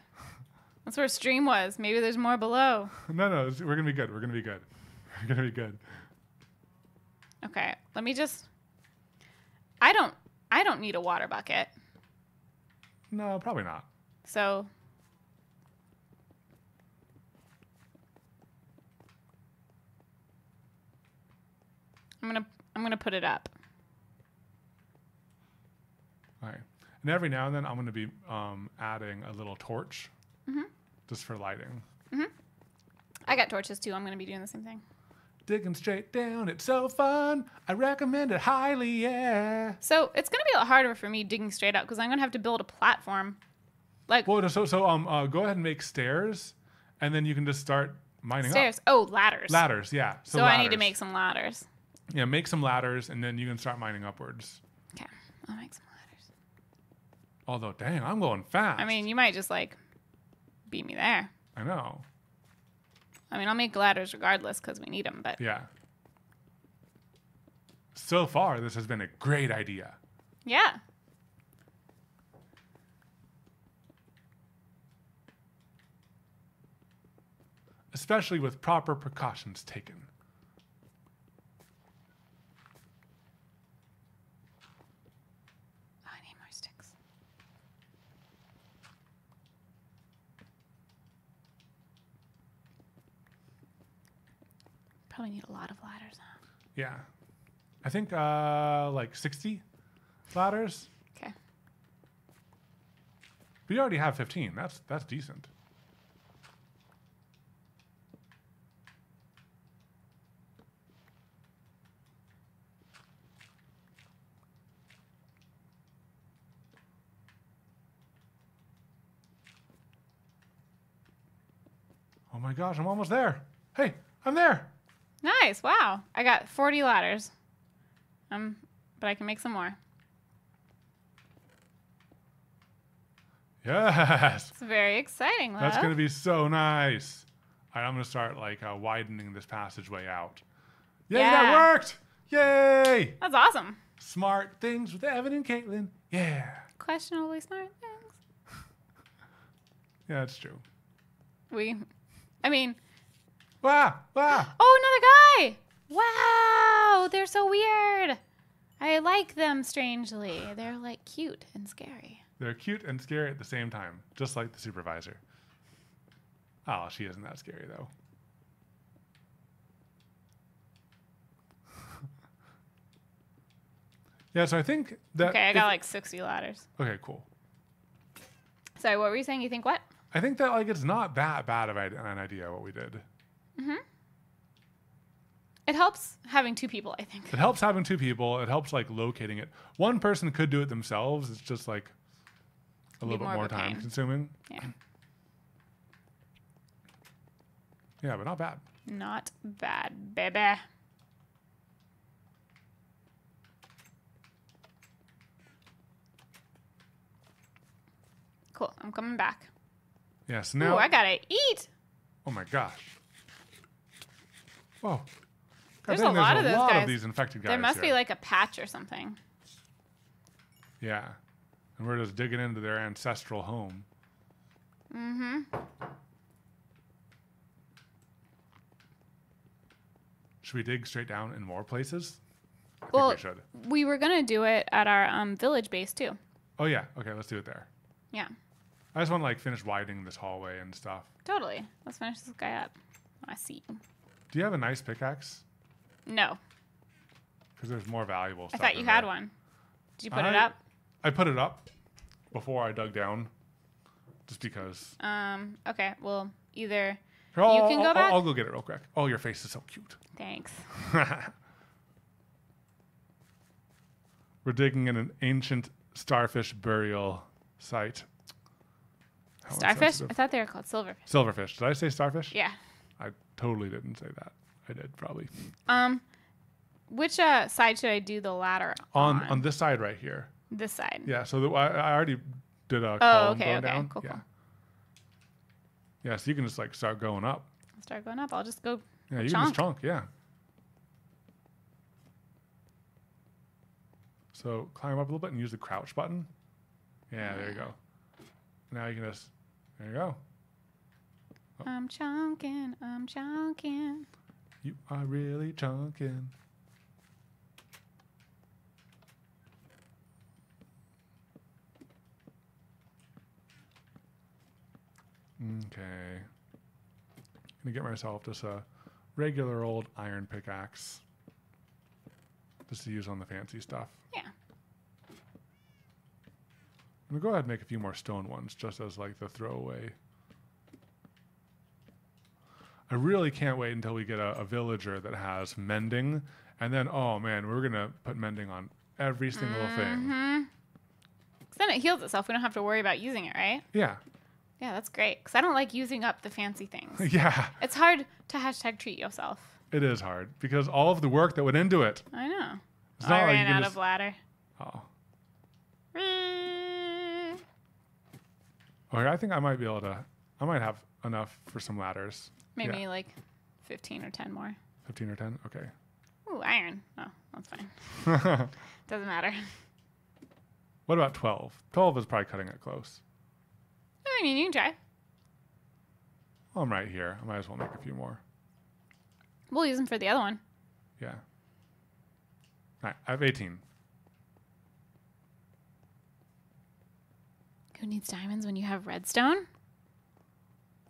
that's where stream was. Maybe there's more below. No, no. We're gonna be good. We're gonna be good. We're gonna be good. Okay, let me just. I don't. I don't need a water bucket. No, probably not. So. I'm gonna I'm gonna put it up. All right. And every now and then, I'm gonna be um, adding a little torch, Mm-hmm. just for lighting. I got torches too. I'm gonna be doing the same thing. Digging straight down, it's so fun. I recommend it highly. Yeah. So it's gonna be a lot harder for me digging straight up because I'm gonna have to build a platform. Like Well, so so um, uh, go ahead and make stairs, and then you can just start mining stairs. up. Oh, ladders. Ladders, yeah. So, I need to make some ladders. yeah, make some ladders, and then you can start mining upwards. Okay, I'll make some ladders. Although, dang, I'm going fast. I mean, you might just like beat me there. I know. I mean, I'll make ladders regardless because we need them. But Yeah. So far, this has been a great idea. yeah, especially with proper precautions taken. oh, I need more sticks. Probably need a lot of ladders. Huh? Yeah. I think uh, like 60 ladders. Okay. You already have 15. That's that's decent. Oh my gosh, I'm almost there. Hey, I'm there. Nice. Wow. I got 40 ladders. Um, but I can make some more. Yes. It's very exciting. Love. That's going to be so nice. All right, I'm going to start like uh, widening this passageway out. Yay, that worked! Yay! That's awesome. Smart things with Evan and Katelyn. Yeah. Questionably smart things. Yeah, that's true. We, I mean, Wow! Wow! oh, another guy. Wow, they're so weird. I like them strangely. They're like cute and scary. They're cute and scary at the same time, just like the supervisor. Oh, she isn't that scary though. yeah, so I think that. Okay, I got like 60 ladders. Okay, cool. Sorry, what were you saying? You think what? I think that like it's not that bad of an idea what we did. Mm-hmm. It helps having two people, I think. It helps having two people. It helps like locating it. One person could do it themselves. It's just like a little bit more time pain. consuming. Yeah. Yeah, but not bad. Not bad, baby. Cool. I'm coming back. Yeah. So now. I gotta eat. oh my gosh. Whoa. God There's a lot of a those lot guys. of these infected guys. there must be like a patch or something. Yeah. And we're just digging into their ancestral home. Mm-hmm. Should we dig straight down in more places? I Well, we should. we were gonna do it at our um, village base too. Oh yeah. Okay, let's do it there. Yeah, I just want to like finish widening this hallway and stuff. totally. Let's finish this guy up. I see. Do you have a nice pickaxe? No, Because there's more valuable stuff. I stuff. thought in you had there. one. Did you put it I- up? I put it up before I dug down, just because. Um. Okay. Well, either. Here, I'll, You can go I'll- back? I'll go get it real quick. Oh, your face is so cute. Thanks. We're digging in an ancient starfish burial. site. How Starfish? I insensitive. thought they were called silverfish. Silverfish. Did I say starfish? Yeah. Totally didn't say that. I did probably. Um, which uh side should I do the ladder On on? on this side right here. this side. Yeah. So the, I, I already did a Oh, column okay, going okay. down. Cool, yeah. cool. Yeah. So you can just like start going up. I'll start going up. I'll just go. Yeah. You can just Chonk. trunk. Yeah. So climb up a little bit and use the crouch button. Yeah. There you go. Now you can just. There you go. Oh. I'm chunking. I'm chunking. You are really chunking. Okay. Gonna get myself just a regular old iron pickaxe. Just to use on the fancy stuff. Yeah. I'm gonna go ahead and make a few more stone ones just as like the throwaway. I really can't wait until we get a, a villager that has mending, and then oh man, we're gonna put mending on every single thing. Mm-hmm. then it heals itself. We don't have to worry about using it, right? Yeah, Yeah, that's great. Because I don't like using up the fancy things. yeah, it's hard to hashtag treat yourself. it is hard because all of the work that went into it. I know. It's Oh, I not like you ran out just- of ladder. Oh, okay. I think I might be able to. I might have enough for some ladders. Maybe Yeah. like 15 or 10 more. Fifteen or ten. Okay. Ooh, iron. Oh, that's fine. Doesn't matter. what about twelve? Twelve is probably cutting it close. I mean, you can try. Well, I'm right here. I might as well make a few more. We'll use them for the other one. Yeah. All right, I have 18. Who needs diamonds when you have redstone?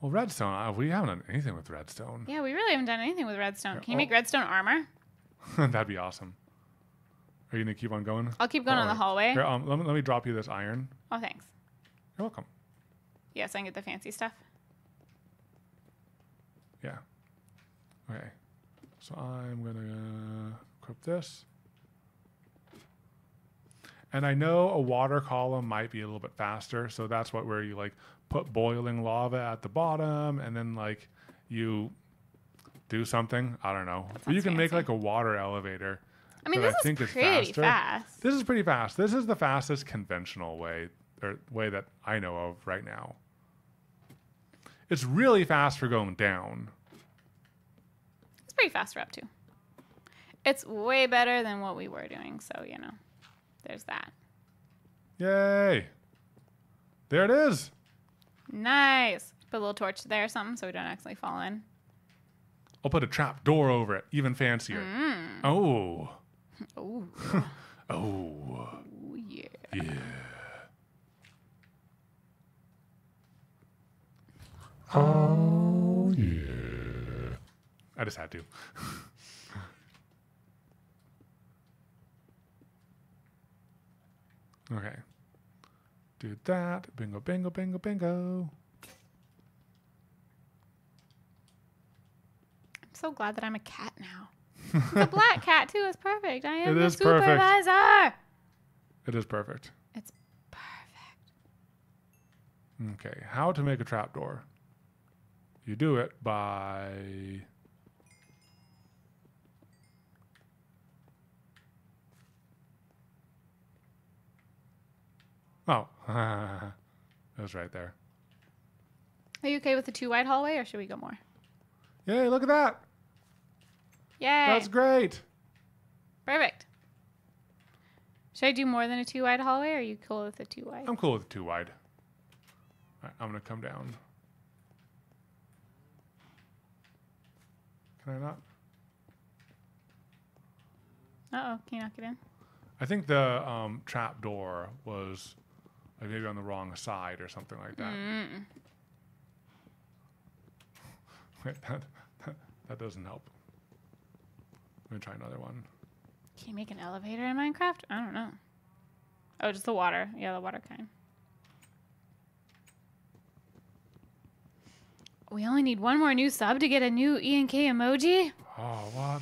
Well, redstone, uh, we haven't done anything with redstone. Yeah, we really haven't done anything with redstone. Can you oh. make redstone armor? That'd be awesome. Are you going to keep on going? I'll keep going on the hallway. Here, um, let, me, let me drop you this iron. Oh, thanks. You're welcome. Yes, I can get the fancy stuff. Yeah. Okay. So I'm going to equip this. And I know a water column might be a little bit faster, so that's what where you like put boiling lava at the bottom, and then like you do something. I don't know. You can make like a water elevator. I mean, this I think is is pretty fast. This is pretty fast. This is the fastest conventional way or way that I know of right now. It's really fast for going down. It's pretty fast. We're up too. It's way better than what we were doing. So you know, there's that. Yay! There it is. Nice. Put a little torch there or something so we don't accidentally fall in. I'll put a trap door over it, even fancier. Mm. Oh, Oh. oh, Ooh, yeah. yeah. Oh yeah. I just had to. okay. Do that. Bingo, bingo, bingo, bingo. I'm so glad that I'm a cat now. the black cat too. is perfect. I am It the is perfect. supervisor. It is perfect. It's perfect. Okay, how to make a trapdoor? You do it by Oh, it was right there. Are you okay with the two wide hallway, or should we go more? Yay! Look at that. Yay! That's great. perfect. Should I do more than a two wide hallway, or are you cool with the two wide? I'm cool with two wide. Right, I'm gonna come down. Can I not? Uh oh, can you knock it in? I think the um, trap door was like maybe on the wrong side or something like that. Mm. Wait, that, that, that doesn't help. Let me try another one. Can you make an elevator in Minecraft? I don't know. Oh, just the water. Yeah, the water kind. We only need one more new sub to get a new E and K emoji. Oh, what?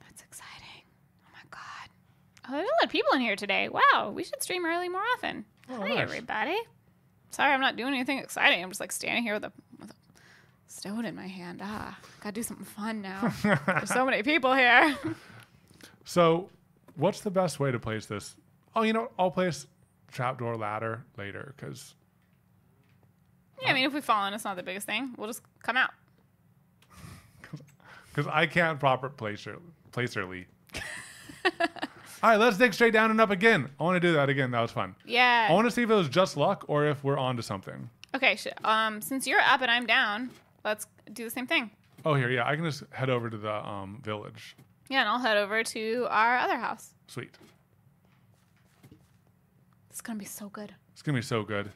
That's exciting. Oh there's a lot of people in here today. Wow, we should stream early more often. Oh, Hi, nice. everybody. Sorry, I'm not doing anything exciting. I'm just like standing here with a, with a stone in my hand. Ah, gotta do something fun now. There's so many people here. So, what's the best way to place this? Oh, you know, what? I'll place trapdoor ladder later because yeah, I mean, if we fall in, it's not the biggest thing. We'll just come out. because I can't proper placer placerly. All right, let's dig straight down and up again. I want to do that again. That was fun. Yeah. I want to see if it was just luck or if we're onto something. Okay. Sh- um, since you're up and I'm down, let's do the same thing. Oh, here, yeah, I can just head over to the um, village. Yeah, and I'll head over to our other house. Sweet. It's gonna be so good. It's gonna be so good.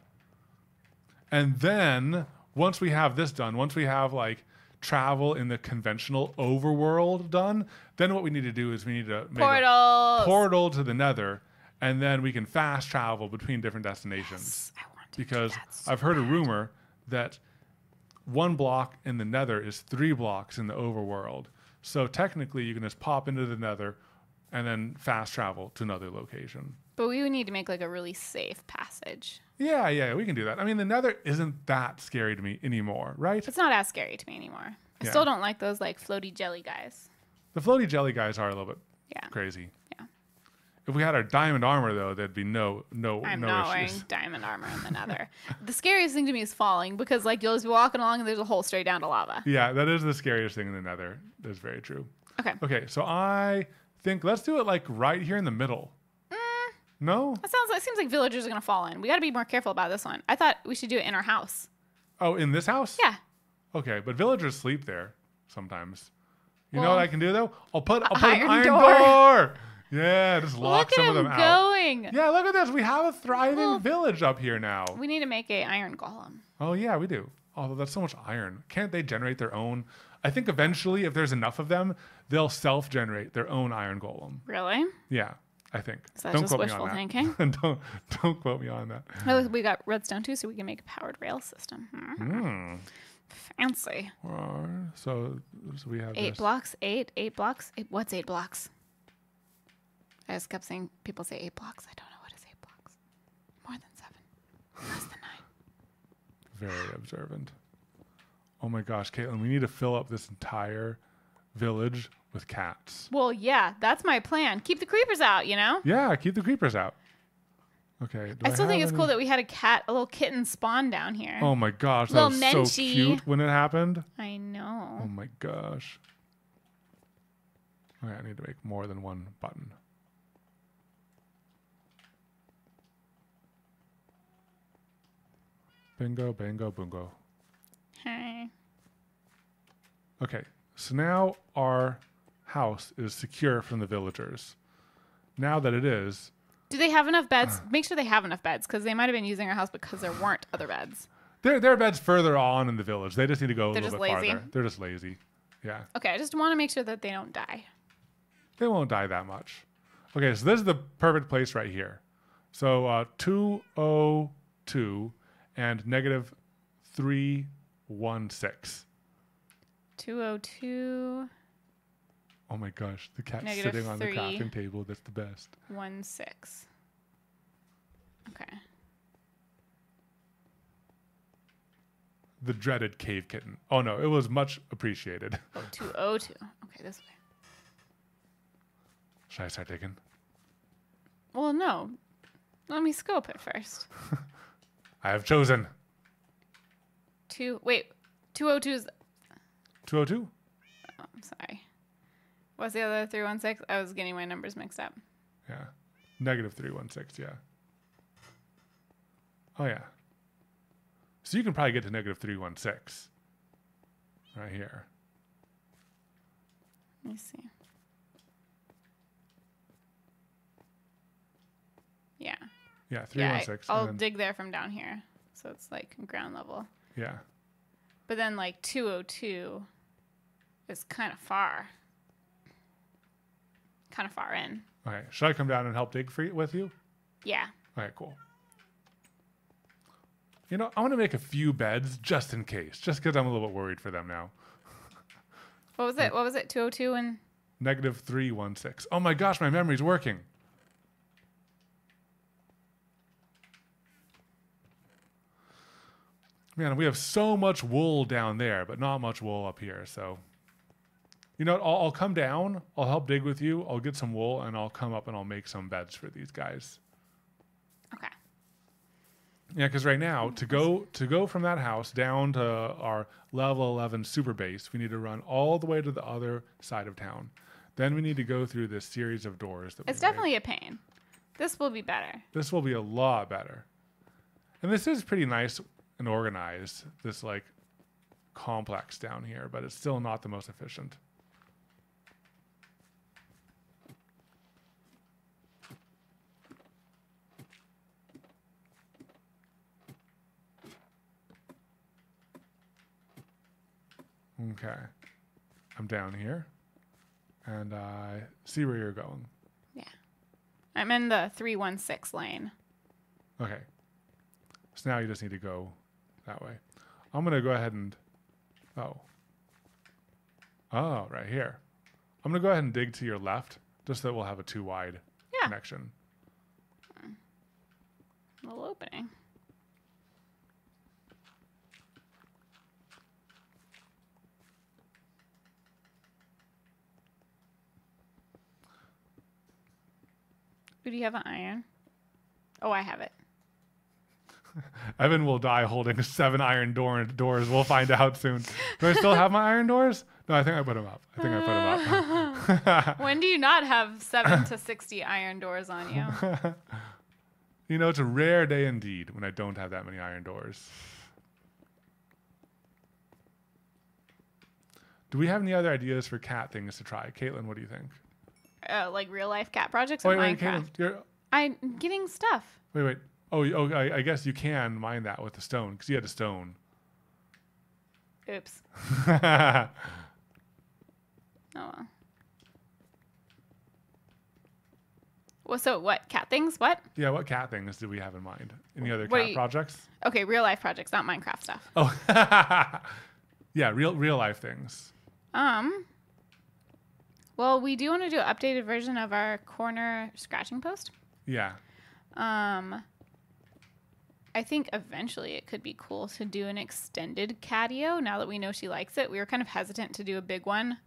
And then once we have this done, once we have like travel in the conventional overworld done, then what we need to do is we need to make a portal to the nether, and then we can fast travel between different destinations. Yes, I want to do Because that so I've heard a rumor that one block in the nether is three blocks in the overworld. So technically, you can just pop into the nether and then fast travel to another location. But we would need to make like a really safe passage. Yeah, yeah, we can do that. I mean, the nether isn't that scary to me anymore, right? It's not as scary to me anymore. I Yeah. still don't like those like floaty jelly guys. The floaty jelly guys are a little bit Yeah. crazy. Yeah. If we had our diamond armor, though, there'd be no no I'm no not issues. wearing diamond armor in the nether. the scariest thing to me is falling because like you'll just be walking along and there's a hole straight down to lava. Yeah, that is the scariest thing in the nether. That's very true. Okay. Okay, so I think let's do it like right here in the middle. No? That sounds like seems like villagers are gonna fall in. We gotta be more careful about this one. I thought we should do it in our house. Oh, in this house? Yeah. Okay, but villagers sleep there sometimes. You know what I can do though? I'll put I'll put iron an iron door. door. Yeah, just lock Look some of them out. going. Yeah, look at this. We have a thriving Well- village up here now. We need to make a iron golem. Oh yeah, we do. Although that's so much iron. Can't they generate their own? I think eventually, if there's enough of them, they'll self-generate their own iron golem. Really? Yeah, I think. Is that don't just quote wishful me on thinking? that. don't don't quote me on that. Oh, we got redstone too, so we can make a powered rail system. Hmm. Fancy. Uh, So, so we have Eight this. blocks. Eight. Eight blocks. Eight, what's eight blocks? I just kept saying people say eight blocks. I don't know what is eight blocks. More than seven. Less than nine. Very observant. Oh my gosh, Katelyn, we need to fill up this entire village with cats. Well, yeah, that's my plan. Keep the creepers out. You know. Yeah, keep the creepers out. Okay. I still think have it's cool that we had a cat, a little kitten spawn down here. Oh my gosh, that Little was so cute when it happened. I know. Oh my gosh. Okay, I need to make more than one button. Bingo, bango, bungo. Hey. Okay, so now our house is secure from the villagers. Now that it is, Do they have enough beds? Make sure they have enough beds because they might have been using our house because there weren't other beds. there, there are beds further on in the village. They just need to go a They're little just bit lazy. farther. They're just lazy. Yeah, Okay, I just want to make sure that they don't die. they won't die that much. Okay, so this is the perfect place right here. So uh, 202 and negative 316. 202 Oh my gosh, the cat's Negative sitting on the crafting table. That's the best. 16. Okay. The dreaded cave kitten. Oh no, it was much appreciated. Oh, 202. Okay, this way. Should I start digging? Well, no. Let me scope it first. I have chosen Two. Wait. 202 is. 202. Oh, I'm sorry. What's the other 316? I was getting my numbers mixed up. Yeah. Negative 316, yeah. Oh, yeah. So you can probably get to negative 316. Right here. Let me see. Yeah. Yeah, Yeah. I, 316. I'll then- dig there from down here. So it's like ground level. yeah. But then like 202 is kind of far kind of far in. Okay. Should I come down and help dig for you, with you? Yeah. All right, cool. You know, I want to make a few beds just in case, just because I'm a little bit worried for them now. What was it? What was it? 202 and negative 316. Oh my gosh, my memory's working. Man, we have so much wool down there, but not much wool up here, so you know what? I'll, I'll come down. I'll help dig with you. I'll get some wool, and I'll come up and I'll make some beds for these guys. Okay. Yeah, because right now to go to go from that house down to our level eleven super base, we need to run all the way to the other side of town. Then we need to go through this series of doors. That It's we made. definitely a pain. This will be better. this will be a lot better. And this is pretty nice and organized. This like complex down here, but it's still not the most efficient. Okay. I'm down here. And I see where you're going. Yeah. I'm in the 316 lane. Okay. So now you just need to go that way. I'm going to go ahead and. Oh. Oh, right here. I'm going to go ahead and dig to your left just so that we'll have a two wide Yeah. connection. Little opening. Ooh, Do you have an iron? Oh, I have it. Evan will die holding seven iron door- doors. We'll find out soon. Do I still have my iron doors? No, I think I put them up. I think I put them up. When do you not have 7 to 60 iron doors on you? you know, it's a rare day indeed when I don't have that many iron doors. Do we have any other ideas for cat things to try? Katelyn, what do you think? Uh, like real life cat projects Oh, in wait, wait, Minecraft. I'm getting stuff. wait, wait. Oh, oh, I, I guess you can mine that with the stone because you had a stone. Oops. Oh well. Well, so what? Cat things? What? Yeah, what cat things do we have in mind? Any other What cat you- projects? Okay, real life projects, not Minecraft stuff. Oh, yeah, real real life things. Um. Well, we do want to do an updated version of our corner scratching post. Yeah, Um. I think eventually it could be cool to do an extended catio. Now that we know she likes it, we were kind of hesitant to do a big one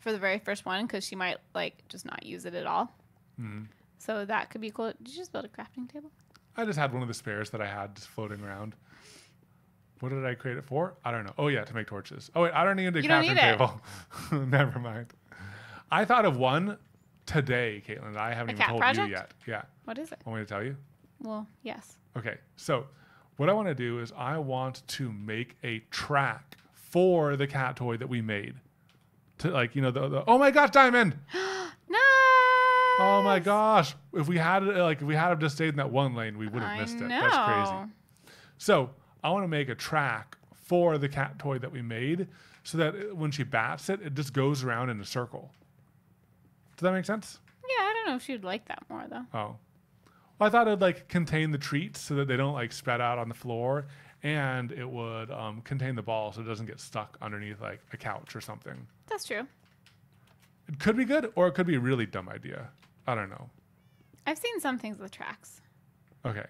for the very first one because she might like just not use it at all. Mhm. So that could be cool. Did you just build a crafting table? I just had one of the spares that I had just floating around. What did I create it for? I don't know. Oh yeah, to make torches. Oh wait, I don't need a You crafting table. Never mind. I thought of one today, Katelyn. I haven't A even cat told project? you yet. Yeah. What is it? Want me to tell you? Well, yes. Okay. So, what I want to do is I want to make a track for the cat toy that we made. To like, you know, the, the oh my gosh, diamond! No. Oh my gosh! If we had it, like, if we had just stayed in that one lane, we would have missed it. That's crazy. So, I want to make a track for the cat toy that we made, so that it- when she bats it, it just goes around in a circle. Does that make sense? Yeah, I don't know if she would like that more though. Oh. Well, I thought it'd like contain the treats so that they don't like spread out on the floor, and it would um, contain the ball so it doesn't get stuck underneath like a couch or something. That's true. It could be good, or it could be a really dumb idea. I don't know. I've seen some things with tracks. Okay.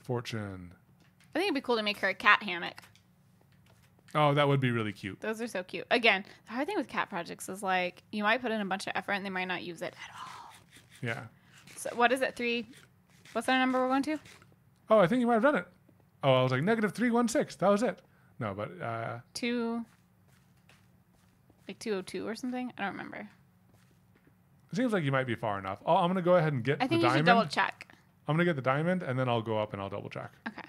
Fortune. I think it'd be cool to make her a cat hammock. Oh, that would be really cute. Those are so cute. Again, the hard thing with cat projects is like you might put in a bunch of effort and they might not use it at all. Yeah. So what is it? Three? What's our number we're going to? Oh, I think you might have done it. Oh, I was like negative three one six. That was it. No, but uh, Two. Like two oh two or something. I don't remember. it seems like you might be far enough. Oh, I'm gonna go ahead and get I think the you should diamond. double check. I'm gonna get the diamond, and then I'll go up and I'll double check. Okay.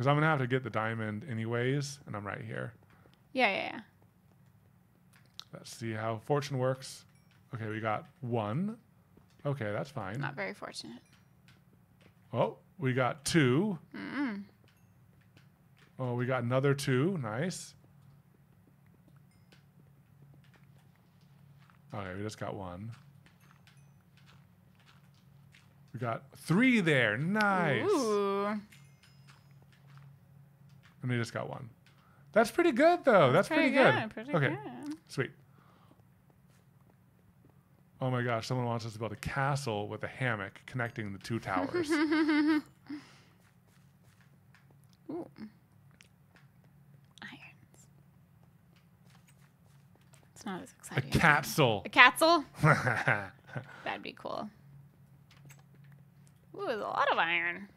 Because I'm gonna have to get the diamond anyways, and I'm right here. Yeah, yeah, yeah. Let's see how fortune works. Okay, we got one. Okay, that's fine. Not very fortunate. Oh, we got two. Mm-mm. Oh, we got another two. Nice. Okay, we just got one. We got three there. Nice. Ooh and they just got one. That's pretty good, though. That's, That's pretty, pretty, good. good. Pretty okay, good. sweet. Oh my gosh, someone wants us to build a castle with a hammock connecting the two towers. Ooh. Irons. It's not as exciting. A capsule. A capsule? That'd be cool. Ooh, there's a lot of iron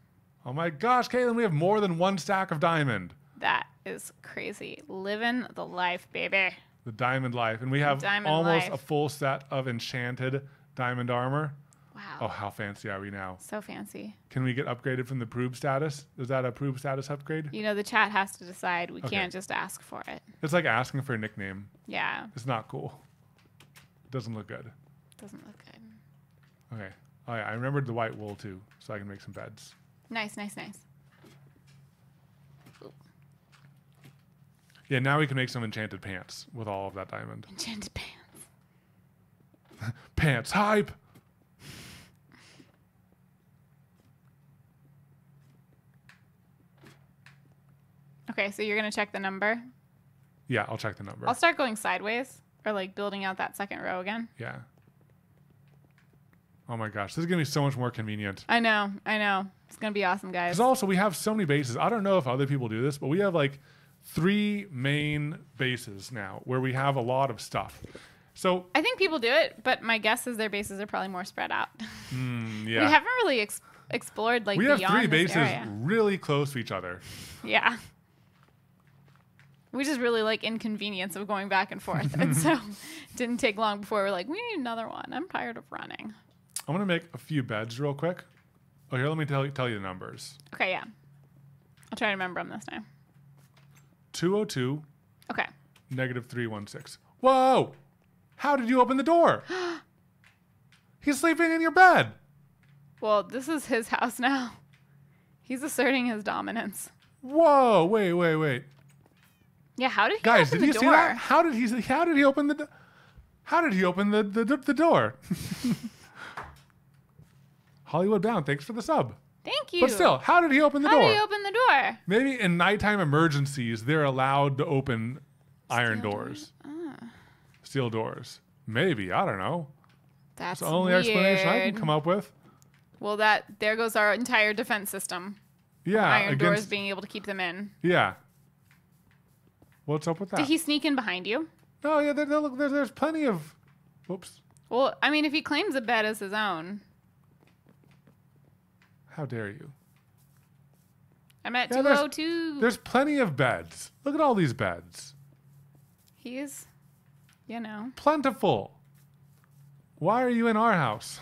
oh my gosh, Katelyn, we have more than one stack of diamond. That is crazy. Living the life, baby. The diamond life. And we have almost life. a full set of enchanted diamond armor. Wow. Oh, how fancy are we now? So fancy. Can we get upgraded from the proof status? Is that a proof status upgrade? You know, the chat has to decide. We Okay. can't just ask for it. It's like asking for a nickname. Yeah. It's not cool. Doesn't look good. Doesn't look good. Okay. Oh yeah, I remembered the white wool too, so I can make some beds. Nice, nice, nice. Yeah, now we can make some enchanted pants with all of that diamond. Enchanted pants. Pants hype. Okay, so you're gonna check the number. Yeah, I'll check the number. I'll start going sideways or like building out that second row again. yeah. Oh my gosh, this is gonna be so much more convenient. I know, I know. It's gonna be awesome, guys. Because also we have so many bases. I don't know if other people do this, but we have like three main bases now where we have a lot of stuff. So I think people do it, but my guess is their bases are probably more spread out. mm, We haven't really ex- explored like we have three bases really close to each other. Yeah. We just really like inconvenience of going back and forth, and so it didn't take long before we're like, we need another one. I'm tired of running. I'm gonna make a few beds real quick. Oh, here, let me tell you, tell you the numbers. Okay, yeah. I'll try to remember them this time. 202, Okay. negative 316. Whoa! How did you open the door? He's sleeping in your bed. Well, this is his house now. He's asserting his dominance. Whoa! Wait, wait, wait. Yeah, how did he Guys, open did you the see that? How did he? How did he open the? do- How did he open the the, the, the door? Hollywood Bound, thanks for the sub. Thank you. But still, how did he open the how door? did he open the door? Maybe in nighttime emergencies, they're allowed to open iron Steel doors, Ah, steel doors. Maybe I don't know. that's It's the only weird. explanation I can come up with. Well, that there goes our entire defense system. Yeah, Iron doors being able to keep them in. yeah. What's up with that? Did he sneak in behind you? no, yeah, there, there, look, there's, there's plenty of. Whoops! Well, I mean, if he claims a bed as his own, How dare you? I'm at Yeah, 202. There's plenty of beds. Look at all these beds. He's, you know. Plentiful. Why are you in our house?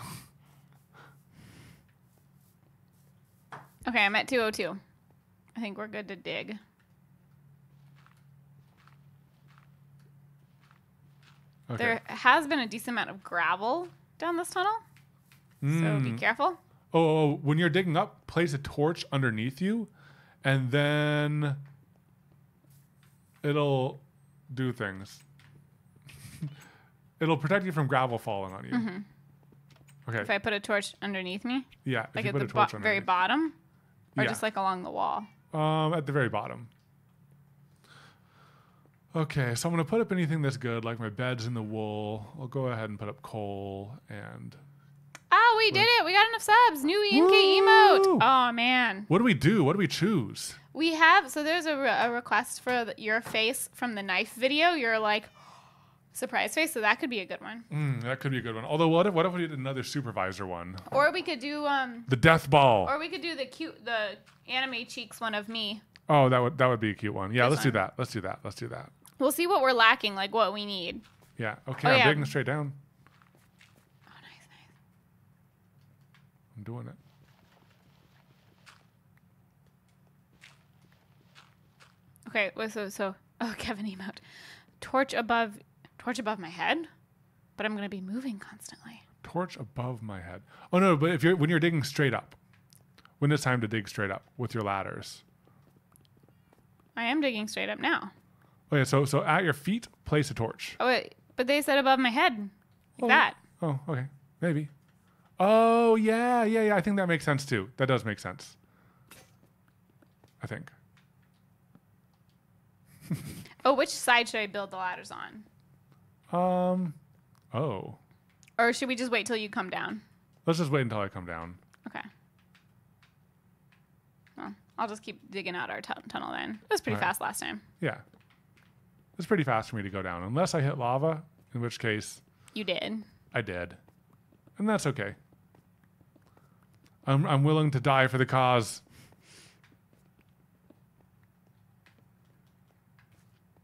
Okay, I'm at 202. I think we're good to dig. Okay. There has been a decent amount of gravel down this tunnel, so be Mm. careful. Oh, oh, when you're digging up, place a torch underneath you, and then it'll do things. it'll protect you from gravel falling on you. Okay. If I put a torch underneath me, yeah. Like at the bo- very bottom, or Yeah. just like along the wall. Um, at the very bottom. Okay, so I'm gonna put up anything that's good, like my beds in the wool. I'll go ahead and put up coal and Oh, we did it! We got enough subs. New EMK Woo! emote. Oh man, what do we do? What do we choose? we have. So there's a, re- a request for the, your face from the knife video. You're like surprise face, so that could be a good one. Mm, that could be a good one. Although, what if what if we did another supervisor one? Or we could do um, The death ball. or we could do the cute the anime cheeks one of me. Oh, that would that would be a cute one. Yeah, let's do one. that. Let's do that. Let's do that. We'll see what we're lacking, like what we need. Yeah. Okay, Oh, I'm yeah. digging straight down. Oh, nice, nice. I'm doing it. Okay, well, so so oh Kevin emote, torch above, torch above my head, but I'm gonna be moving constantly. Torch above my head. Oh no, but if you're when you're digging straight up, when it's time to dig straight up with your ladders. I am digging straight up now. Oh yeah, so so at your feet, place a torch. Oh wait, but they said above my head, like Oh. that. Oh, okay, maybe. Oh yeah, yeah, yeah. I think that makes sense too. That does make sense. I think. Oh, which side should I build the ladders on? Um. Oh, Or should we just wait till you come down? let's just wait until I come down. Okay. Well, I'll just keep digging out our tu- tunnel then. It was pretty fast last time. Yeah. It's pretty fast for me to go down. Unless I hit lava, In which case, You did. I did. And that's okay. I'm, I'm willing to die for the cause.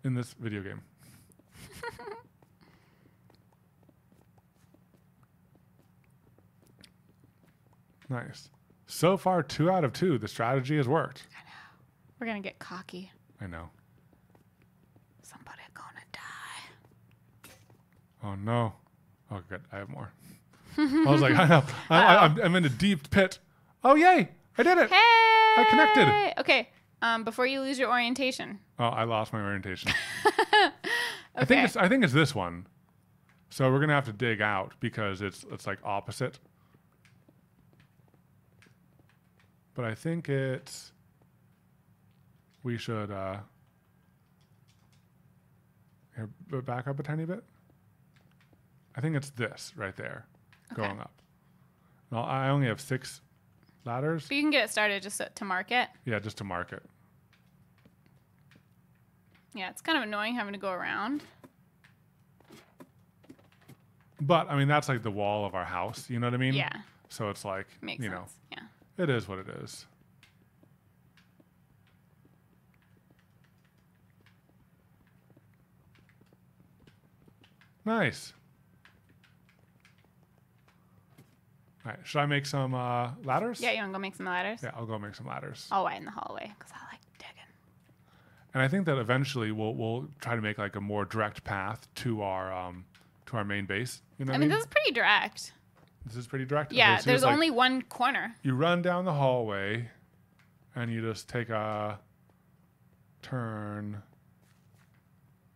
In this video game. nice. So far, two out of two. The strategy has worked. I know. We're gonna get cocky. I know. Somebody gonna die. Oh no. Oh good, I have more. I was like, I know. I, I'm in a deep pit. Oh yay! I did it. Hey! I connected. Okay. Um, before you lose your orientation. Oh, I lost my orientation. I think it's I think it's this one. So we're gonna have to dig out because it's it's like opposite. But I think it's we should uh here, back up a tiny bit. I think it's this right there, Okay. going up. Well, I only have six ladders. But you can get it started just to, to mark it. Yeah, just to mark it. Yeah, it's kind of annoying having to go around. But I mean, that's like the wall of our house. You know what I mean? Yeah, So it's like, makes you sense. know, Yeah. it is what it is. Nice. All right, should I make some uh, ladders? Yeah, you want to go make some ladders? Yeah, I'll go make some ladders. I'll wait in the hallway because I like digging. And I think that eventually we'll we'll try to make like a more direct path to our um to our main base. You know what I mean, this is pretty direct. this is pretty direct. Yeah, Okay, so there's it's like- only one corner. you run down the hallway and you just take a turn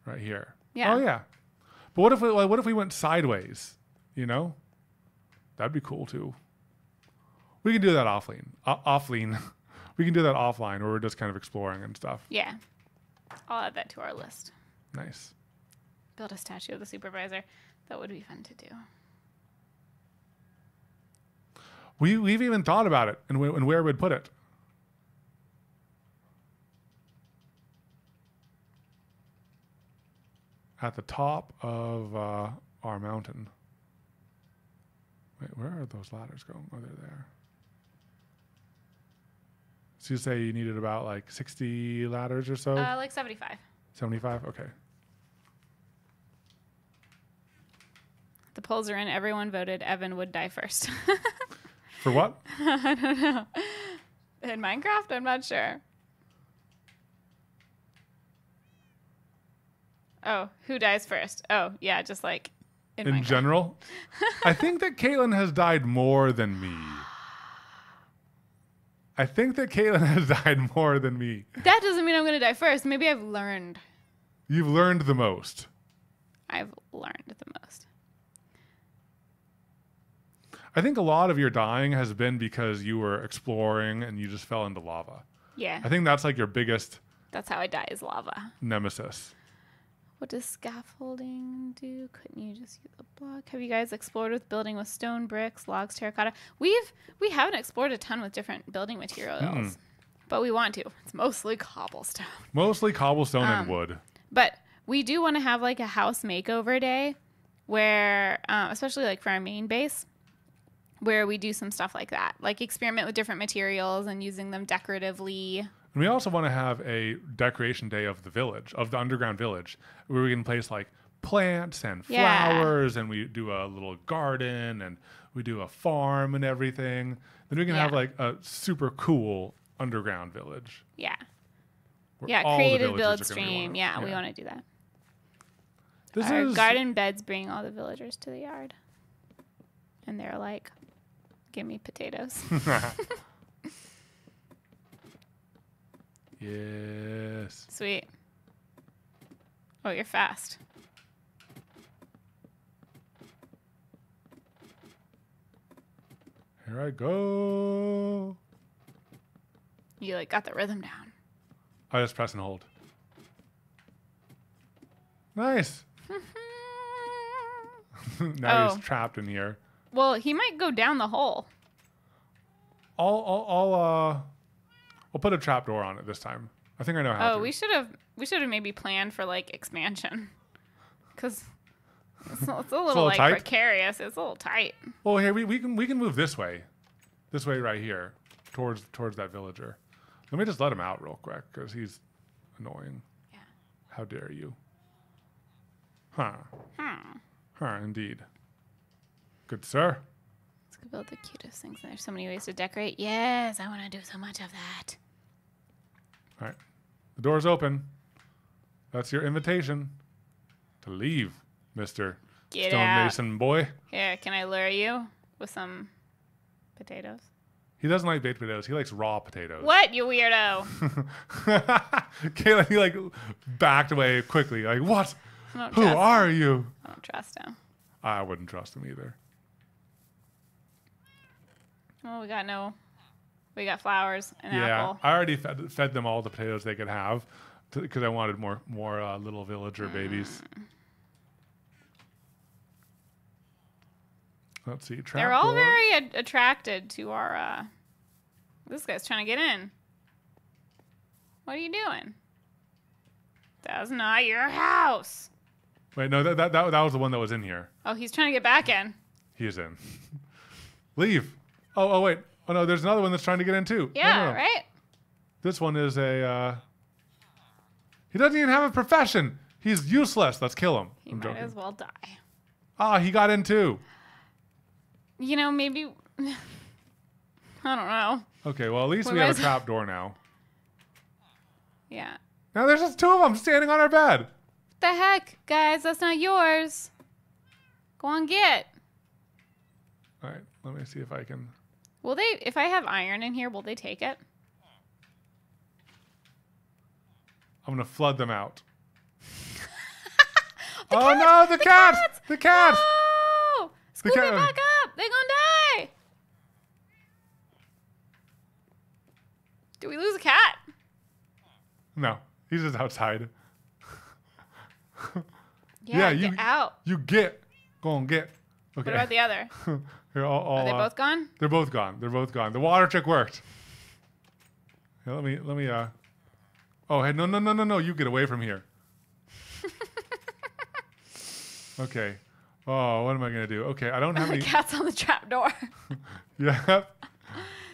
right here. Yeah. Oh yeah. But what if we like, what if we went sideways? You know, that'd be cool too. We can do that offline. Uh, offline. we can do that offline, where we're just kind of exploring and stuff. Yeah. I'll add that to our list. Nice. Build a statue of the supervisor. That would be fun to do. We we've even thought about it and, and where we'd put it. At the top of uh, our mountain. Wait, where are those ladders going? Oh, they're there. So you say you needed about like 60 ladders or so? Uh, like 75. 75? Okay. The polls are in. Everyone voted Evan would die first. For what? I don't know. In Minecraft, I'm not sure. Oh, who dies first? Oh, yeah, just like in, In general? I think that Katelyn has died more than me. I think that Katelyn has died more than me. that doesn't mean I'm going to die first. Maybe I've learned. You've learned the most. I've learned the most. I think a lot of your dying has been because you were exploring and you just fell into lava. Yeah, I think that's like your biggest that's how I die is lava. nemesis. What does scaffolding do? Couldn't you just use a block? Have you guys explored with building with stone, bricks, logs, terracotta? We've we haven't explored a ton with different building materials, Mm-mm. but we want to. It's mostly cobblestone. Mostly cobblestone and Um, wood. But we do want to have like a house makeover day where, uh, especially like for our main base, where we do some stuff like that, like experiment with different materials and using them decoratively. And we also want to have a decoration day of the village, of the underground village, where we can place like plants and Yeah. flowers and we do a little garden and we do a farm and everything. Then we can have like a super cool underground village. Yeah. Yeah. Creative build are gonna be stream. one- Yeah, we want to do that. This our is garden beds bring all the villagers to the yard. And they're like, give me potatoes. yes. Sweet. Oh, you're fast. Here I go. You like got the rhythm down. I just press and hold. Nice. now Oh. he's trapped in here. well, he might go down the hole. I'll, I'll, I'll, uh, I'll put a trap door on it this time. I think I know how Oh, to. we should have we should have maybe planned for like expansion. Cuz It's, a- it's a little, little like tight. precarious. It's a little tight. Well, here we, we can we can move this way, this way right here, towards towards that villager. Let me just let him out real quick because he's annoying. Yeah. How dare you? Huh? Hmm. Huh? Indeed. Good sir. Let's go build the cutest things. There's so many ways to decorate. Yes, I want to do so much of that. All right, the door's open. That's your invitation to leave, Get out. Stonemason boy. Here, can I lure you with some potatoes? He doesn't like baked potatoes. He likes raw potatoes. What, you weirdo? Kayla, he like backed away quickly. Like, what? Who are him. you? I don't trust him. I wouldn't trust him either. Well, we got no. We got flowers and yeah, apple. I already fed, fed them all the potatoes they could have because I wanted more more uh, little villager Mm. babies. Let's see. Trap They're all door. very a- attracted to our. uh This guy's trying to get in. What are you doing? That's not your house. Wait, no, that, that that that was the one that was in here. Oh, he's trying to get back in. He is in. Leave. Oh, oh wait. Oh no, there's another one that's trying to get in too. Yeah, no, no. right. This one is a. Uh, he doesn't even have a profession. He's useless. Let's kill him. He I'm might joking. as well die. Ah, he got in too. You know, maybe. I don't know. Okay, well at least What we have a trap door now. Yeah. Now there's just two of them standing on our bed. What the heck, guys? That's not yours. Go on, get. All right, let me see if I can. Will they? If I have iron in here, will they take it? I'm gonna flood them out. oh no, the, cat! The cat! No! Scoop cat- it back up. They're gonna die. Do we lose a cat? No, he's just outside. Yeah, Yeah, get you- out. You get. Go on, get. Okay. What about the other? Here, I'll- Are they uh, both gone? They're both gone. They're both gone. The water trick worked. Here, let me let me uh Oh hey no no no no no you get away from here. okay. Oh, what am I gonna do? Okay, I don't have The any cat's on the trap door. Yeah.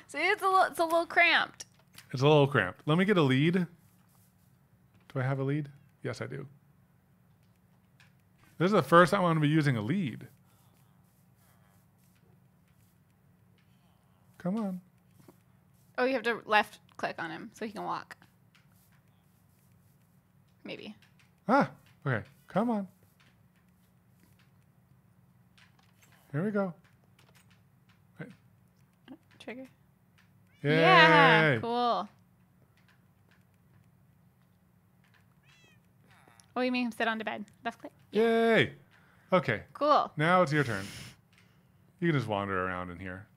See, it's a little, it's a little cramped. It's a little cramped. Let me get a lead. Do I have a lead? Yes, I do. This is the first time I'm gonna be using a lead. Come on. Oh, you have to left click on him so he can walk. Maybe. Ah, okay. Come on. Here we go. Trigger. Yay. Yeah. Cool. Oh, you mean him sit on the bed? Left click. Yay. Okay. Cool. Now it's your turn. You can just wander around in here.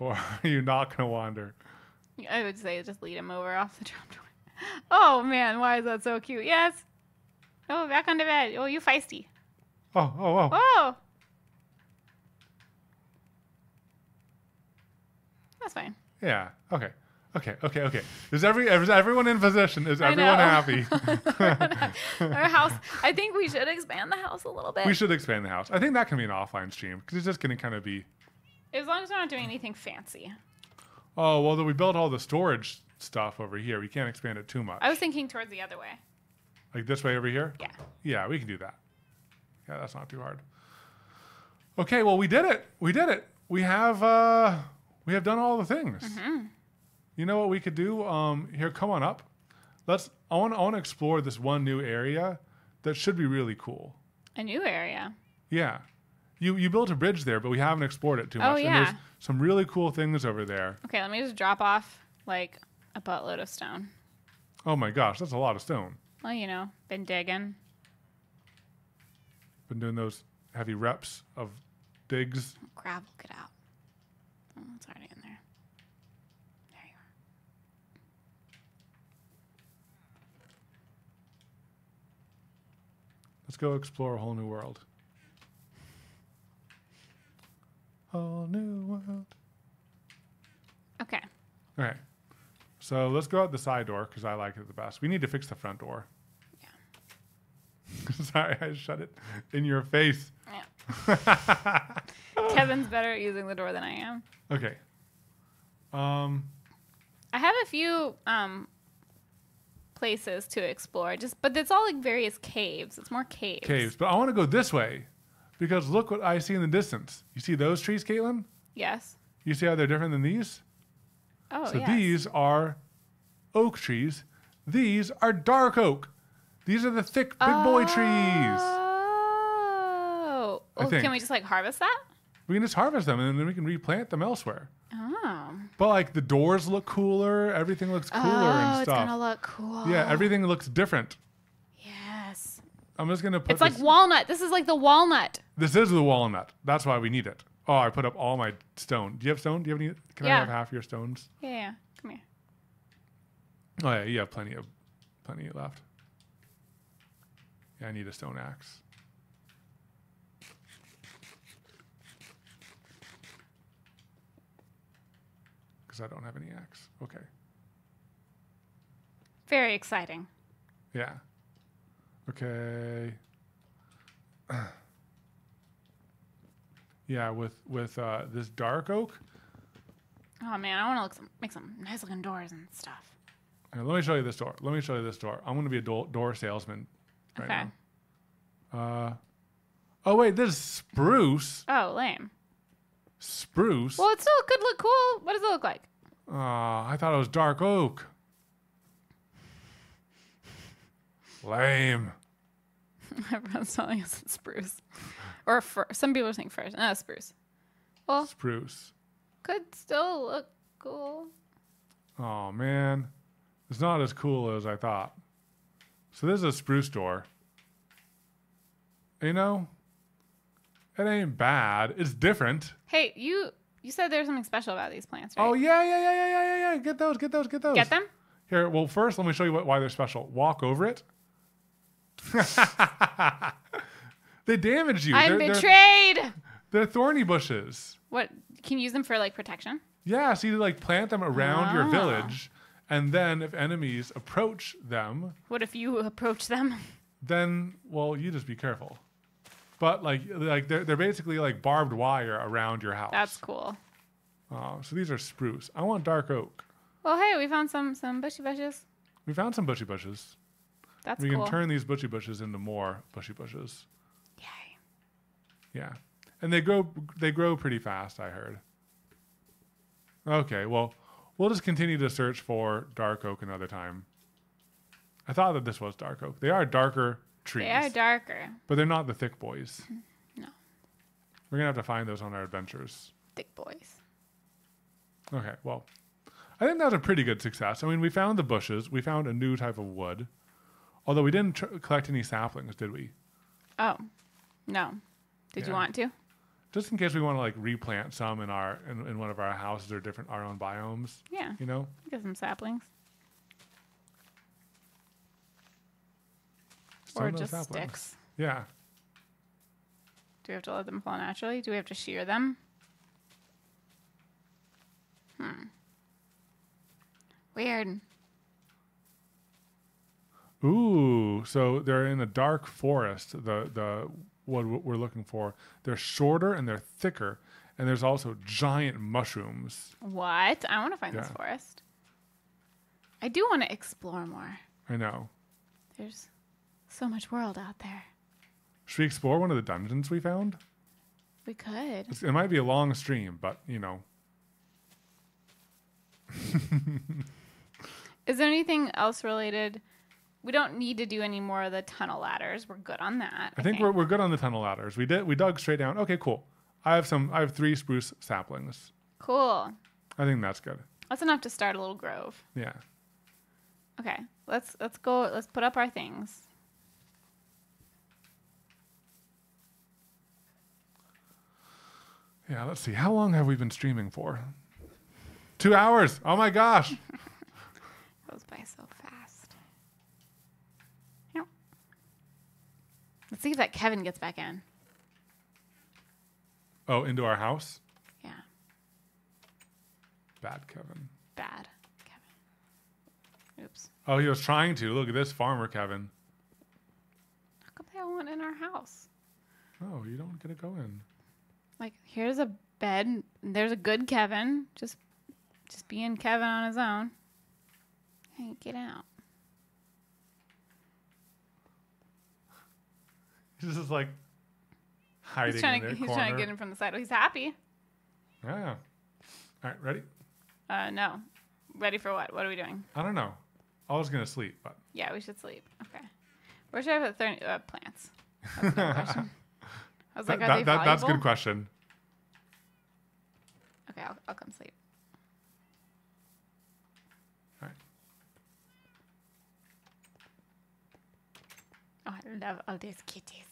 Or are you not going to wander? I would say just lead him over off the trap door. Oh man, why is that so cute? Yes. Oh, back on the bed. Oh, you feisty. Oh, oh, oh. Oh. That's fine. Yeah. Okay. Okay. Okay. Okay. Is every is everyone in position? Is I everyone know. happy? Our house. I think we should expand the house a little bit. we should expand the house. I think that can be an offline stream because it's just going to kind of be. As long as we're not doing anything fancy. Oh well, then we built all the storage stuff over here. We can't expand it too much. I was thinking towards the other way. Like this way over here. Yeah. Yeah, we can do that. Yeah, that's not too hard. Okay, well we did it. We did it. We have uh we have done all the things. You know what we could do? Um here, come on up. Let's I want I want to explore this one new area that should be really cool. A new area. Yeah. You you built a bridge there, but we haven't explored it too Oh, much. And yeah. there's some really cool things over there. Okay, let me just drop off like a buttload of stone. Oh my gosh, that's a lot of stone. Well, you know, been digging. Been doing those heavy reps of digs. Gravel, get out. Oh, it's already in there. There you are. Let's go explore a whole new world. Whole new world. Okay. All right. So let's go out the side door because I like it the best. We need to fix the front door. Yeah. sorry, I shut it in your face. Yeah. Kevin's better at using the door than I am. Okay. Um. I have a few um places to explore, just but it's all like various caves. It's more caves. caves, but I want to go this way because look what I see in the distance. You see those trees, Katelyn? Yes. You see how they're different than these? Oh, so yes. these are oak trees. These are dark oak. These are the thick big boy oh. trees. Oh. I Oh, think. can we just like harvest that? We can just harvest them and then we can replant them elsewhere. Oh. But like the doors look cooler, everything looks cooler oh, and it's stuff. gonna look cool. yeah, everything looks different. I'm just gonna put It's like this. walnut. This is like the walnut. this is the walnut. That's why we need it. Oh, I put up all my stone. Do you have stone? Do you have any? Can I Yeah. have half your stones? Yeah, yeah. Come here. Oh yeah, you have plenty of plenty left. Yeah, I need a stone axe. Because I don't have any axe. Okay. Very exciting. Yeah. Okay. yeah, with with uh, this dark oak. Oh man, I want to look some, make some nice looking doors and stuff. Here, let me show you this door. Let me show you this door. I'm going to be a door, door salesman right Okay. now. Uh, oh wait, this is spruce. Oh, lame. Spruce. Well, it still could look cool. What does it look like? Oh, I thought it was dark oak. Lame. Everyone's telling us it's spruce, or fir. Some people are saying firs. No, spruce. Well, Spruce. could still look cool. Oh man, it's not as cool as I thought. So this is a spruce door. You know, it ain't bad. It's different. Hey, you you said there's something special about these plants, right? Oh yeah, yeah, yeah, yeah, yeah, yeah, yeah. Get those, get those, get those. Get them? Here, well, first let me show you what, why they're special. Walk over it. they damage you. I'm they're, they're- betrayed. They're, thorny bushes. What can you use them for like protection? Yeah, so you like plant them around your Ah. village, and then if enemies approach them, What if you approach them? then well, you just be careful. But like like they're they're basically like barbed wire around your house. That's cool. Oh, so these are spruce. I want dark oak. Well, hey, we found some some bushy bushes. We found some bushy bushes. That's we cool. can turn these bushy bushes into more bushy bushes. Yay. Yeah, and they grow they grow pretty fast. I heard. Okay, well, we'll just continue to search for dark oak another time. I thought that this was dark oak. They are darker trees, They are darker. but they're not the thick boys. Mm, no. We're gonna have to find those on our adventures. Thick boys. Okay, well, I think that was a pretty good success. I mean, we found the bushes, we found a new type of wood, although we didn't tr- collect any saplings, did we? Oh. No. Did you Yeah. want to? Just in case we want to like replant some in our in, in one of our houses or different our own biomes, Yeah. you know. Get some saplings. Still or no just saplings. sticks. Yeah. Do we have to let them fall naturally? Do we have to shear them? Hmm. Weird. Ooh, so they're in a dark forest. The the what we're looking for. They're shorter and they're thicker, and there's also giant mushrooms. What? I want to find this forest. I do want to explore more. I know. There's so much world out there. Should we explore one of the dungeons we found? We could. It's, it might be a long stream, but you know. Is there anything else related? We don't need to do any more of the tunnel ladders. We're good on that. I think we're, we're good on the tunnel ladders. We did we dug straight down. Okay, cool. I have some. I have three spruce saplings. cool. I think that's good. That's enough to start a little grove. Yeah. Okay, let's let's go. Let's put up our things. Yeah. Let's see. How long have we been streaming for? Two hours. Oh my gosh. Goes by so fast. Yep. Let's see if that Kevin gets back in. Oh, into our house. Yeah, Bad Kevin. bad Kevin. Oops. Oh, he was trying to. Look at this farmer Kevin. How come they all want No, oh, you don't get to go in. Like, here's a bed. There's a good Kevin. Just, just being Kevin on his own. Hey, get out. He's just like hiding He's trying in to, their he's corner. trying to get in from the side. Oh, he's happy. Yeah. All right, ready? Uh, no. Ready for what? What are we doing? I don't know. I was gonna sleep, but Yeah, we should sleep. Okay. Where should I put thir- uh, plants? That's a good question. I was like, are they that, that- that's a good question. Okay, I'll, I'll come sleep. All right. Oh, I love all these kitties.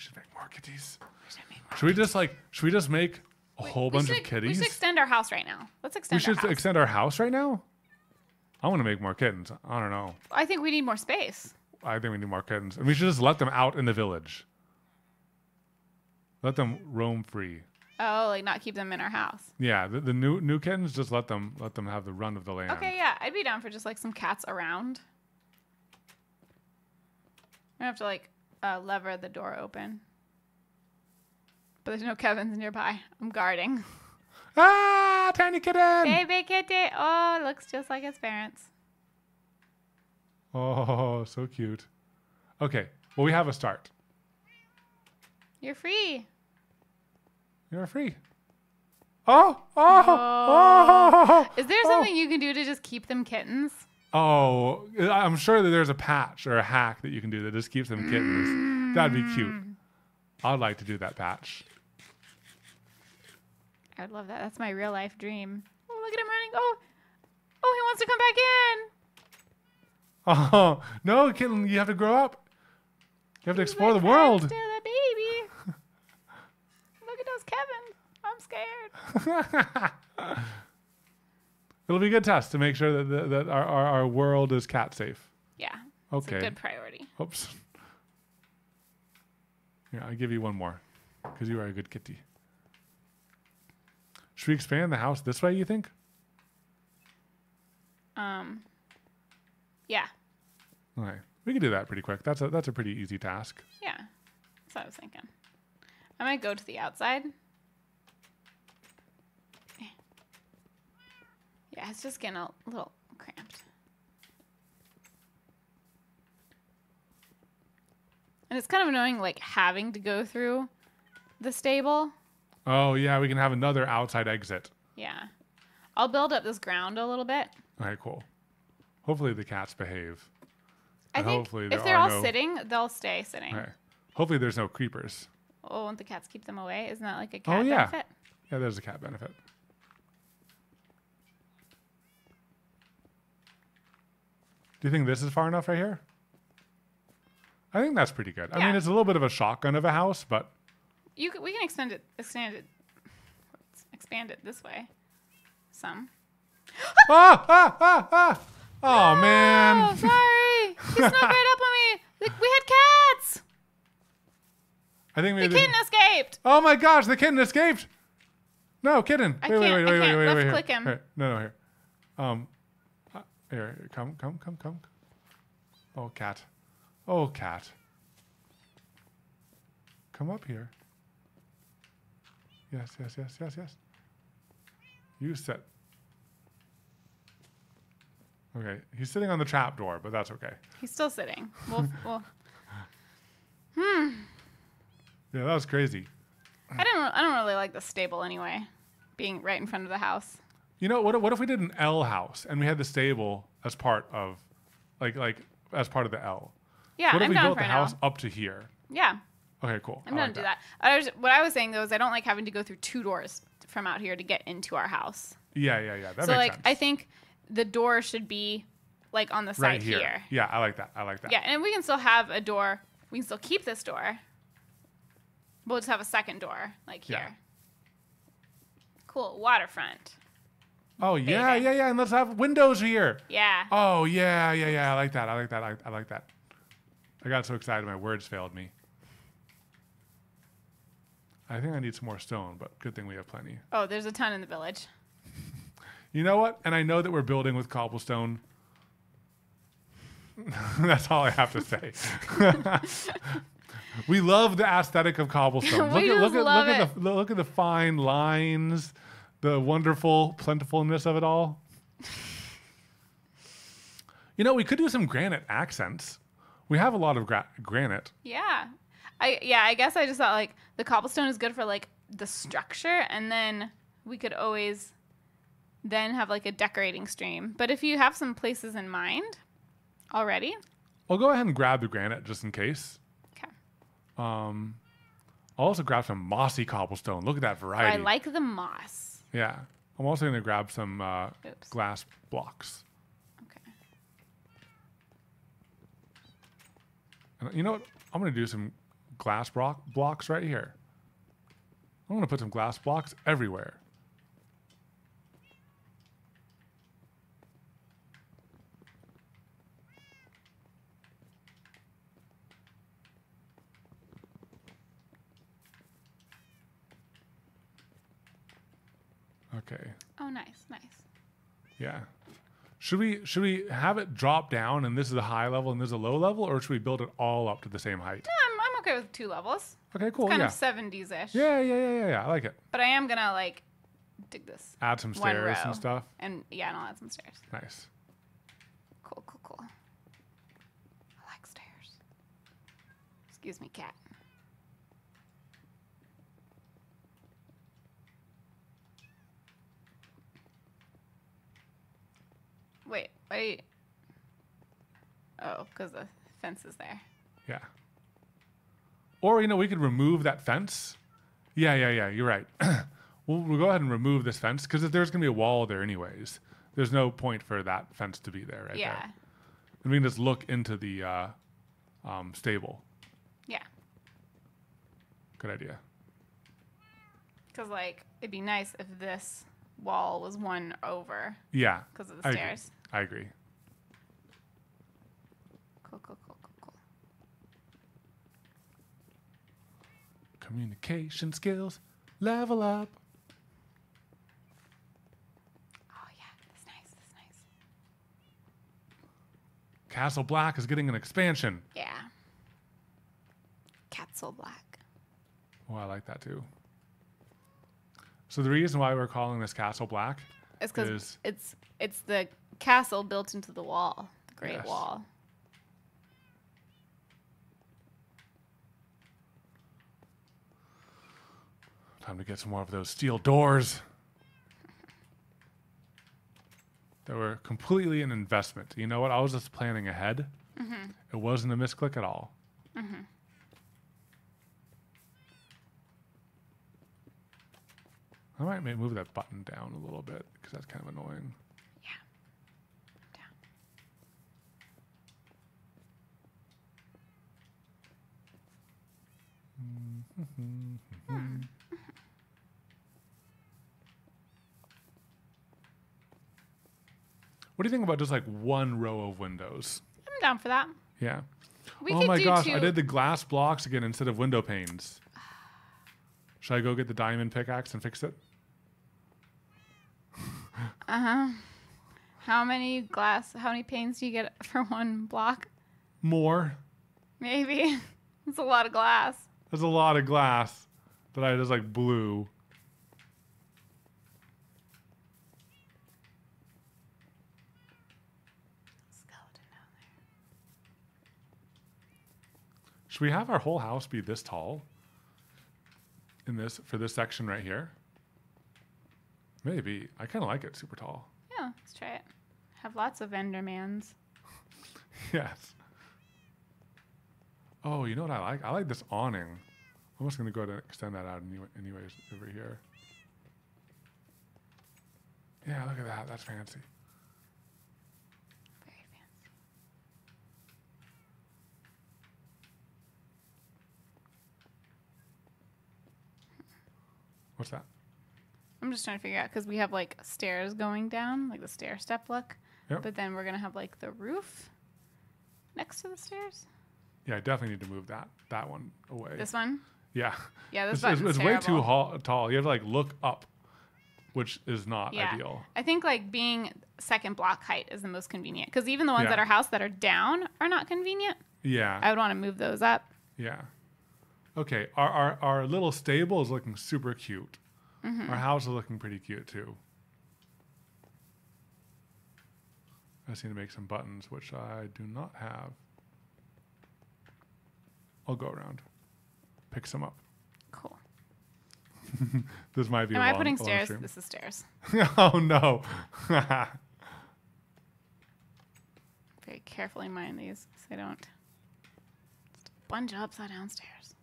We should make more kitties. We should make more. Should we just like? Should we just make a whole bunch should, of kitties? We should extend our house right now. Let's extend. We extend should our house. extend our house right now. I want to make more kittens. I don't know. I think we need more space. I think we need more kittens, and we should just let them out in the village. Let them roam free. Oh, like not keep them in our house. Yeah, the, the new new kittens just let them let them have the run of the land. Okay, yeah, I'd be down for just like some cats around. I have to like uh, lever the door open. But there's no Kevin's nearby. I'm guarding. Ah, tiny kitten! Baby kitty. Oh, looks just like his parents. Oh, so cute. Okay, well we have a start. You're free. You're free. Oh, oh, oh, Is there oh. something you can do to just keep them kittens? Oh, I'm sure that there's a patch or a hack that you can do that just keeps them kittens. That'd be cute. Mm. I'd like to do that patch. I would love that. That's my real life dream. Oh, look at him running. Oh, oh, he wants to come back in. Oh, no, kitten, you have to grow up. You have to explore like, the world. Still a baby. look at those Kevin. I'm scared. It'll be a good test to make sure that, that, that our, our, our world is cat safe. Yeah. It's Okay. a good priority. Oops. Here, I'll give you one more because you are a good kitty. Should we expand the house this way, you think? Um. Yeah. Okay. We can do that pretty quick. That's a that's a pretty easy task. Yeah. That's what I was thinking. I might go to the outside. It's just getting a little cramped. And it's kind of annoying, like having to go through the stable. Oh yeah, we can have another outside exit. Yeah. I'll build up this ground a little bit. All right, cool. Hopefully the cats behave. I And think hopefully if they're all no- sitting, they'll stay sitting. Okay. Hopefully there's no creepers. Oh, won't the cats keep them away? Isn't that like a oh, cat Oh, yeah. benefit? Yeah, there's a cat benefit. Do you think this is far enough right here? I think that's pretty good. I mean, it's a little bit of a shotgun of a house, but You c we can extend it, extend it, expand it this way. Some. ah, ah, ah, ah. Oh Oh, man. sorry. He snuck right up on me. Like, we had cats. I think The kitten escaped. Oh my gosh, the kitten escaped. No, kitten. I wait, wait, can't- wait, I wait, can't wait, wait, left click him. Here. No, no, here. Um, here, come, come, come, come. Oh, cat. Oh, cat. Come up here. Yes, yes, yes, yes, yes. You sit. Okay, he's sitting on the trap door, but that's okay. He's still sitting. Well, well, hmm. Yeah, that was crazy. I don't. I don't really like the stable anyway, being right in front of the house. You know what? if- What if we did an L house and we had the stable as part of, like, like as part of the L? Yeah, what if I'm we down built for the an house L. up to here? Yeah, Okay, cool. I'm I down like do that. I was, what I was saying though is I don't like having to go through two doors from out here to get into our house. Yeah, yeah, yeah. That so makes like, sense. I think the door should be like on the side right here. here. Yeah, I like that. I like that. Yeah, and we can still have a door. We can still keep this door. We'll just have a second door, like here. Yeah. here. Cool. Waterfront. Oh yeah, yeah, yeah. And let's have windows here. Yeah. Oh yeah, yeah, yeah. I like that. I like that. I, I like that. I got so excited my words failed me. I think I need some more stone, but good thing we have plenty. Oh, there's a ton in the village. You know what? And I know that we're building with cobblestone. That's all I have to say. We love the aesthetic of cobblestone. We look at look just at love look at the look at the fine lines, the wonderful plentifulness of it all. you know, we could do some granite accents. We have a lot of gra- granite. Yeah. I yeah, I guess I just thought like the cobblestone is good for like the structure and then we could always then have like a decorating stream. But if you have some places in mind already, I'll go ahead and grab the granite just in case. okay. Um, I'll also grab some mossy cobblestone. Look at that variety. I like the moss. Yeah. I'm also going to grab some uh, glass blocks. Okay. And you know what? I'm going to do some glass block blocks right here. I'm going to put some glass blocks everywhere. Okay. Oh, nice, nice. Yeah. Should we should we have it drop down and this is a high level and this is a low level, or should we build it all up to the same height? I'm, I'm okay with two levels. Okay, cool. Kind yeah. of 70s ish. yeah, yeah, yeah, yeah, yeah. I like it. But I am gonna like dig this. Add some stairs and stuff. And yeah, and I'll add some stairs. Nice. Cool, cool, cool. I like stairs. Excuse me, cat. Wait. Oh, because the fence is there. Yeah. Or you know, we could remove that fence. Yeah, yeah, yeah. You're right. we'll, we'll go ahead and remove this fence because there's gonna be a wall there anyways. There's no point for that fence to be there, right yeah. there. And we can just look into the uh, um, stable. Yeah. Good idea. Because, like, it'd be nice if this wall was one over Yeah. because of the I agree. I agree. Cool, cool, cool, cool, cool. Communication skills level up. Oh, yeah. That's nice. That's nice. Castle Black is getting an expansion. Yeah. Cat's black. Oh, I like that too. So the reason why we're calling this Castle Black It's because is it's it's the castle built into the wall, the Great Yes. Wall. time to get some more of those steel doors. That were completely an investment. You know what? I was just planning ahead. Mm-hmm. It wasn't a misclick at all. Mm-hmm. I might move that button down a little bit because that's kind of annoying. What do you think about just like one row of windows? I'm down for that. Yeah. We oh my gosh, two. I did the glass blocks again instead of window panes. Should I go get the diamond pickaxe and fix it? Uh huh. How many glass? How many panes do you get for one block? More. Maybe. it's a lot of glass. There's a lot of glass that I just like blew. Skeleton down there. Should we have our whole house be this tall? In this for this section right here? Maybe. I kind of like it super tall. Yeah, let's try it. Have lots of Endermans. yes. Oh, you know what I like? I like this awning. I'm just gonna go ahead and extend that out anyway, anyways over here. Yeah, look at that. That's fancy. Very fancy. What's that? I'm just trying to figure out because we have like stairs going down, like the stair step look. Yep. But then we're gonna have like the roof next to the stairs. Yeah, I definitely need to move that that one away. This one. yeah, Yeah, this it's, it's, it's way too ha- tall. You have to like look up, which is not Yeah. ideal. I think like being second block height is the most convenient because even the ones Yeah. that are house that are down are not convenient. Yeah, I would want to move those up. yeah. Okay, our, our, our little stable is looking super cute. Mm-hmm. Our house is looking pretty cute too. I just need to make some buttons, which I do not have. I'll go around, pick some up. Cool. This might be. Am a I long, putting stairs? stream. This is stairs. oh no! Very carefully mind these so they don't bunch of upside down stairs.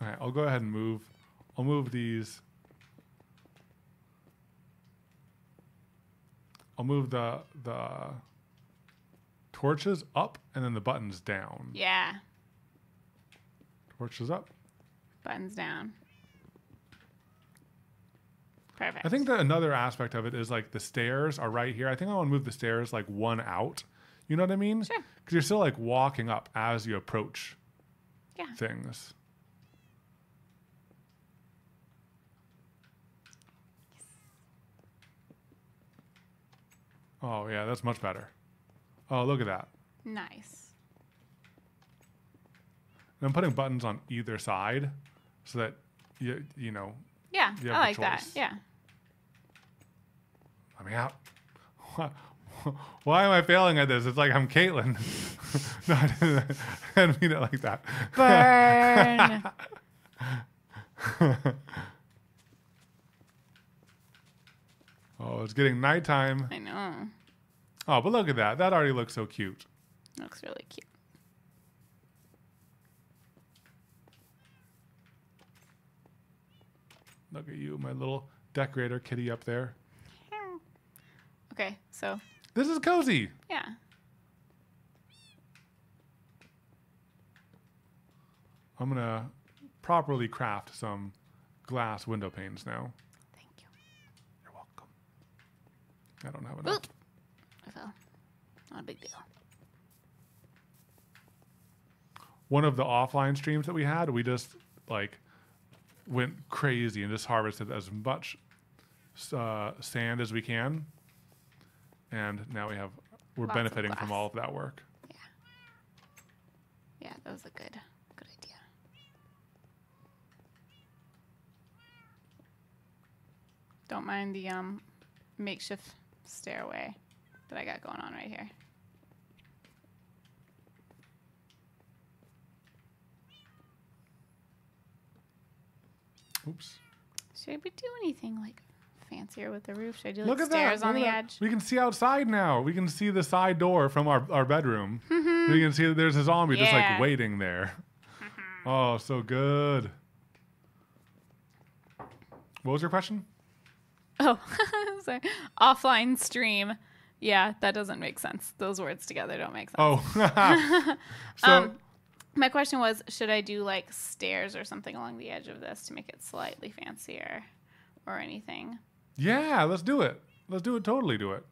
All right, I'll go ahead and move. I'll move these. I'll move the the torches up and then the buttons down. Yeah. Torches up. Buttons down. Perfect. I think that another aspect of it is like the stairs are right here. I think I want to move the stairs like one out. You know what I mean? Sure. Because you're still like walking up as you approach Yeah. things. Oh yeah, that's much better. Oh look at that. Nice. And I'm putting buttons on either side so that you you know Yeah, You I like that. Yeah. let me out. Why am I failing at this? It's like I'm Katelyn. no, I didn't, I didn't mean it like that. Burn. Oh, it's getting nighttime. I know. Oh, but look at that. That already looks so cute. Looks really cute. Look at you, my little decorator kitty up there. Okay, so This is cozy. yeah. I'm going to properly craft some glass window panes now. Thank you. You're welcome. I don't have enough. Oop. Not a big deal. One of the offline streams that we had, we just like went crazy and just harvested as much uh, sand as we can. And now we have, we're Lots benefiting from all of that work. Yeah. Yeah, that was a good good idea. Don't mind the um makeshift stairway that I got going on right here. Oops. Should we do anything like fancier with the roof? Should I do Look at stairs that. on look the that. edge? We can see outside now. We can see the side door from our, our bedroom. Mm-hmm. We can see that there's a zombie just like waiting there. Oh, so good. What was your question? Oh, sorry. Offline stream. Yeah, that doesn't make sense. Those words together don't make sense. Oh, so Um, My question was, should I do like stairs or something along the edge of this to make it slightly fancier or anything? yeah, let's do it. Let's do it. Totally do it.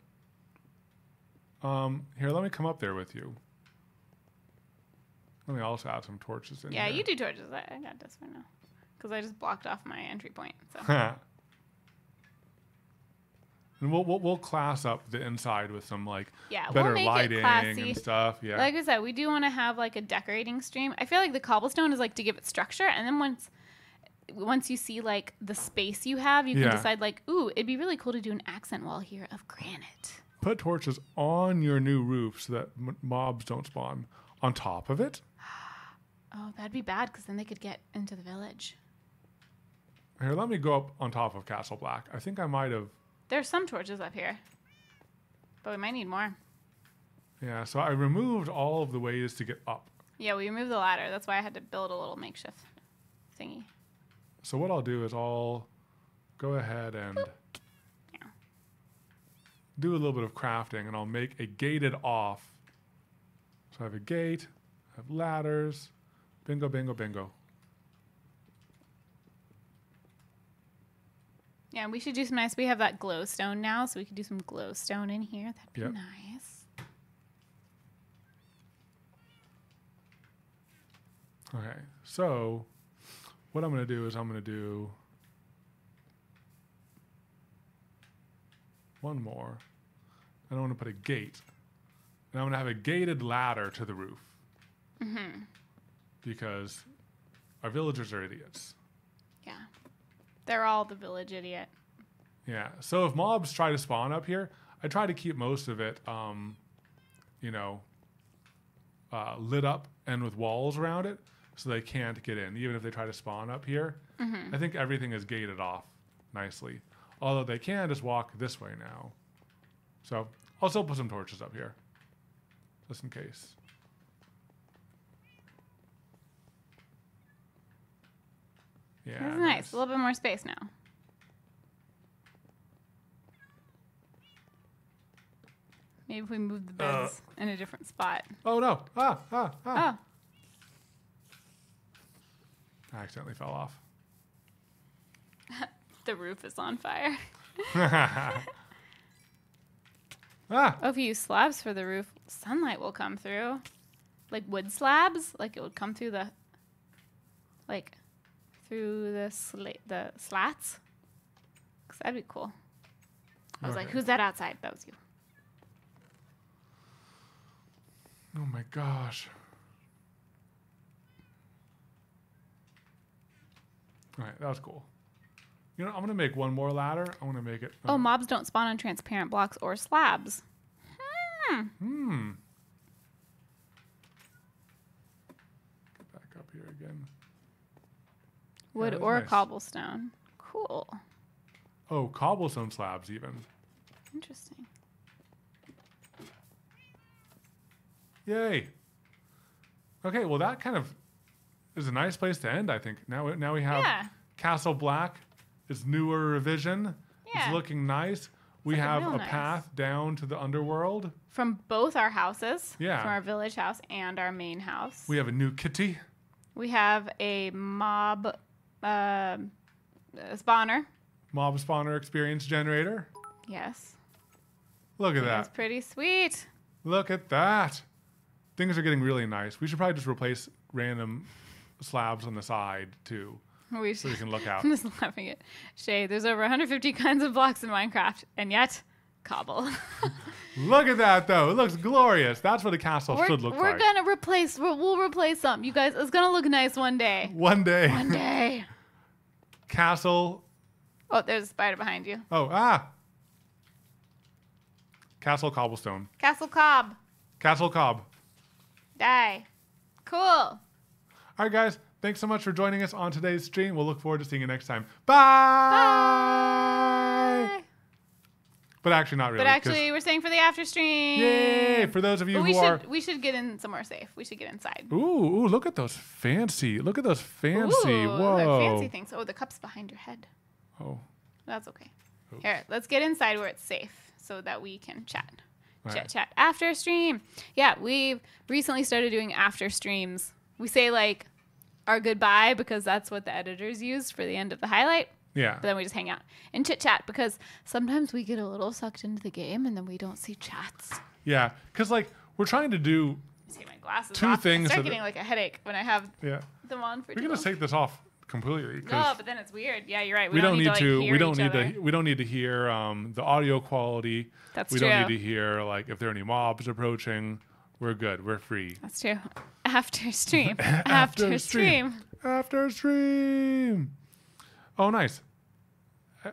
Um, here, let me come up there with you. Let me also add some torches in Yeah, here. you do torches. I, I got this for now. Because I just blocked off my entry point. So and we'll, we'll we'll class up the inside with some like Yeah, we'll better lighting and stuff. Yeah. like I said, we do want to have like a decorating stream. I feel like the cobblestone is like to give it structure, and then once once you see like the space you have, you can Yeah. decide like, ooh, it'd be really cool to do an accent wall here of granite. Put torches on your new roof so that m- mobs don't spawn on top of it. Oh, that'd be bad because then they could get into the village. Here, let me go up on top of Castle Black. I think I might have. There's some torches up here, but we might need more. Yeah, so I removed all of the ways to get up. Yeah, we removed the ladder. That's why I had to build a little makeshift thingy. So what I'll do is I'll go ahead and Yeah. do a little bit of crafting, and I'll make a gated off. So I have a gate, I have ladders, bingo, bingo, bingo. Yeah, we should do some nice. We have that glowstone now, so we could do some glowstone in here. That'd be Yep. nice. Okay, so what I'm going to do is I'm going to do one more, and I want to put a gate, and I'm going to have a gated ladder to the roof. Mm-hmm. because our villagers are idiots. They're all the village idiot. Yeah. So if mobs try to spawn up here, I try to keep most of it, um, you know, uh, lit up and with walls around it, so they can't get in, even if they try to spawn up here. I think everything is gated off nicely. Although they can just walk this way now. So I'll still put some torches up here, just in case. Yeah. That's nice. A little bit more space now. Maybe if we move the Uh. beds in a different spot. Oh no! Ah ah ah! Oh, I accidentally fell off. the roof is on fire. ah! Oh, if you use slabs for the roof, sunlight will come through. Like wood slabs, like it would come through the, like, through the sla- the slats. Cause that'd be cool. I was like. "Who's that outside?" That was you. Oh my gosh. All right, that was cool. You know, I'm gonna make one more ladder. I want to make it. Oh, mobs don't spawn on transparent blocks or slabs. Hmm. Hmm. Get back up here again. Wood or nice. cobblestone. Cool. Oh, cobblestone slabs even. Interesting. Yay. Okay, well that kind of is a nice place to end. I think now we- now we have Yeah. Castle Black. It's newer revision. Yeah. It's looking nice. We looking have real a nice. path down to the underworld. From both our houses. Yeah. From our village house and our main house. We have a new kitty. We have a mob uh, spawner. Mob spawner experience generator. Yes. Look at that. That's pretty sweet. Look at that. Things are getting really nice. We should probably just replace random slabs on the side too, We so we can look out. I'm just laughing at Shay. There's over 150 kinds of blocks in Minecraft, and yet cobble. look at that though. It looks glorious. That's what a castle we're should look like. we're gonna replace. We'll, we'll replace some. You guys, it's gonna look nice one day. One day. One day. Castle. Oh, there's a spider behind you. Oh, ah. Castle Cobblestone. Castle Cob. Castle Cob. Die. Cool. All right, guys. Thanks so much for joining us on today's stream. We'll look forward to seeing you next time. Bye. Bye. But actually, not really. But actually, we're staying for the after stream. yay! For those of you But we who are. should we should get in somewhere safe. We should get inside. Ooh, ooh, look at those fancy. Look at those fancy. Ooh, Whoa. fancy things. Oh, the cup's behind your head. Oh. That's okay. Oops. Here, let's get inside where it's safe so that we can chat. All Chat, right. chat. After stream. Yeah, we've recently started doing after streams. We say like our goodbye because that's what the editors use for the end of the highlight. Yeah. But then we just hang out and chit chat because sometimes we get a little sucked into the game and then we don't see chats. Yeah. Because, like, we're trying to do. Take my glasses Two off. things I start that- getting like a headache when I have Yeah. them on for We just long. take this off completely. No, but then it's weird. Yeah, you're right. We, we don't need like, to. hear We don't need other. to. We don't need to hear um, the audio quality. That's we true. don't need to hear like if there are any mobs approaching. We're good. We're free. That's true. After stream. After, stream. After stream. Oh, nice.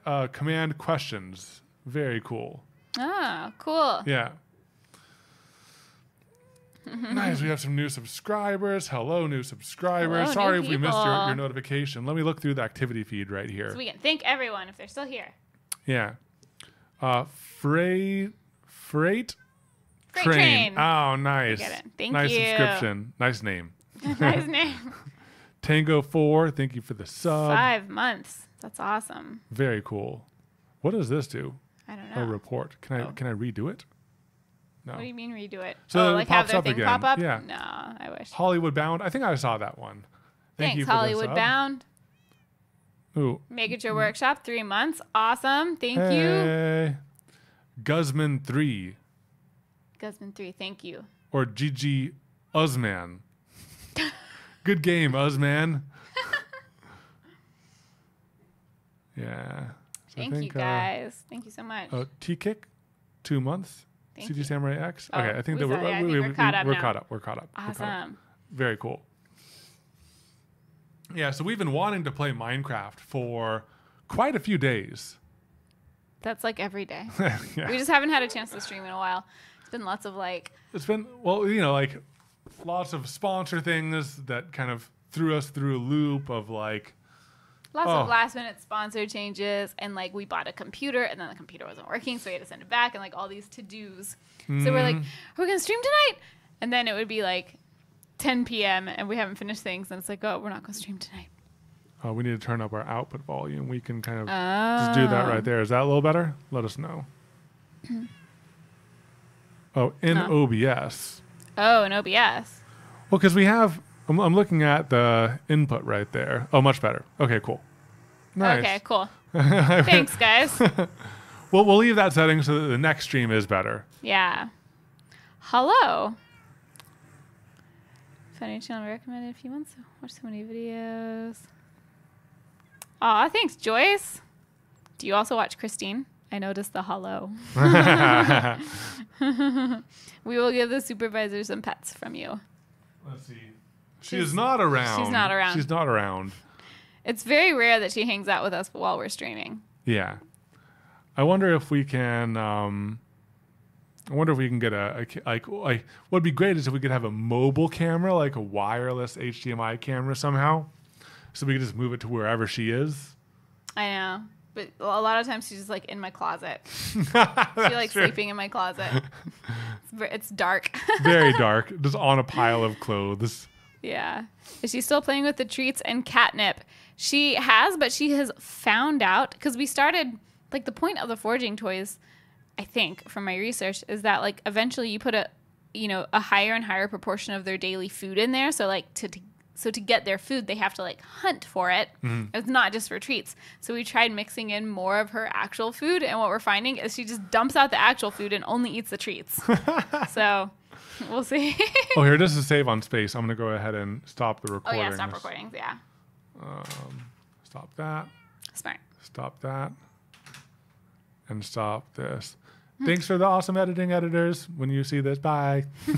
Uh, command questions. Very cool. Ah, cool. Yeah. nice. We have some new subscribers. Hello, new subscribers. Hello, new Sorry if we missed your, your notification. Let me look through the activity feed right here. So we can thank everyone if they're still here. Yeah. Uh, freight, freight, Freight train. Oh, nice. get it. Thank nice you. subscription. Nice name. nice name. Tango Four. Thank you for the sub. Five months. That's awesome. Very cool. What does this do? I don't know. A report. Can I Oh. can I redo it? No. What do you mean redo it? So oh, it like have their up thing again. pop up? Yeah. No, I wish. Hollywood Bound. I think I saw that one. Thank you Thanks, for the Hollywood. Bound. Ooh. Makeature Workshop, three months. Awesome. Thank you. Hey. Guzman Three Guzman three, thank you. or GG Uzman. Good game, Uzman. yeah. So Thank you think, uh, guys. thank you so much. Uh, T Kick, two months. Thank CG you. Samurai X. Oh, Okay, I think we that we're, yeah, we, we're we- caught up we're now. caught up. We're caught up. We're caught up. awesome. Very cool. Yeah, so we've been wanting to play Minecraft for quite a few days. That's like every day. yeah. We just haven't had a chance to stream in a while. It's been lots of like, It's been well, you know, like lots of sponsor things that kind of threw us through a loop of like lots Oh. of last minute sponsor changes. And like, we bought a computer and then the computer wasn't working. So we had to send it back and like all these to dos. So we're like, Mm. are we going to stream tonight? And then it would be like 10 p.m. and we haven't finished things. And it's like, oh, we're not going to stream tonight. oh, we need to turn up our output volume. We can kind of just do that Oh. right there. Is that a little better? Let us know. oh, in Huh. OBS. Oh, in OBS. Well, because we have, I'm, I'm looking at the input right there. Oh, much better. Okay, cool. Nice. Okay, cool. Thanks, guys. Well, we'll leave that setting so that the next stream is better. Yeah. Hello. Funny channel recommended a few months. ago. Watch so many videos. Aw, thanks, Joyce. Do you also watch Christine? I noticed the hollow. we will give the supervisor some pets from you. Let's see. She She's- is not around. she's not around. She's not around. It's very rare that she hangs out with us while we're streaming. Yeah. I wonder if we can. Um, I wonder if we can get a, a ca- like like what'd be great is if we could have a mobile camera, like a wireless HDMI camera somehow, so we could just move it to wherever she is. I know. But a lot of times she's just like in my closet. She like sleeping in my closet. It's, it's dark. Very dark, just on a pile of clothes. Yeah. Is she still playing with the treats and catnip? She has, but she has found out because we started like the point of the foraging toys, I think, from my research, is that like eventually you put a you know, a higher and higher proportion of their daily food in there. So like to, to so to get their food, they have to like hunt for it. Mm-hmm. It's not just for treats. So we tried mixing in more of her actual food, and what we're finding is she just dumps out the actual food and only eats the treats. so we'll see. Oh, here, just to save on space, I'm gonna go ahead and stop the recording. oh yeah, stop recordings. Yeah, um, Stop that. smart. Stop that. And stop this. Hmm. Thanks for the awesome editing editors. When you see this, bye.